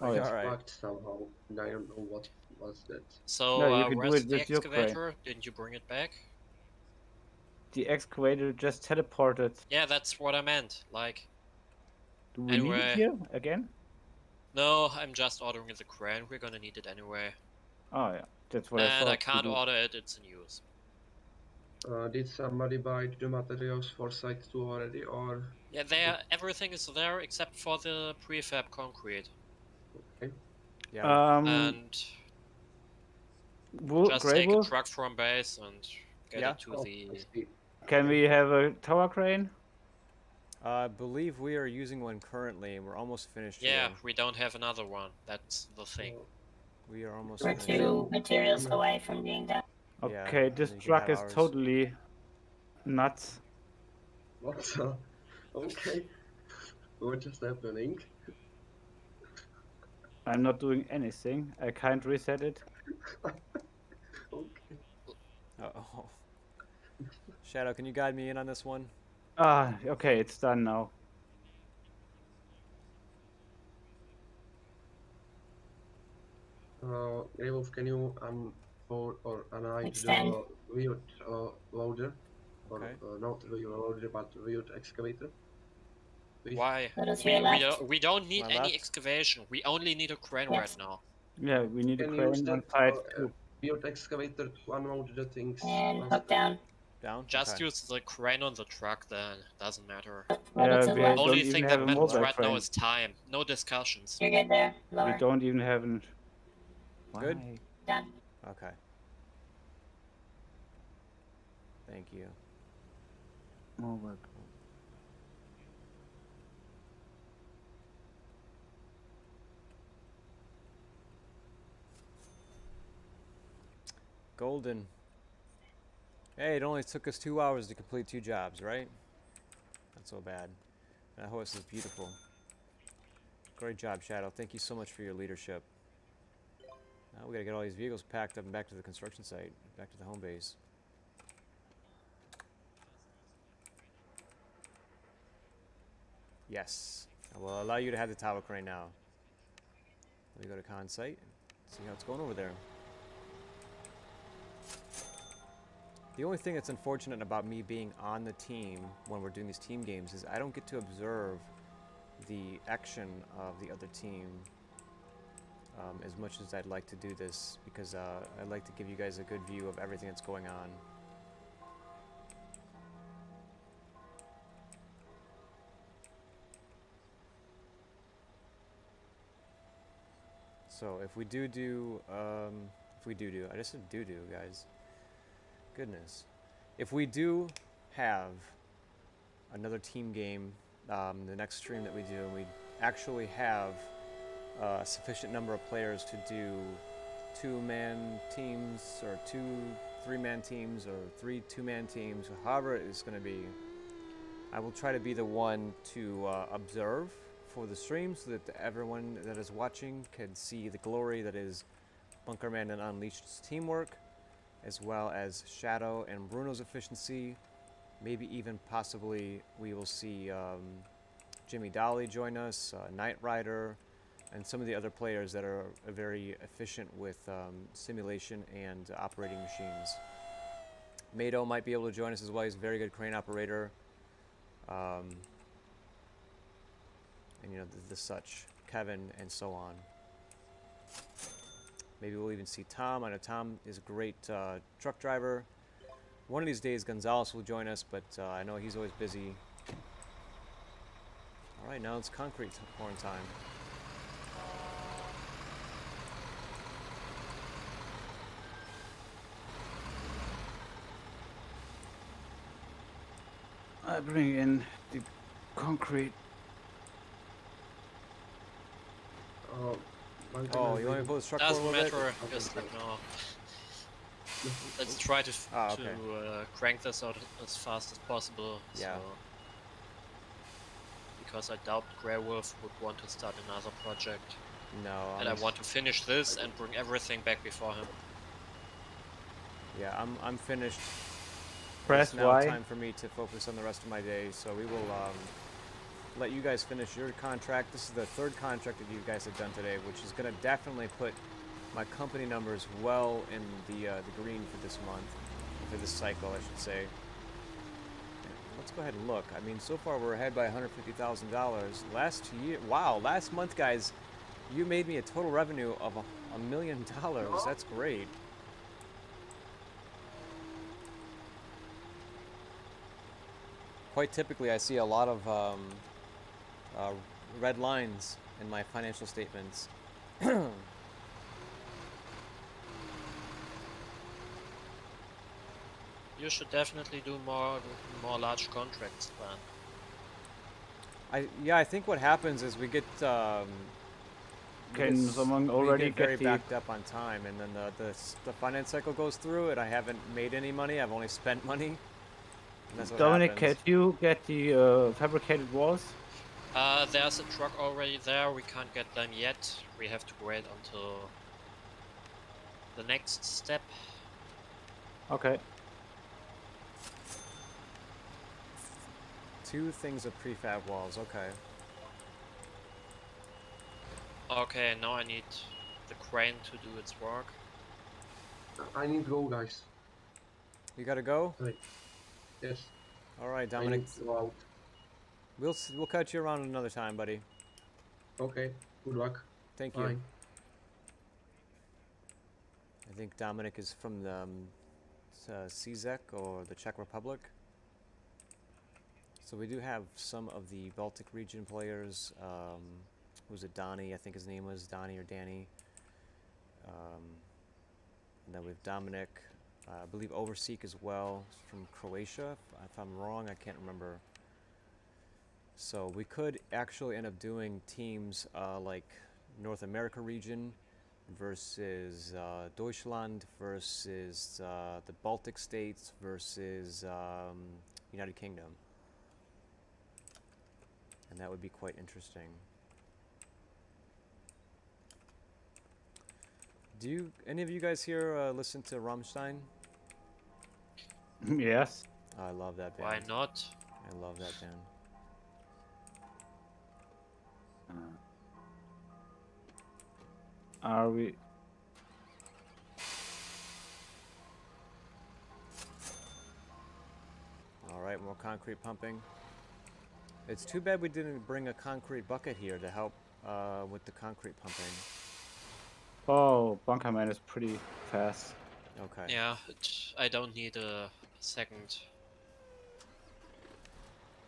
Oh, Okay, yeah. alright. Fucked somehow. And I don't know what was that. So No, you uh, can do where's it the with your crane. excavator? Didn't you bring it back? The excavator just teleported. Yeah, that's what I meant. Like, Do we need it here again? no, I'm just ordering the crane. We're gonna need it anyway. Oh yeah, that's what I and. I can't order it. It's in use. Uh, did somebody buy the materials for Site 2 already, or Yeah, there. Everything is there except for the prefab concrete. Okay. Yeah. Um, and Wo- just Grey take a truck from base and get Yeah. it to Oh, the. I see. can we have a tower crane? I believe we are using one currently, and we're almost finished. Yeah, here. we don't have another one. That's the thing. we are almost We're finished. two materials away from being done. Yeah, Okay, this truck is ours. totally nuts. What the? <laughs> Okay. What just happening? I'm not doing anything. I can't reset it. <laughs> Okay. Uh-oh. Shadow, can you guide me in on this one? Ah, okay, it's done now. Uh, Greywolf, can you unfold or unhide the weird uh, loader? Or Okay. uh, not weird loader, but weird excavator? Please? Why? We, we, don't, we don't need My any left? excavation. We only need a crane Yes. right now. Yeah, we need a Can you use crane on that, uh. Weird excavator to unload the things. And once- hook down. Down? Just Okay. use the crane on the truck then. Doesn't matter. Yeah, to the we left. Only thing that matters mobile right now is time. No discussions. You're good there. We don't even have an. Good. Why? Done. Okay. Thank you. Mobile. Golden. Hey, it only took us two hours to complete two jobs, right? Not so bad. That horse is beautiful. Great job, Shadow. Thank you so much for your leadership. Now we gotta get all these vehicles packed up and back to the construction site, back to the home base. Yes. I will allow you to have the tower crane now. Let me go to Consite, see how it's going over there. The only thing that's unfortunate about me being on the team when we're doing these team games is I don't get to observe the action of the other team um, as much as I'd like to do this because uh, I'd like to give you guys a good view of everything that's going on. So if we do do, um, if we do do, I just said do do, guys. Goodness. If we do have another team game, um, the next stream that we do, and we actually have a sufficient number of players to do two-man teams, or two three-man teams, or three two-man teams, however it's going to be, I will try to be the one to uh, observe for the stream so that everyone that is watching can see the glory that is Bunkerman and Unleashed's teamwork, as well as Shadow and Bruno's efficiency. Maybe even possibly we will see um, Jimmy Dolly join us, uh, Knight Rider, and some of the other players that are very efficient with um, simulation and operating machines. Mado might be able to join us as well. He's a very good crane operator. Um, and you know the, the such Kevin and so on. Maybe we'll even see Tom. I know Tom is a great uh, truck driver. One of these days Gonzalez will join us, but uh, I know he's always busy. All right, now it's concrete pouring time. I bring in the concrete. Thing Oh, you want me to really- pull this truck forward a Doesn't little bit? matter. Just no. Let's try to f- Ah, okay. to uh, crank this out as fast as possible. Yeah. So, because I doubt Greywolf would want to start another project, No. and I'm I want to finish this and bring everything back before him. Yeah, I'm I'm finished. Press it's now Y. time for me to focus on the rest of my day, so we will um, let you guys finish your contract. This is the third contract that you guys have done today, which is going to definitely put my company numbers well in the uh, the green for this month, for this cycle, I should say. Let's go ahead and look. I mean, so far we're ahead by $150,000. Last year, wow, last month, guys, you made me a total revenue of a, million dollars. That's great. quite typically I see a lot of um, uh, red lines in my financial statements. <clears throat> You should definitely do more more large contracts, man. I yeah, I think what happens is we get um, we Can someone already get very get the- backed up on time, and then the, the the finance cycle goes through, and I haven't made any money. I've only spent money. And that's what Dominic, happens. can you get the uh, fabricated walls? Uh, there's a truck already there, we can't get them yet. We have to wait until the next step. Okay. Two things of prefab walls, okay. Okay, now I need the crane to do its work. I need to go, guys. You gotta go? Yes. Alright, Dominic. I need to go out. We'll we'll catch you around another time, buddy. Okay. Good luck. Thank you. Bye. I think Dominic is from the um, uh, CZEC or the Czech Republic. So we do have some of the Baltic region players. Um, who's it? Donnie, I think his name was Donnie or Danny. Um, and then we have Dominic. Uh, I believe Overseek as well from Croatia. If I'm wrong, I can't remember. So we could actually end up doing teams uh, like North America region versus uh, Deutschland versus uh, the Baltic states versus um, United Kingdom. And that would be quite interesting. Do you, any of you guys here uh, listen to Rammstein? <laughs> yes. I love that band. Why not? I love that band. Are we? All right, more concrete pumping. It's too bad we didn't bring a concrete bucket here to help uh, with the concrete pumping. Oh, Bunkerman is pretty fast. Okay. Yeah, I don't need a second.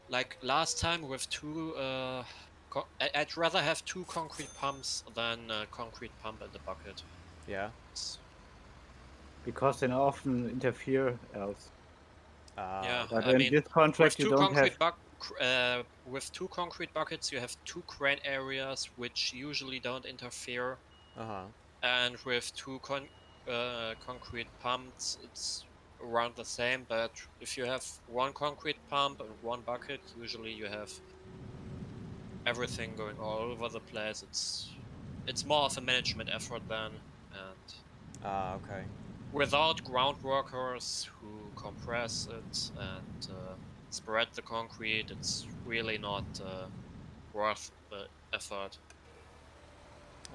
Like last time with two, uh, co- I- I'd rather have two concrete pumps than a concrete pump in the bucket. Yeah. It's- Because they often interfere else. Uh, Yeah. But I in mean, this with contract, you two don't concrete have. buck, cr- uh, with two concrete buckets, you have two crane areas which usually don't interfere, Uh huh. and with two con- uh, concrete pumps, it's around the same. But if you have one concrete pump and one bucket, usually you have everything going all over the place. It's it's more of a management effort then, and Ah, okay. without ground workers who compress it and uh, spread the concrete, it's really not uh, worth the effort.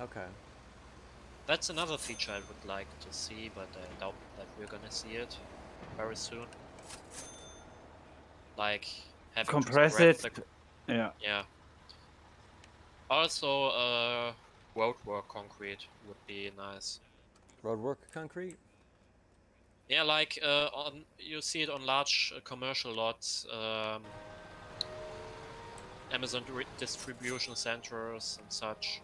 Okay. That's another feature I would like to see, but I doubt that we're gonna see it very soon. Like having Compress to spread it. The, Yeah. yeah. Also, uh, roadwork concrete would be nice. Roadwork concrete? Yeah, like uh, on you see it on large uh, commercial lots, um, Amazon distribution centers and such.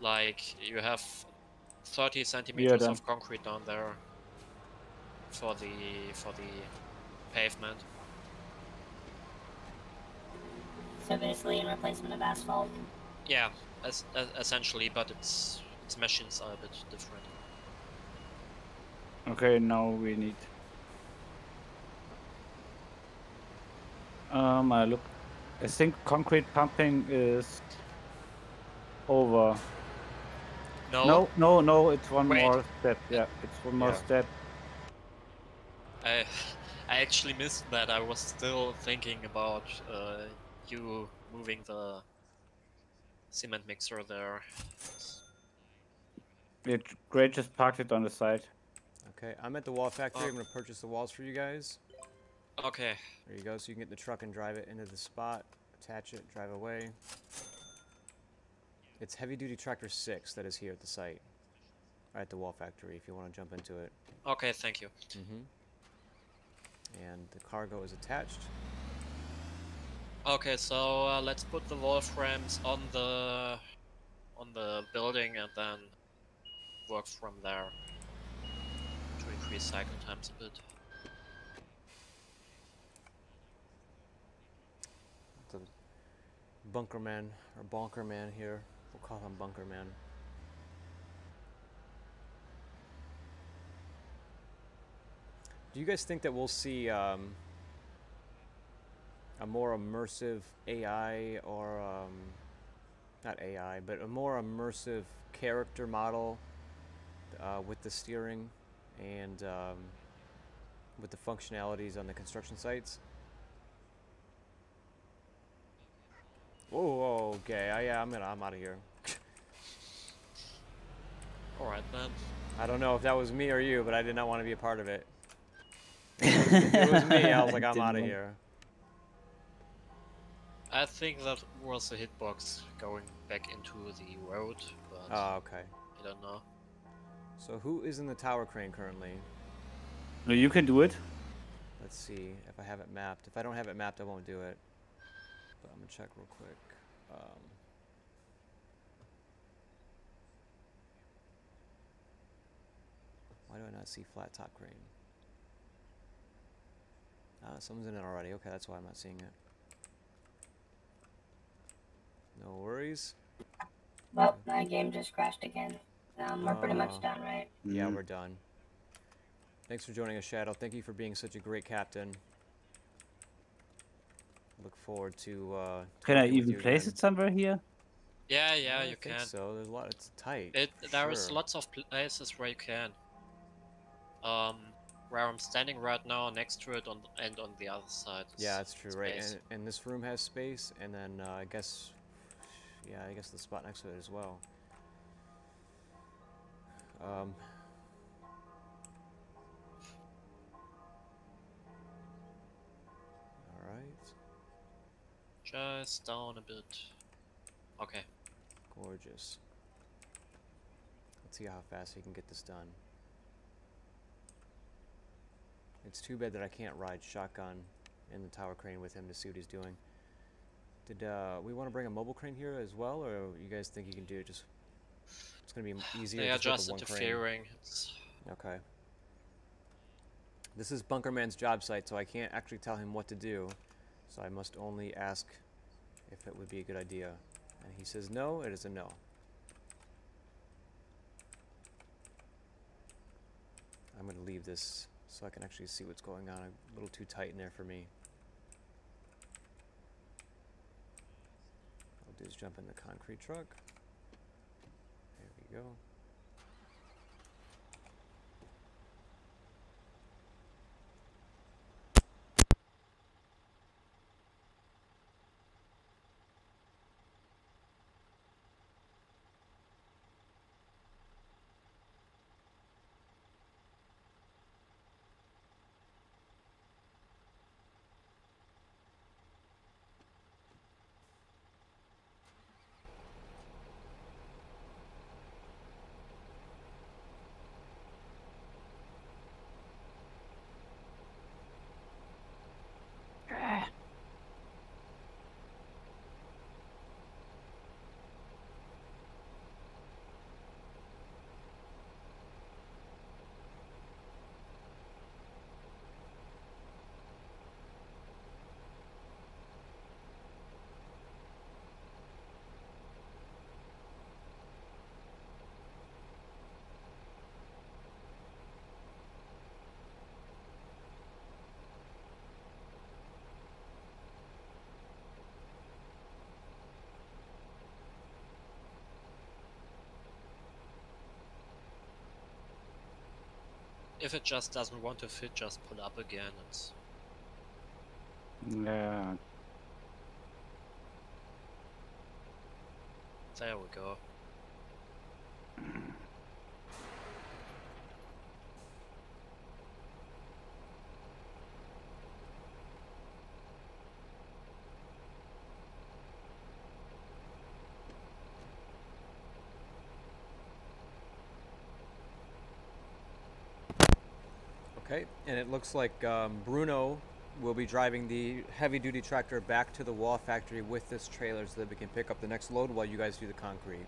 Like you have 30 centimeters then. of concrete down there for the for the pavement. So basically, in replacement of asphalt. Yeah, as, as, essentially, but its its machines are a bit different. Okay, now we need. Um, I look. I think concrete pumping is over. No, No, no, no. It's one Wait. more step. Yeah, it's one more Yeah. step. I <laughs> I actually missed that. I was still thinking about uh, you moving the cement mixer there. It great just parked it on the side. Okay, I'm at the wall factory. Oh. I'm gonna purchase the walls for you guys. Okay, There you go. So you can get the truck and drive it into the spot, attach it, drive away. It's heavy duty tractor six that is here at the site, Right at the wall factory. If you want to jump into it. okay, thank you. Mm-hmm. And the cargo is attached. Okay, so uh, let's put the wall frames on the on the building and then work from there to increase cycle times a bit. The bunker man or bonker man here. We'll call him bunker man. Do you guys think that we'll see um, a more immersive AI or um, not AI, but a more immersive character model uh, with the steering and um, with the functionalities on the construction sites? Whoa, whoa, okay. I, yeah, I'm gonna. I'm out of here. Alright then. I don't know if that was me or you, but I did not want to be a part of it. <laughs> It was me, I was like, I'm out of want- here. I think that was a hitbox going back into the road, but Oh, okay. I don't know. So who is in the tower crane currently? No, you can do it. Let's see if I have it mapped. If I don't have it mapped, I won't do it. But I'm gonna check real quick. Um, why do I not see flat top crane? Ah, someone's in it already. Okay, that's why I'm not seeing it. No worries. Well, my game just crashed again. Um, we're pretty much Oh. done, right? Yeah, Mm. we're done. Thanks for joining us, Shadow. Thank you for being such a great captain. Look forward to. Uh, Can I even place again. it somewhere here? Yeah, yeah, I you think can. So there's a lot. It's tight. It for there is sure. lots of places where you can. Um, where I'm standing right now, next to it, on and on the other side. Yeah, that's true, right? And, and this room has space, and then uh, I guess, yeah, I guess the spot next to it as well. Um, all right, Just down a bit. Okay. gorgeous. Let's see how fast he can get this done. It's too bad that I can't ride shotgun in the tower crane with him to see what he's doing. Did uh, we want to bring a mobile crane here as well, or you guys think you can do it just? It's gonna be easier. They are just with just the one crane? interfering. Okay. This is Bunkerman's job site, so I can't actually tell him what to do. So I must only ask if it would be a good idea. And he says no, it is a no. I'm going to leave this so I can actually see what's going on. A little too tight in there for me. Do is jump in the concrete truck. There we go. If it just doesn't want to fit, just pull up again. It's Yeah. there we go. Okay, and it looks like um, Bruno will be driving the heavy-duty tractor back to the wall factory with this trailer so that we can pick up the next load while you guys do the concrete.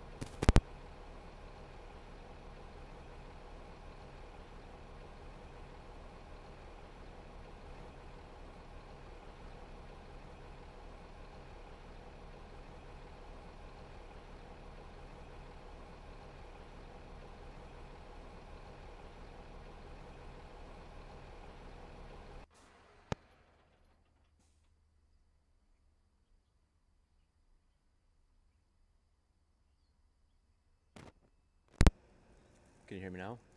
Hear me now?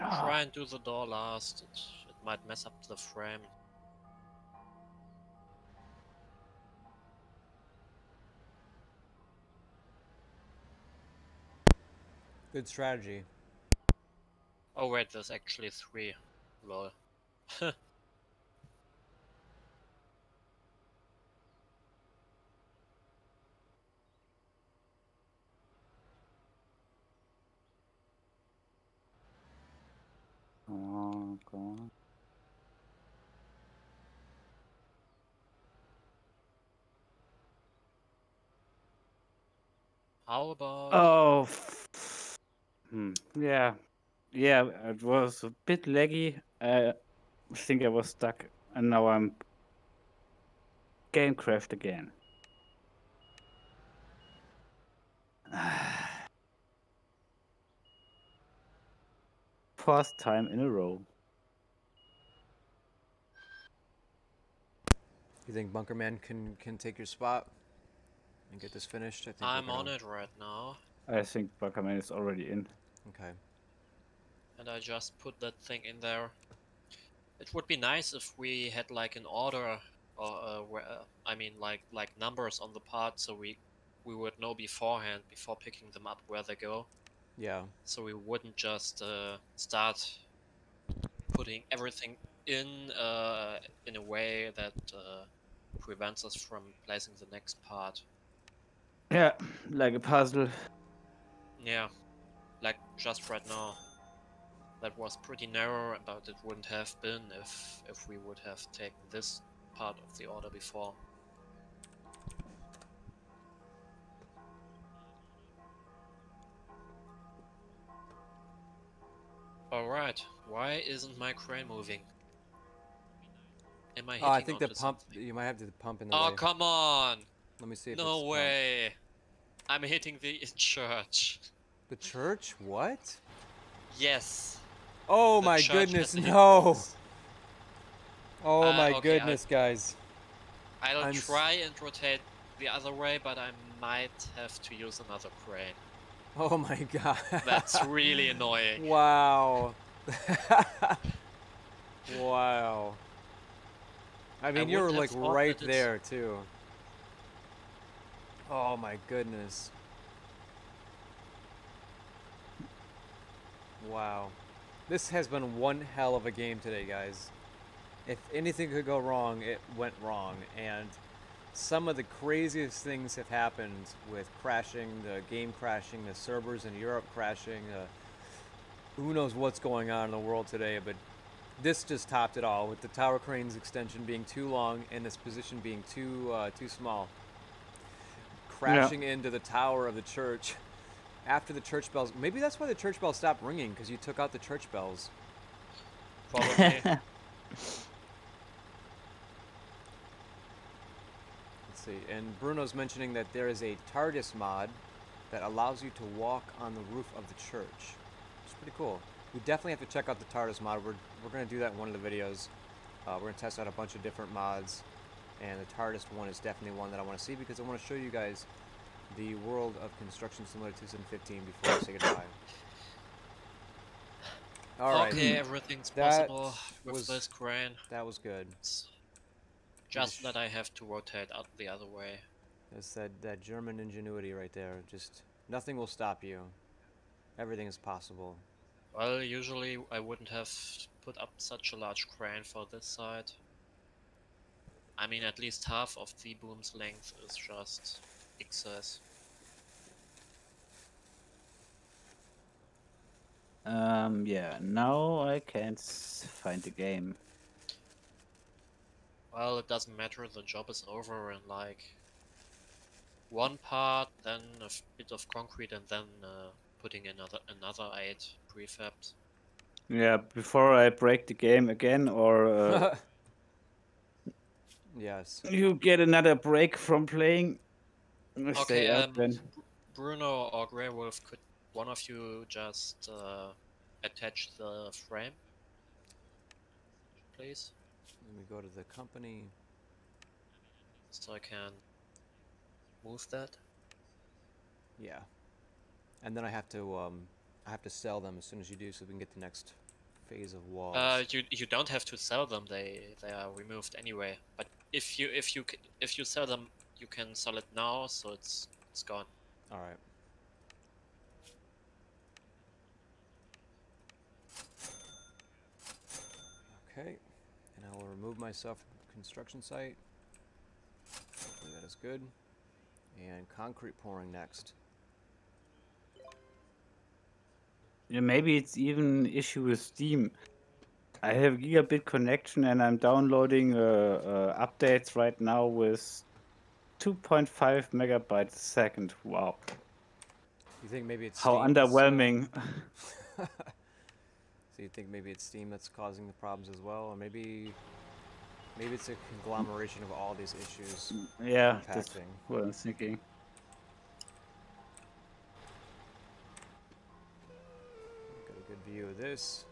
Ah, Try and do the door last. It, it might mess up the frame. Good strategy. Oh wait, there's actually three. Lol. <laughs> Oh, God. How about Oh. Hmm. Yeah. Yeah, it was a bit laggy. I think I was stuck, and now I'm game crashed again. <sighs> First time in a row. You think Bunkerman can can take your spot and get this finished? I think I'm on it right now, I think Bunkerman is already in. Okay. and I just put that thing in there. It would be nice if we had like an order, or uh, where, uh, I mean, like like numbers on the part, so we we would know beforehand before picking them up where they go. Yeah. so we wouldn't just uh, start putting everything in uh, in a way that uh, prevents us from placing the next part. Yeah, like a puzzle. Yeah, like just right now. That was pretty narrow, but it wouldn't have been if if we would have taken this part of the order before. Alright, why isn't my crane moving? Am I ah, hitting Oh, I think the pump. something? You might have to pump in the Oh, way. come on! Let me see. If No it's, way! I'm hitting the church. the church? What? Yes. Oh the my goodness! No. Oh Uh, my okay, I- goodness, guys. I'll I'm try and rotate the other way, but I might have to use another crane. Oh my <laughs> god. That's really annoying. Wow. <laughs> wow. I mean, you would were like right there too. Oh my goodness. Wow. This has been one hell of a game today, guys. If anything could go wrong, it went wrong. And some of the craziest things have happened with crashing, the game crashing, the servers in Europe crashing. Uh, who knows what's going on in the world today, but this just topped it all with the tower crane's extension being too long and this position being too uh, too small. Crashing into the tower of the church after the church bells. Maybe that's why the church bells stopped ringing because you took out the church bells. Probably. <laughs> Let's see. And Bruno's mentioning that there is a TARDIS mod that allows you to walk on the roof of the church. It's pretty cool. We definitely have to check out the TARDIS mod. We're, we're going to do that in one of the videos. Uh, we're going to test out a bunch of different mods. And the TARDIS one is definitely one that I want to see because I want to show you guys the world of Construction Simulator 2015 before I say goodbye. Alright, Okay, everything's That possible with was- this crane. that was good. It's just that I have to rotate out the other way. It's that, that German ingenuity right there. Just nothing will stop you. Everything is possible. Well, usually I wouldn't have put up such a large crane for this side. I mean, at least half of the boom's length is just excess. Um, yeah, now I can't find the game. Well, it doesn't matter, the job is over in like one part, then a bit of concrete, and then uh, putting another another eight prefabs. Yeah, before I break the game again, or uh, <laughs> yes. you get another break from playing. Okay, stay up um, Bruno or Greywolf, could one of you just uh, attach the frame, please, Let me go to the company. so I can move that? Yeah. And then I have to um I have to sell them as soon as you do so we can get the next phase of walls. Uh, you you don't have to sell them. They they are removed anyway. But if you if you if you sell them, you can sell it now, so it's it's gone. All right. Okay, and I will remove myself from the construction site. Hopefully that is good. And concrete pouring next. Yeah, maybe it's even an issue with Steam. I have gigabit connection and I'm downloading uh, uh, updates right now with 2.5 megabytes a second. Wow, You think maybe it's how Steam underwhelming! <laughs> so you think maybe it's Steam that's causing the problems as well, or maybe maybe it's a conglomeration of all these issues yeah, that's what I'm thinking. View this.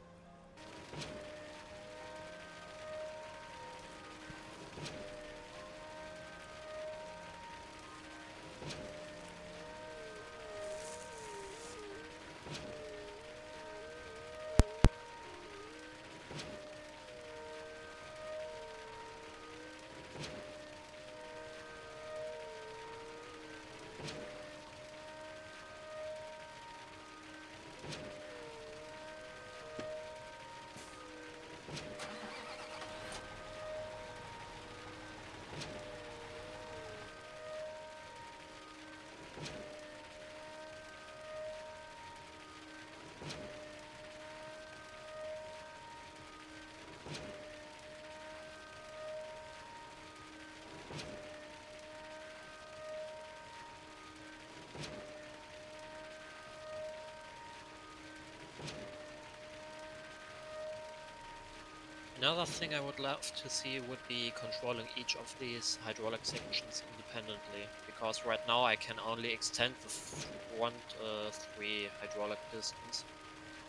Another thing I would love to see would be controlling each of these hydraulic sections independently, because right now I can only extend the front uh, three hydraulic pistons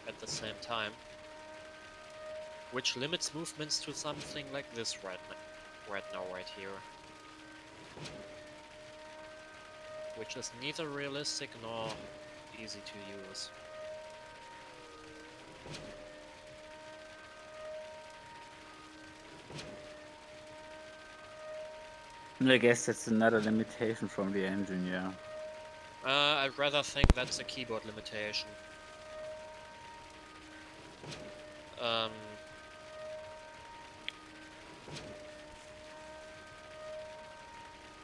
at the same time, which limits movements to something like this right, right now, right here. Which is neither realistic nor easy to use. I guess that's another limitation from the engine, yeah. Uh, I'd rather think that's a keyboard limitation. Um,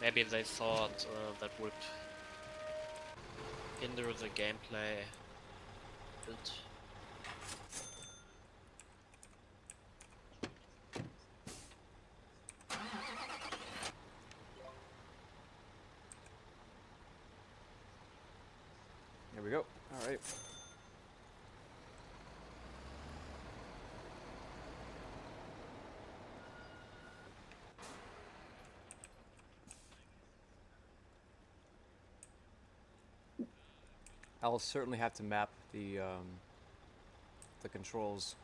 maybe they thought uh, that would hinder the gameplay a bit. There we go. All right. I'll certainly have to map the um, the controls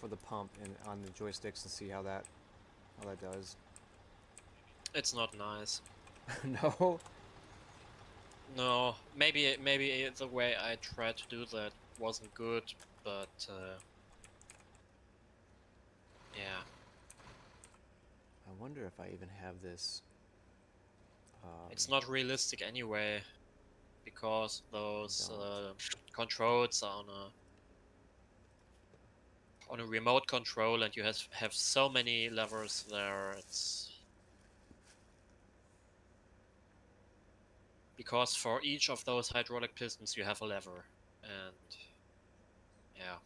for the pump and on the joysticks and see how that how that does. It's not nice. <laughs> <laughs> no. No, maybe maybe the way I tried to do that wasn't good, but uh, yeah. I wonder if I even have this. Um, It's not realistic anyway, because those uh, controls are on a on a remote control, and you have have so many levers there. It's because for each of those hydraulic pistons you have a lever, and yeah,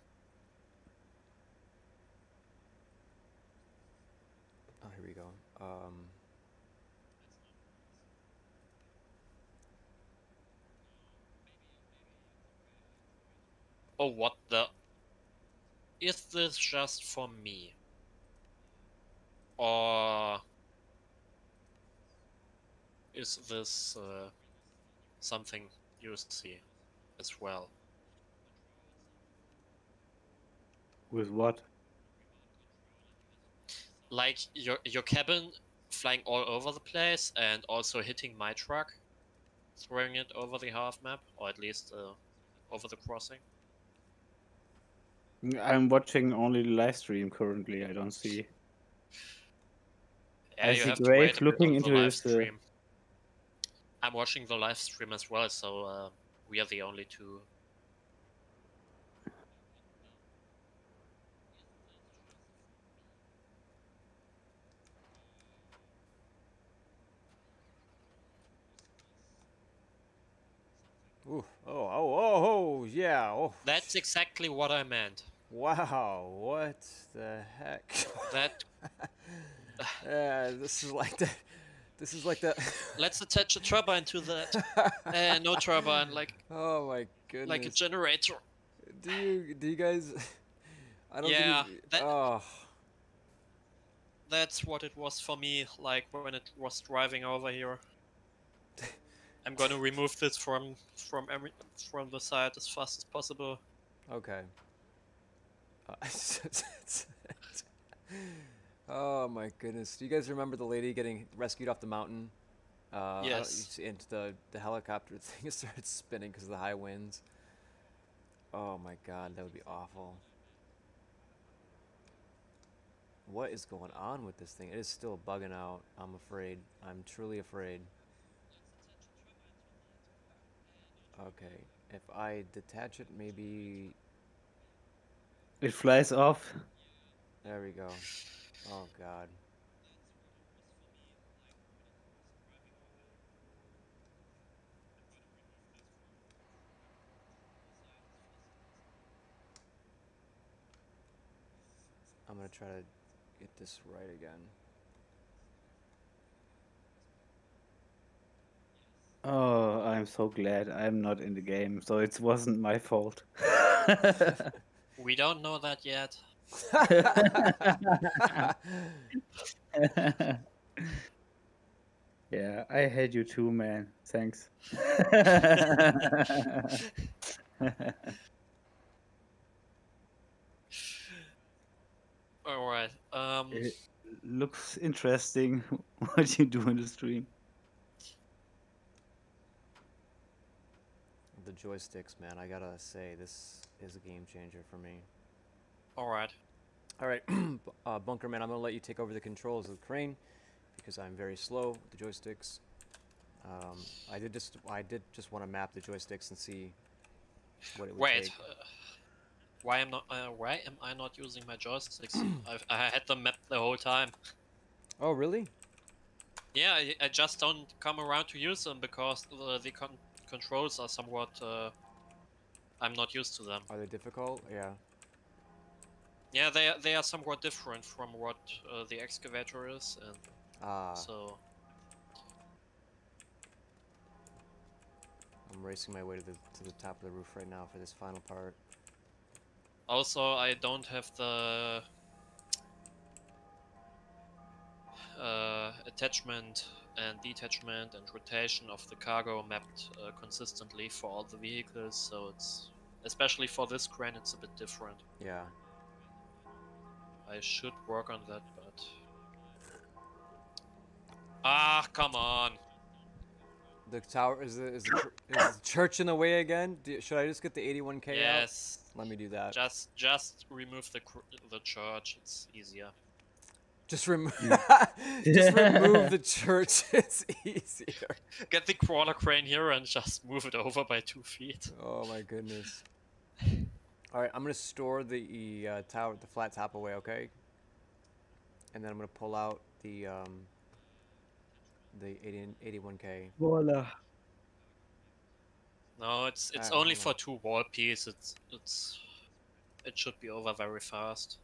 Oh, here we go. Um, Oh, what the? Is this just for me? Or is this uh, something you see as well? With what? Like your your cabin flying all over the place and also hitting my truck, throwing it over the half map, or at least uh, over the crossing. I'm watching only the live stream currently. I don't see. Yeah, I see have Grave wait a bit looking on the into live his, uh, stream. I'm watching the live stream as well, so uh, we are the only two. Ooh. Oh, oh, oh, oh, yeah. Oh, That's exactly what I meant. Wow. What the heck? That <laughs> Yeah, this is like that. This is like that. <laughs> let's attach a turbine to that. uh, <laughs> no turbine, like oh my goodness. like a generator. do you do you guys? I don't Yeah, think. It, that- oh, That's what it was for me, like when it was driving over here. I'm gonna remove this from from every from the side as fast as possible. okay. <laughs> Oh my goodness! Do you guys remember the lady getting rescued off the mountain? Uh, Yes. And the the helicopter <laughs> thing started spinning because of the high winds. Oh my god, that would be awful. What is going on with this thing? It is still bugging out. I'm afraid. I'm truly afraid. Okay, if I detach it, maybe It flies off. there we go. Oh god. I'm gonna try to get this right again. Oh, I'm so glad I'm not in the game, so it wasn't my fault. <laughs> <laughs> We don't know that yet. <laughs> yeah, I hate you too, man. Thanks. <laughs> Alright. Um it looks interesting <laughs> what you do in the stream. the joysticks, man, I gotta say, this is a game changer for me. alright. All right, <clears throat> Bu- uh, Bunkerman, I'm gonna let you take over the controls of the crane because I'm very slow with the joysticks. Um, I did just I did just want to map the joysticks and see what it would Wait. take. Uh, why am not uh, why am I not using my joysticks? <clears throat> I've, I had them mapped the whole time. Oh, really? Yeah, I, I just don't come around to use them because the, the con- controls are somewhat. Uh, I'm not used to them. Are they difficult? Yeah. Yeah, they are, they are somewhat different from what uh, the excavator is, and Ah, so I'm racing my way to the to the top of the roof right now for this final part. also I don't have the uh, attachment and detachment and rotation of the cargo mapped uh, consistently for all the vehicles, so it's especially for this crane it's a bit different. Yeah. I should work on that, but ah, come on. The tower is the is the, is the church in the way again? Do, should I just get the 81k out? Yes, Let me do that. just just remove the cr- the church. It's easier. Just remove <laughs> just remove the church. <laughs> It's easier. Get the crawler crane here and just move it over by two feet. Oh my goodness. All right, I'm gonna store the uh, tower, the flat top away, okay? And then I'm gonna pull out the um, the 80, 81k. Voila. No, it's it's only hold for two wall pieces. It's it's it should be over very fast.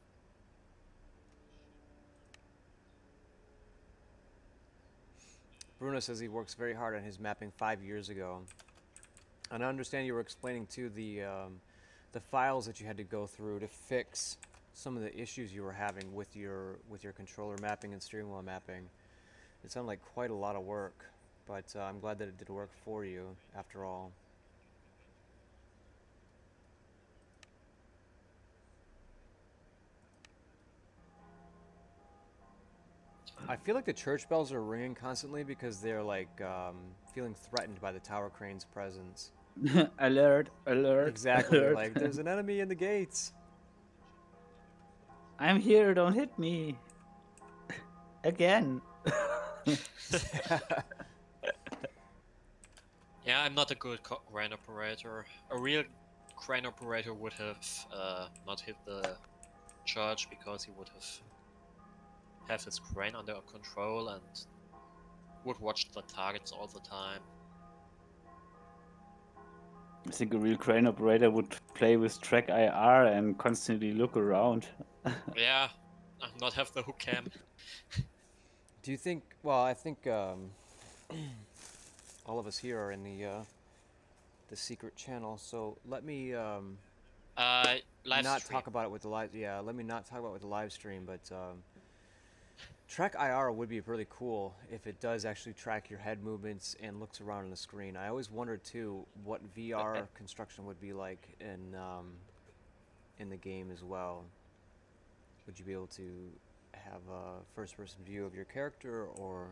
Bruno says he works very hard on his mapping five years ago. And I understand you were explaining too the um, the files that you had to go through to fix some of the issues you were having with your with your controller mapping and steering wheel mapping. It sounded like quite a lot of work, but uh, I'm glad that it did work for you after all. I feel like the church bells are ringing constantly because they're like um, feeling threatened by the tower crane's presence. <laughs> alert, alert. Exactly. alert. Like there's an enemy in the gates. I'm here, don't hit me. Again. <laughs> <laughs> Yeah, I'm not a good crane operator. A real crane operator would have uh, not hit the charge because he would have have his crane under control and would watch the targets all the time. I think a real crane operator would play with TrackIR and constantly look around. <laughs> yeah, not have the hook cam. Do you think? Well, I think um, <clears throat> all of us here are in the uh, the secret channel. So let me um, Uh, live not stream. talk about it with the live. Yeah, let me not talk about it with the live stream. But um, TrackIR would be really cool if it does actually track your head movements and looks around on the screen. I always wondered too what VR <laughs> construction would be like in um, in the game as well. Would you be able to have a first-person view of your character, or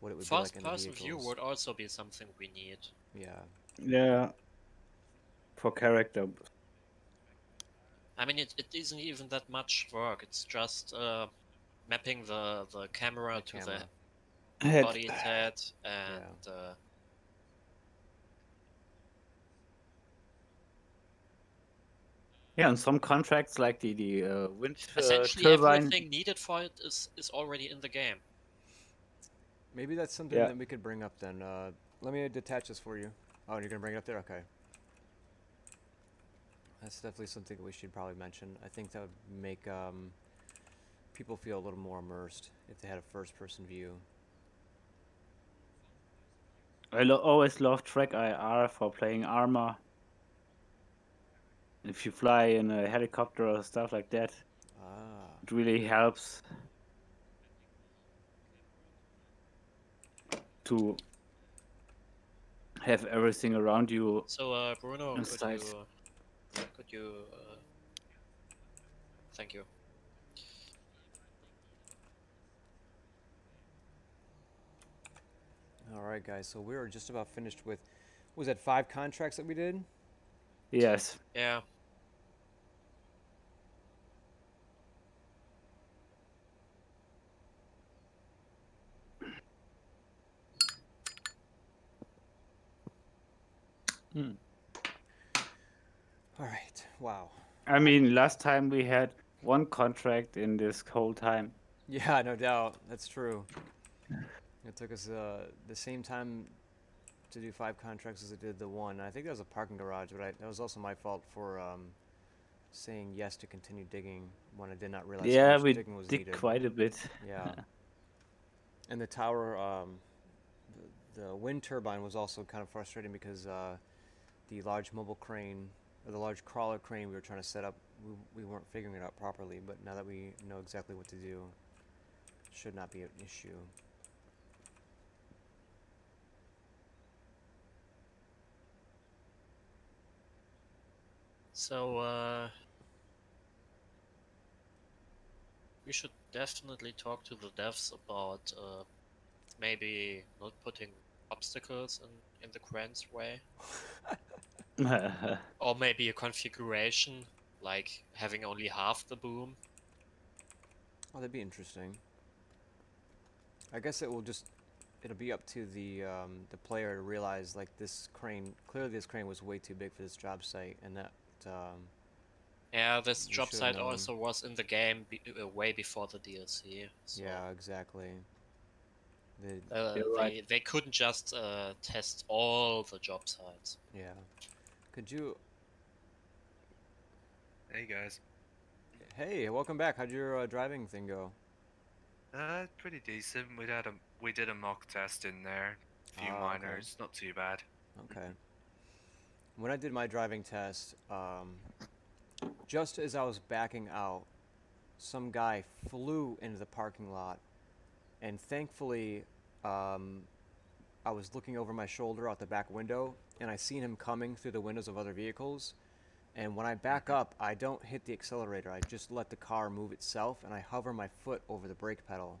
what it would be like First in the person view would also be something we need. Yeah. Yeah. For character. I mean, it, it isn't even that much work. It's just uh, mapping the, the camera to camera. the Head. body head and uh, Yeah, and some contracts like the the uh, wind uh, essentially turbine. everything needed for it is, is already in the game. Maybe that's something Yeah. that we could bring up then. Uh, let me detach this for you. Oh, you're gonna bring it up there? Okay. That's definitely something we should probably mention. I think that would make um, people feel a little more immersed if they had a first-person view. I lo- always love TrackIR for playing Arma. If you fly in a helicopter or stuff like that, Ah. it really helps to have everything around you. So, uh, Bruno, could size. you, could you, uh, thank you. All right, guys. So we are just about finished with. Was that five contracts that we did? Yes. Yeah, hmm. All right. Wow. I mean, last time we had one contract in this whole time. Yeah, no doubt. That's true. It took us uh, the same time to do five contracts as it did the one. I think that was a parking garage, but I, that was also my fault for um, saying yes to continue digging when I did not realize yeah, we digging was needed. quite a bit. Yeah. <laughs> and the tower, um, the, the wind turbine was also kind of frustrating because uh, the large mobile crane, or the large crawler crane we were trying to set up, we, we weren't figuring it out properly. But now that we know exactly what to do, should not be an issue. So, uh, we should definitely talk to the devs about, uh, maybe not putting obstacles in, in the crane's way. <laughs> Or maybe a configuration, like having only half the boom. Oh, that'd be interesting. I guess it will just it'll be up to the um, the player to realize like this crane clearly this crane was way too big for this job site and that um, Yeah, this job site known. also was in the game be- uh, way before the DLC. So, yeah exactly the, uh, they, right. they couldn't just uh, test all the job sites. yeah could you Hey guys. hey welcome back how'd your uh, driving thing go Uh, pretty decent. We had a we did a mock test in there. A few okay. minors, not too bad. Okay. When I did my driving test, um, just as I was backing out, some guy flew into the parking lot, and thankfully, um, I was looking over my shoulder out the back window, and I seen him coming through the windows of other vehicles. And when I back up, I don't hit the accelerator. I just let the car move itself, and I hover my foot over the brake pedal.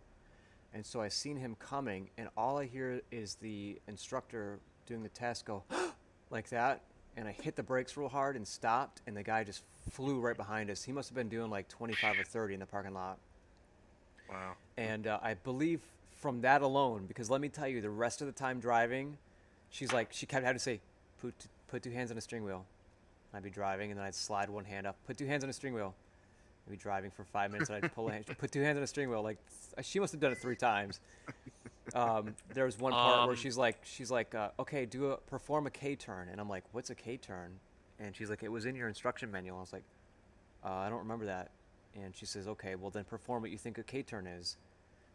And so I seen him coming, and all I hear is the instructor doing the test go <gasps> like that, and I hit the brakes real hard and stopped, and the guy just flew right behind us. He must have been doing like 25 or 30 in the parking lot. Wow. And uh, I believe from that alone, because let me tell you, the rest of the time driving, she's like, she kept having to say, put, put two hands on a steering wheel. I'd be driving, and then I'd slide one hand up, put two hands on a steering wheel. I'd be driving for five minutes, and I'd pull a hand, <laughs> put two hands on a steering wheel. Like, she must have done it three times. Um, there was one part where Um, she's like, she's like, uh, okay, do a perform a K turn, and I'm like, what's a K turn? And she's like, it was in your instruction manual. I was like, uh, I don't remember that. And she says, okay, well then perform what you think a K turn is.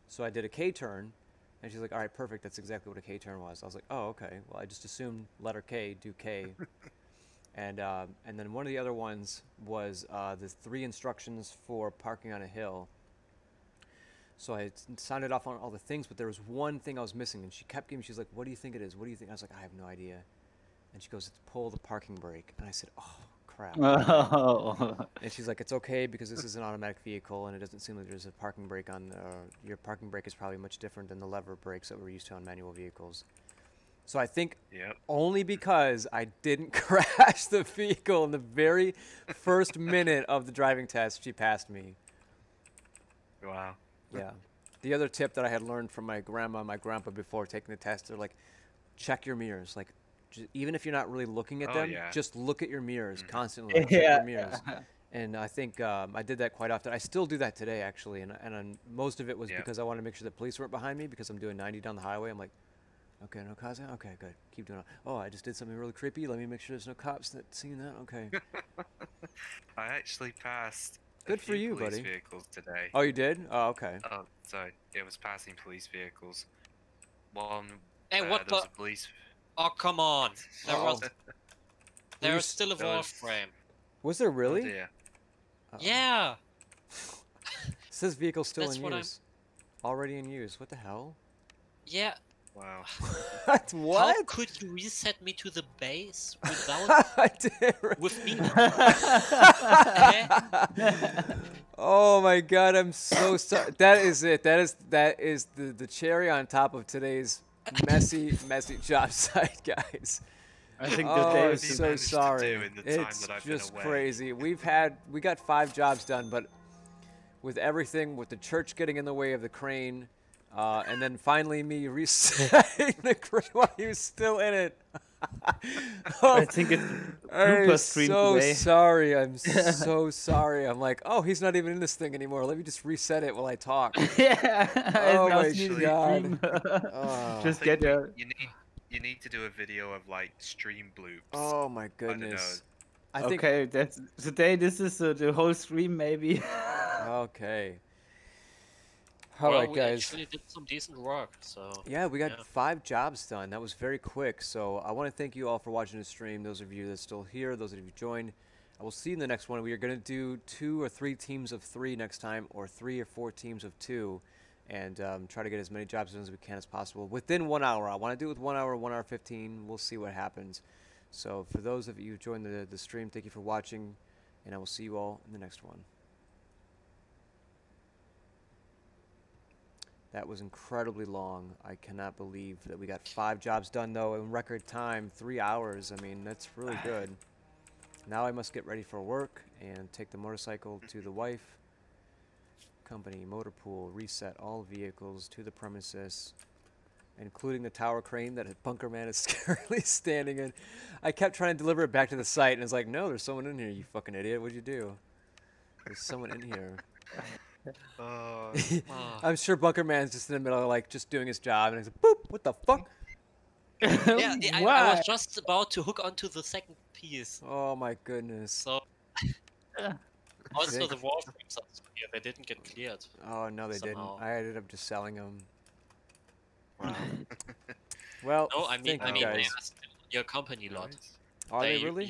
So I did a K turn, and she's like, all right, perfect. That's exactly what a K turn was. I was like, oh, okay. Well, I just assumed letter K, do K. <laughs> and um, and then one of the other ones was uh, the three instructions for parking on a hill. So I s- sounded off on all the things, but there was one thing I was missing, and she kept giving. Me she's like, "What do you think it is? What do you think?" I was like, "I have no idea." And she goes, "It's pull the parking brake," and I said, "Oh crap." Oh. <laughs> And she's like, "It's okay because this is an automatic vehicle, and it doesn't seem like there's a parking brake on. The, uh, your parking brake is probably much different than the lever brakes that we're used to on manual vehicles." So I think Yep. only because I didn't <laughs> crash the vehicle in the very first minute of the driving test, she passed me. Wow. Yeah. The other tip that I had learned from my grandma and my grandpa before taking the test, they're like, check your mirrors. Like, j- even if you're not really looking at Oh, them, yeah. just look at your mirrors Mhm. constantly. Like, check Yeah. your mirrors. And I think um, I did that quite often. I still do that today, actually. And, and um, most of it was Yeah. because I wanted to make sure the police weren't behind me because I'm doing 90 down the highway. I'm like, okay, no cops. Okay, good. Keep doing it. Oh, I just did something really creepy. Let me make sure there's no cops that seeing that. Okay. <laughs> I actually passed. A Good for you, police buddy. Vehicles today. oh, you did? Oh, okay. Oh, sorry. It was passing police vehicles. One. Hey, uh, what there was the? a police. Oh, come on. There Uh-oh. was. you There's s- still a there was- Warframe. Was there Oh, really? dear. Uh-oh. Yeah. Says vehicle <laughs> still That's in what I'm- use. Already in use. What the hell? Yeah. Wow. <laughs> what? How could you reset me to the base <laughs> without with me? <laughs> oh my god, I'm so sorry. That is it. That is that is the the cherry on top of today's messy messy job site, guys. I think oh, the oh, day I'm is What have you so sorry. the It's that I've been just crazy. We've had we got five jobs done, but with everything, with the church getting in the way of the crane, uh, and then finally me <laughs> resetting the crane while he was still in it. <laughs> oh, I think it's I'm so today. sorry. I'm <laughs> so sorry. I'm like, oh, he's not even in this thing anymore. Let me just reset it while I talk. yeah. Oh my. God. I Oh, Just get a. You need. You need to do a video of like stream bloops. oh my don't know. goodness. I think Okay, that's today. This is uh, the whole stream, maybe. okay. All well, right, we guys. actually did some decent work, so. Yeah, we got Yeah. five jobs done. That was very quick. So I want to thank you all for watching the stream. Those of you that are still here, those of you who joined. I will see you in the next one. We are going to do two or three teams of three next time, or three or four teams of two, and um, try to get as many jobs done as we can as possible within one hour. I want to do it with one hour, one hour 15. We'll see what happens. So for those of you who joined the, the stream, thank you for watching, and I will see you all in the next one. That was incredibly long. I cannot believe that we got five jobs done though in record time, three hours. I mean, that's really <sighs> good. Now I must get ready for work and take the motorcycle to the wife. Company, motor pool, reset all vehicles to the premises, including the tower crane that <laughs> Bunkerman is <laughs> currently standing in. I kept trying to deliver it back to the site, and it's like, no, there's someone in here, you fucking idiot. What'd you do? There's someone in here. <laughs> Oh, Ah. <laughs> I'm sure Bunkerman's just in the middle of like just doing his job, and he's like, boop, what the fuck? <laughs> yeah, I, I was just about to hook onto the second piece. Oh my goodness. So. <laughs> also, Sick. the Warframes are still here. They didn't get cleared. Oh no, they Somehow. didn't. I ended up just selling them. wow. Well, No, I mean, thank I you mean, they are still your company lot. Are they they really? u-